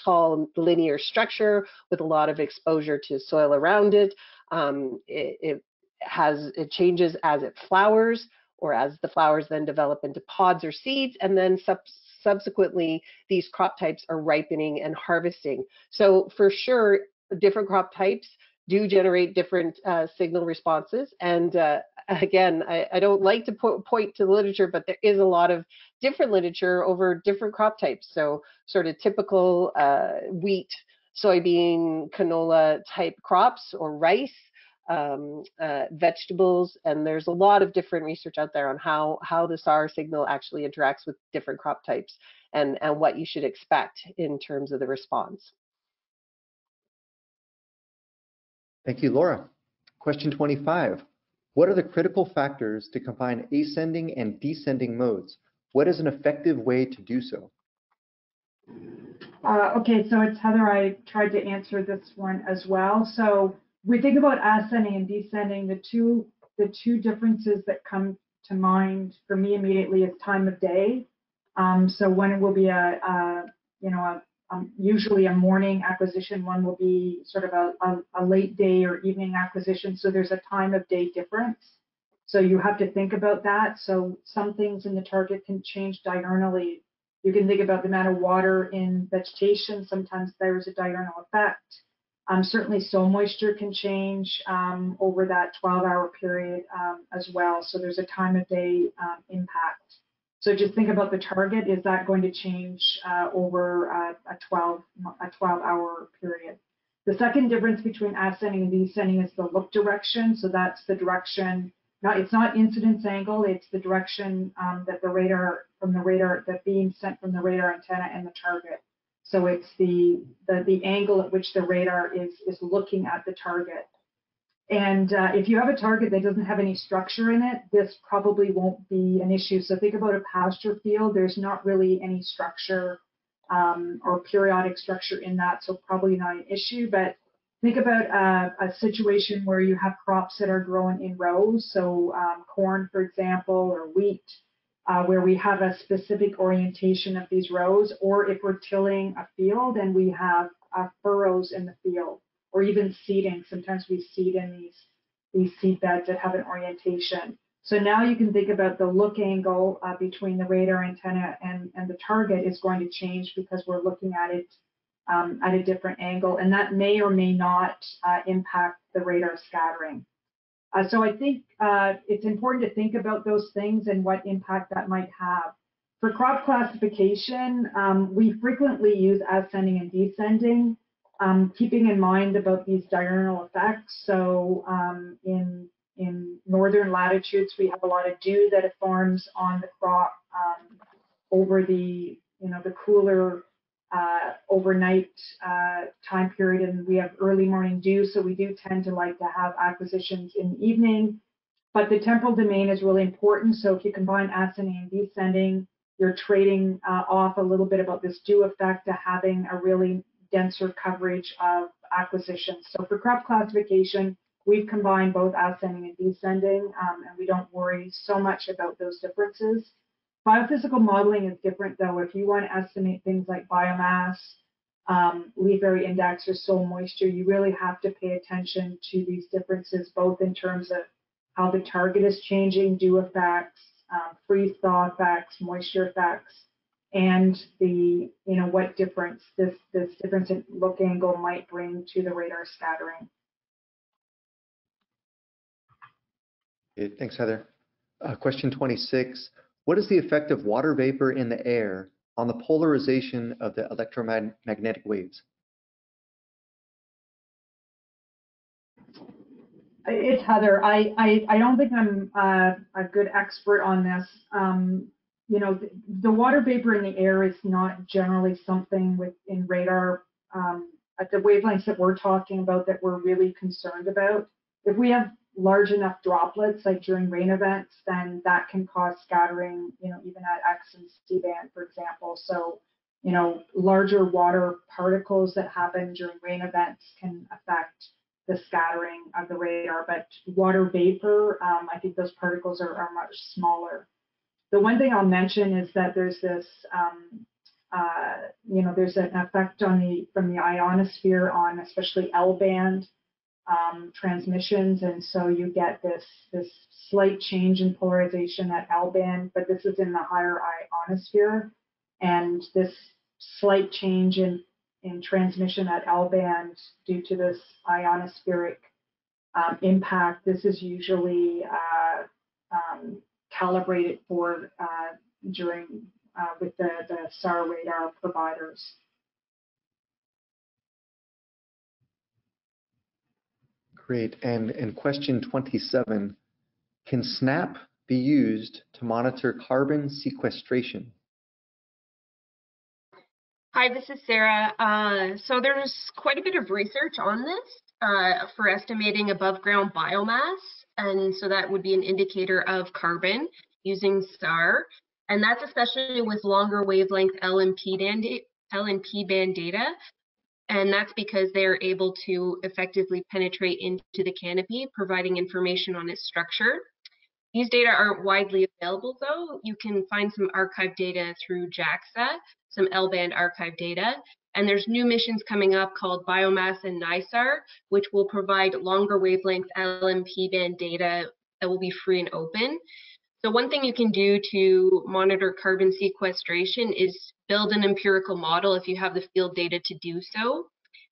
tall linear structure with a lot of exposure to soil around it. Um, it, it has, it changes as it flowers, or as the flowers then develop into pods or seeds, and then sub subsequently these crop types are ripening and harvesting. So for sure, different crop types do generate different uh, signal responses. And uh, again, I, I, don't like to po point to the literature, but there is a lot of different literature over different crop types. So sort of typical uh, wheat, soybean, canola type crops or rice, um, uh, vegetables, and there's a lot of different research out there on how, how the SAR signal actually interacts with different crop types and, and what you should expect in terms of the response. Thank you, Laura. Question 25. What are the critical factors to combine ascending and descending modes? What is an effective way to do so? Uh, okay, so it's Heather. I tried to answer this one as well. So we think about ascending and descending. The two the two differences that come to mind for me immediately is time of day. Um, so when it will be a, a you know a um, usually a morning acquisition. One will be sort of a, a, a, late day or evening acquisition. So there's a time of day difference. So you have to think about that. So some things in the target can change diurnally. You can think about the amount of water in vegetation. Sometimes there's a diurnal effect. Um, certainly soil moisture can change um, over that 12 hour period um, as well. So there's a time of day um, impact. So just think about the target. Is that going to change uh, over a, a 12 a 12 hour period? The second difference between ascending and descending is the look direction. So that's the direction. It's not incidence angle. It's the direction um, that the radar from the radar the beam sent from the radar antenna and the target. So it's the the the angle at which the radar is is looking at the target. And uh, if you have a target that doesn't have any structure in it, this probably won't be an issue. So think about a pasture field. There's not really any structure um, or periodic structure in that, so probably not an issue. But think about a, a situation where you have crops that are growing in rows. So um, corn, for example, or wheat, uh, where we have a specific orientation of these rows, or if we're tilling a field and we have uh, furrows in the field or even seeding. Sometimes we seed in these, these seed beds that have an orientation. So now you can think about the look angle uh, between the radar antenna and, and the target is going to change because we're looking at it um, at a different angle, and that may or may not uh, impact the radar scattering. Uh, so I think uh, it's important to think about those things and what impact that might have. For crop classification, um, we frequently use ascending and descending um, keeping in mind about these diurnal effects. So um, in in northern latitudes, we have a lot of dew that forms on the crop um, over the you know the cooler uh, overnight uh, time period, and we have early morning dew, so we do tend to like to have acquisitions in the evening. But the temporal domain is really important. So if you combine ascending and descending, you're trading uh, off a little bit about this dew effect to having a really denser coverage of acquisitions. So for crop classification, we've combined both ascending and descending, um, and we don't worry so much about those differences. Biophysical modeling is different though. If you want to estimate things like biomass, um, leaf area index or soil moisture, you really have to pay attention to these differences, both in terms of how the target is changing, dew effects, um, freeze thaw effects, moisture effects, and the, you know, what difference this, this difference in look angle might bring to the radar scattering. Okay, thanks, Heather. Uh, question 26. What is the effect of water vapor in the air on the polarization of the electromagnetic waves? It's Heather. I, I, I don't think I'm uh, a good expert on this. Um, you know, the, the, water vapor in the air is not generally something within radar um, at the wavelengths that we're talking about that we're really concerned about. If we have large enough droplets, like during rain events, then that can cause scattering, you know, even at X and C band, for example. So, you know, larger water particles that happen during rain events can affect the scattering of the radar, but water vapor, um, I think those particles are, are, much smaller. The one thing I'll mention is that there's this, um, uh, you know, there's an effect on the from the ionosphere on especially L band um, transmissions, and so you get this this slight change in polarization at L band, but this is in the higher ionosphere, and this slight change in in transmission at L band due to this ionospheric um, impact. This is usually uh, um, calibrated for uh, during uh, with the, the SAR radar providers. Great. And in question 27, can SNAP be used to monitor carbon sequestration? Hi, this is Sarah. Uh, so there's quite a bit of research on this uh, for estimating above ground biomass. And so that would be an indicator of carbon using SAR. And that's especially with longer wavelength L and P band, L and P band data and that's because they're able to effectively penetrate into the canopy, providing information on its structure. These data aren't widely available though. You can find some archive data through JAXA, some L-band archive data, and there's new missions coming up called Biomass and NISAR, which will provide longer wavelength L and P band data that will be free and open. So one thing you can do to monitor carbon sequestration is build an empirical model if you have the field data to do so.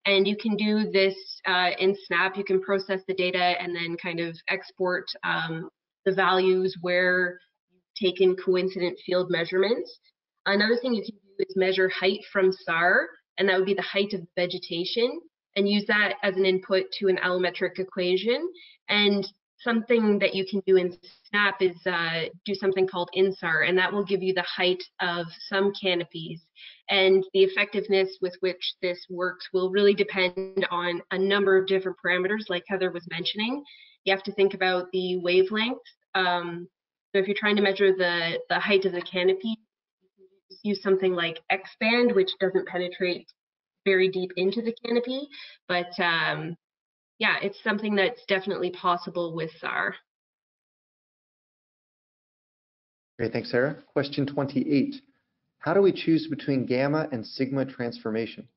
And you can do this uh, in Snap. You can process the data and then kind of export um, the values where you've taken coincident field measurements. Another thing you can do is measure height from SAR, and that would be the height of vegetation, and use that as an input to an allometric equation. And something that you can do in Snap is uh, do something called INSAR, and that will give you the height of some canopies. And the effectiveness with which this works will really depend on a number of different parameters, like Heather was mentioning. You have to think about the wavelength. Um, so if you're trying to measure the, the height of the canopy, use something like X band, which doesn't penetrate very deep into the canopy, but um, yeah, it's something that's definitely possible with SAR. Great, thanks, Sarah. Question 28. How do we choose between gamma and sigma transformation?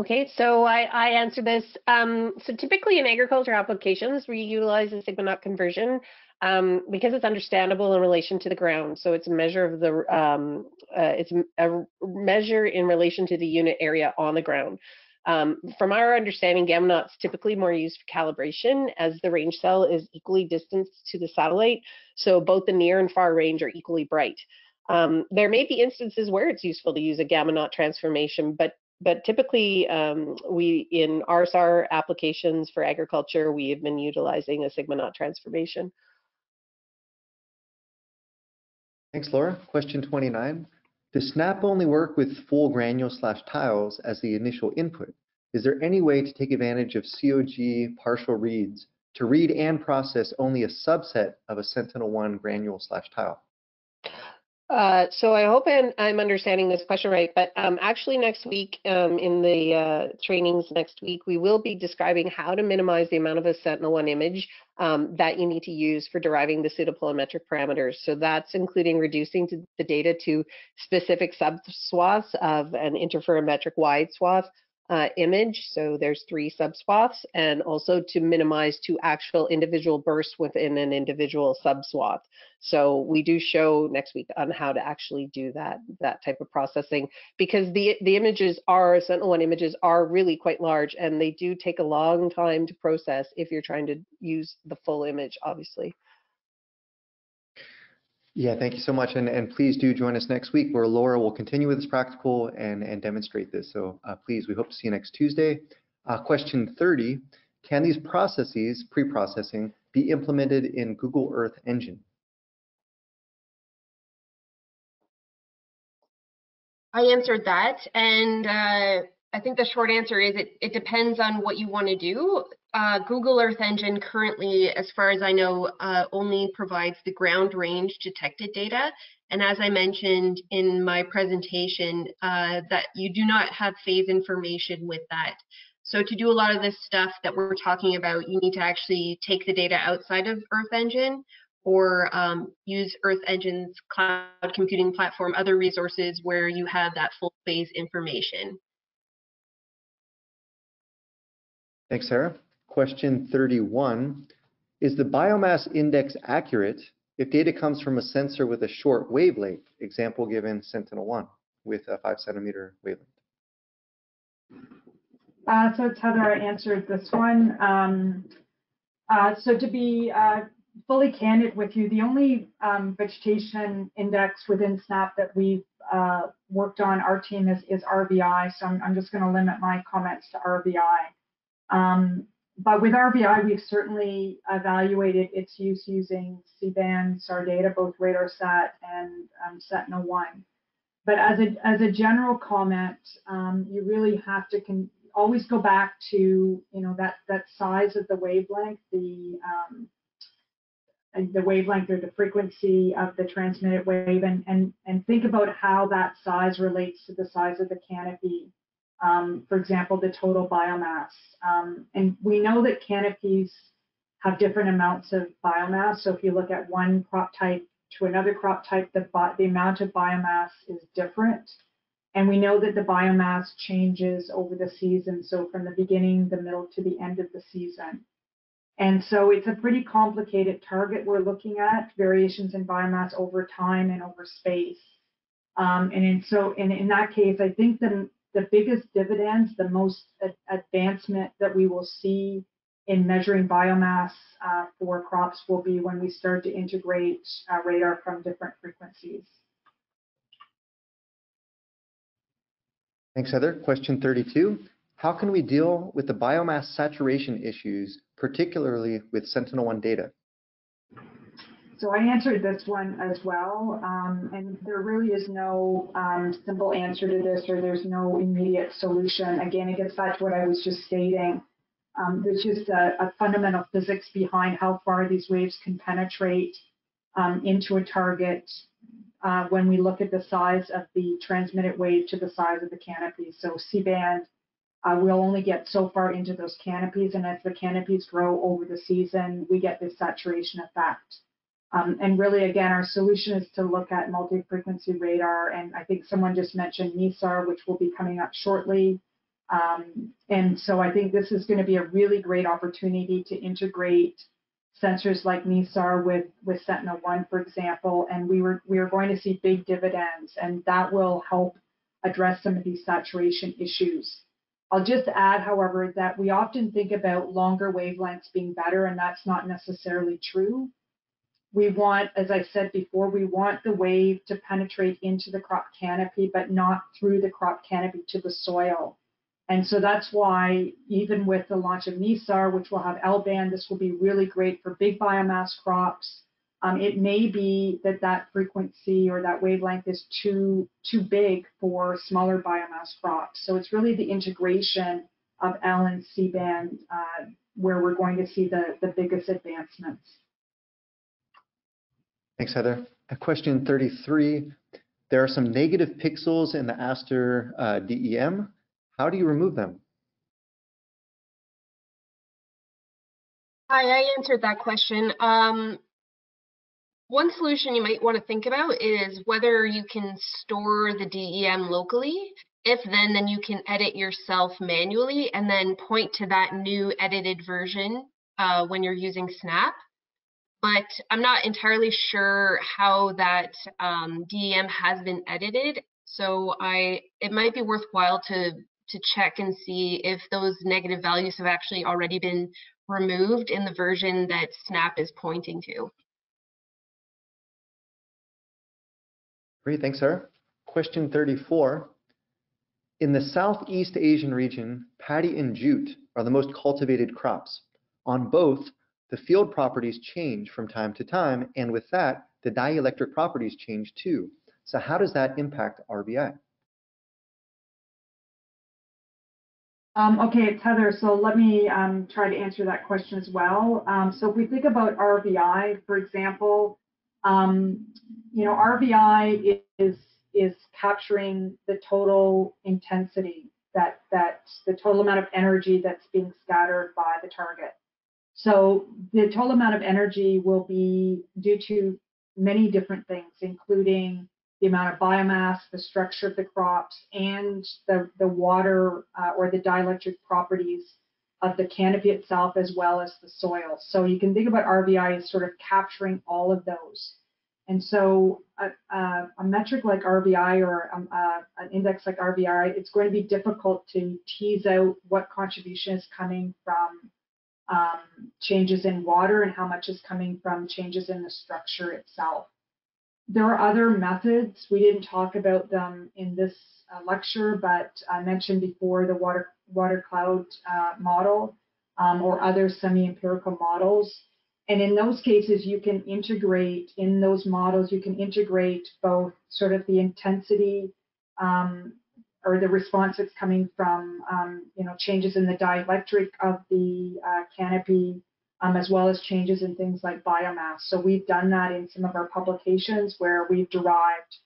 Okay, so I, I answer this. Um, so typically in agriculture applications, we utilize the sigma naught conversion um, because it's understandable in relation to the ground. So it's a measure of the, um, uh, it's a measure in relation to the unit area on the ground. Um, from our understanding, gamma naught's typically more used for calibration as the range cell is equally distanced to the satellite, so both the near and far range are equally bright. Um, there may be instances where it's useful to use a gamma naught transformation, but but typically um, we in RSR applications for agriculture, we have been utilizing a sigma naught transformation. Thanks, Laura. Question 29. Does Snap only work with full granule slash tiles as the initial input? Is there any way to take advantage of COG partial reads to read and process only a subset of a Sentinel-1 granule slash tile? Uh, so I hope I'm, I'm understanding this question right, but um, actually next week um, in the uh, trainings next week, we will be describing how to minimize the amount of a Sentinel-1 image um, that you need to use for deriving the pseudopolarimetric parameters. So that's including reducing the data to specific subswaths of an interferometric wide swath uh, image. So there's three subswaths and also to minimize to actual individual bursts within an individual subswath. So we do show next week on how to actually do that, that type of processing because the, the images are, Sentinel-1 images are really quite large and they do take a long time to process if you're trying to use the full image, obviously. Yeah, thank you so much. And, and please do join us next week where Laura will continue with this practical and, and demonstrate this. So uh, please, we hope to see you next Tuesday. Uh, question 30, can these processes, pre-processing, be implemented in Google Earth Engine? I answered that, and uh, I think the short answer is it, it depends on what you want to do. Uh, Google Earth Engine currently, as far as I know, uh, only provides the ground range detected data. And as I mentioned in my presentation, uh, that you do not have phase information with that. So to do a lot of this stuff that we're talking about, you need to actually take the data outside of Earth Engine or um, use Earth Engine's cloud computing platform, other resources where you have that full phase information. Thanks, Sarah. Question 31, is the biomass index accurate if data comes from a sensor with a short wavelength, example given Sentinel-1 with a five centimeter wavelength? Uh, so Heather, I answered this one. Um, uh, so to be uh, fully candid with you, the only um, vegetation index within SNAP that we've uh, worked on, our team is, is RVI. So I'm, I'm just going to limit my comments to RVI. Um, but with RVI, we've certainly evaluated its use using C-band SAR data, both RadarSat and um, Sentinel-1. But as a, as a general comment, um, you really have to can always go back to you know that that size of the wavelength, the um, the wavelength or the frequency of the transmitted wave, and and and think about how that size relates to the size of the canopy um, for example, the total biomass. Um, and we know that canopies have different amounts of biomass. So if you look at one crop type to another crop type, the, the amount of biomass is different. And we know that the biomass changes over the season. So from the beginning, the middle to the end of the season. And so it's a pretty complicated target we're looking at, variations in biomass over time and over space. Um, and in, so in, in that case, I think the, the biggest dividends, the most advancement that we will see in measuring biomass uh, for crops will be when we start to integrate uh, radar from different frequencies. Thanks, Heather. Question 32. How can we deal with the biomass saturation issues, particularly with Sentinel-1 data? So I answered this one as well, um, and there really is no um, simple answer to this, or there's no immediate solution. Again, it gets back to what I was just stating. Um, there's just a, a, fundamental physics behind how far these waves can penetrate um, into a target uh, when we look at the size of the transmitted wave to the size of the canopy. So C-band uh, will only get so far into those canopies, and as the canopies grow over the season, we get this saturation effect. Um, and really, again, our solution is to look at multi-frequency radar. And I think someone just mentioned NISAR, which will be coming up shortly. Um, and so I think this is going to be a really great opportunity to integrate sensors like NISAR with, with Sentinel-1, for example. And we were, we are going to see big dividends, and that will help address some of these saturation issues. I'll just add, however, that we often think about longer wavelengths being better, and that's not necessarily true we want, as I said before, we want the wave to penetrate into the crop canopy, but not through the crop canopy to the soil. And so that's why, even with the launch of NISAR, which will have L-band, this will be really great for big biomass crops. Um, it may be that that frequency or that wavelength is too too big for smaller biomass crops. So it's really the integration of L and C band uh, where we're going to see the, the biggest advancements. Thanks, Heather. question 33, there are some negative pixels in the Aster uh, DEM. How do you remove them? Hi, I answered that question. Um, one solution you might want to think about is whether you can store the DEM locally. If then, then you can edit yourself manually and then point to that new edited version uh, when you're using Snap. But I'm not entirely sure how that um, DEM has been edited. So I, it might be worthwhile to to check and see if those negative values have actually already been removed in the version that Snap is pointing to. Great, thanks, Sarah. Question 34. In the Southeast Asian region, paddy and jute are the most cultivated crops. On both, the field properties change from time to time, and with that, the dielectric properties change too. So how does that impact RVI? Um, okay, it's Heather. So let me um, try to answer that question as well. Um, so if we think about RVI, for example, um, you know, RVI is is capturing the total intensity that that the total amount of energy that's being scattered by the target. So the total amount of energy will be due to many different things, including the amount of biomass, the structure of the crops, and the, the water uh, or the dielectric properties of the canopy itself as well as the soil. So you can think about RVI as sort of capturing all of those. And so a, a, a metric like RVI or um, uh, an index like RVI, it's going to be difficult to tease out what contribution is coming from um, changes in water and how much is coming from changes in the structure itself. There are other methods. We didn't talk about them in this uh, lecture, but I mentioned before the water, water cloud uh, model um, or other semi-empirical models. And in those cases, you can integrate, in those models, you can integrate both sort of the intensity um, or the response that's coming from, um, you know, changes in the dielectric of the uh, canopy, um, as well as changes in things like biomass. So we've done that in some of our publications where we've derived,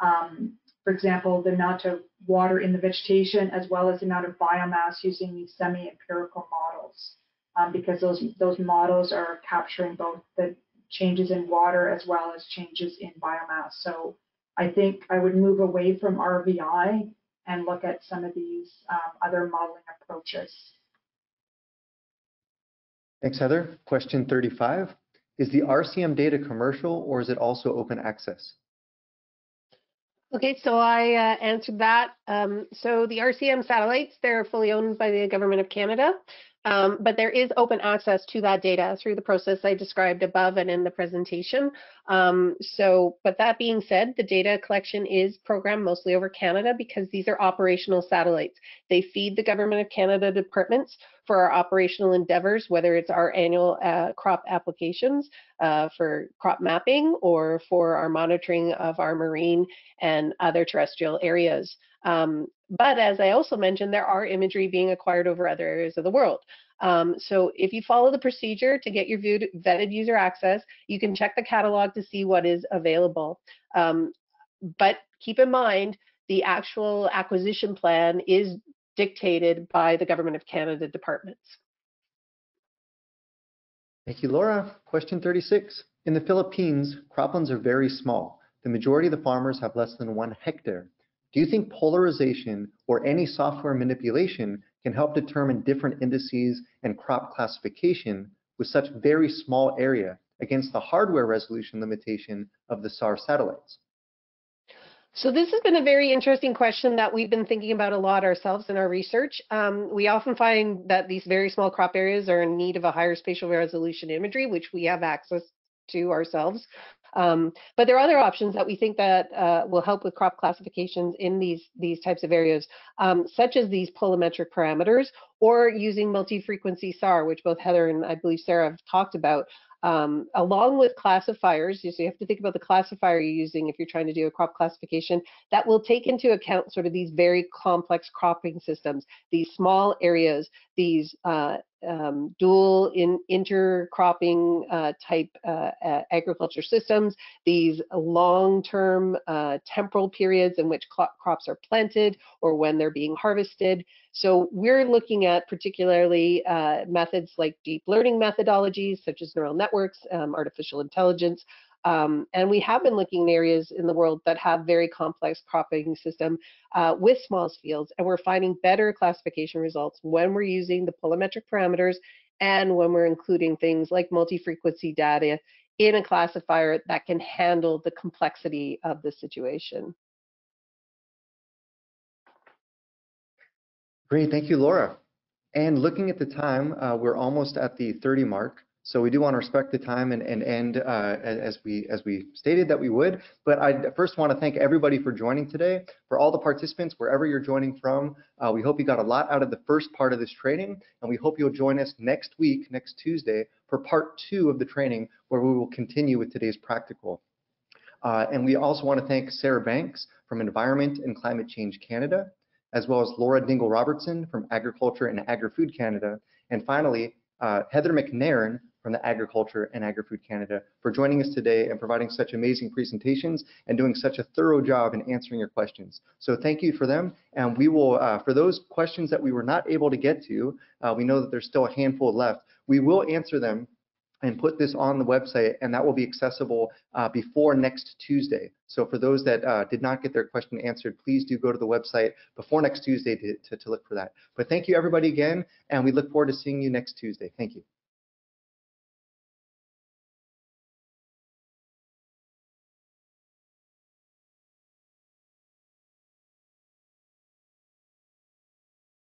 um, for example, the amount of water in the vegetation as well as the amount of biomass using these semi-empirical models, um, because those those models are capturing both the changes in water as well as changes in biomass. So I think I would move away from RVI and look at some of these um, other modeling approaches. Thanks, Heather. Question 35. Is the RCM data commercial or is it also open access? Okay, so I uh, answered that. Um, so the RCM satellites, they're fully owned by the Government of Canada, um, but there is open access to that data through the process I described above and in the presentation. Um, so, but that being said, the data collection is programmed mostly over Canada because these are operational satellites. They feed the Government of Canada departments for our operational endeavors, whether it's our annual uh, crop applications uh, for crop mapping or for our monitoring of our marine and other terrestrial areas. Um, but as I also mentioned, there are imagery being acquired over other areas of the world. Um, so if you follow the procedure to get your vetted user access, you can check the catalog to see what is available. Um, but keep in mind, the actual acquisition plan is dictated by the Government of Canada departments. Thank you, Laura. Question 36. In the Philippines, croplands are very small. The majority of the farmers have less than one hectare. Do you think polarization or any software manipulation can help determine different indices and crop classification with such very small area against the hardware resolution limitation of the SAR satellites? So this has been a very interesting question that we've been thinking about a lot ourselves in our research. Um, we often find that these very small crop areas are in need of a higher spatial resolution imagery, which we have access to ourselves. Um, but there are other options that we think that uh, will help with crop classifications in these, these types of areas, um, such as these polarimetric parameters or using multi-frequency SAR, which both Heather and I believe Sarah have talked about, um, along with classifiers, so you have to think about the classifier you're using if you're trying to do a crop classification, that will take into account sort of these very complex cropping systems, these small areas, these uh, um, dual in intercropping uh, type uh, uh, agriculture systems, these long-term uh, temporal periods in which crops are planted or when they're being harvested. So we're looking at particularly uh, methods like deep learning methodologies such as neural networks, um, artificial intelligence, um, and we have been looking in areas in the world that have very complex cropping system uh, with small fields, and we're finding better classification results when we're using the polarimetric parameters and when we're including things like multi-frequency data in a classifier that can handle the complexity of the situation. Great, thank you, Laura. And looking at the time, uh, we're almost at the 30 mark. So we do want to respect the time and, and end uh, as we as we stated that we would. But I first want to thank everybody for joining today. For all the participants, wherever you're joining from, uh, we hope you got a lot out of the first part of this training, and we hope you'll join us next week, next Tuesday, for part two of the training, where we will continue with today's practical. Uh, and we also want to thank Sarah Banks from Environment and Climate Change Canada, as well as Laura Dingle Robertson from Agriculture and Agri-Food Canada, and finally, uh, Heather McNairn from the Agriculture and Agri-Food Canada for joining us today and providing such amazing presentations and doing such a thorough job in answering your questions. So thank you for them. And we will, uh, for those questions that we were not able to get to, uh, we know that there's still a handful left. We will answer them and put this on the website and that will be accessible uh, before next Tuesday. So for those that uh, did not get their question answered, please do go to the website before next Tuesday to, to, to look for that. But thank you everybody again and we look forward to seeing you next Tuesday. Thank you.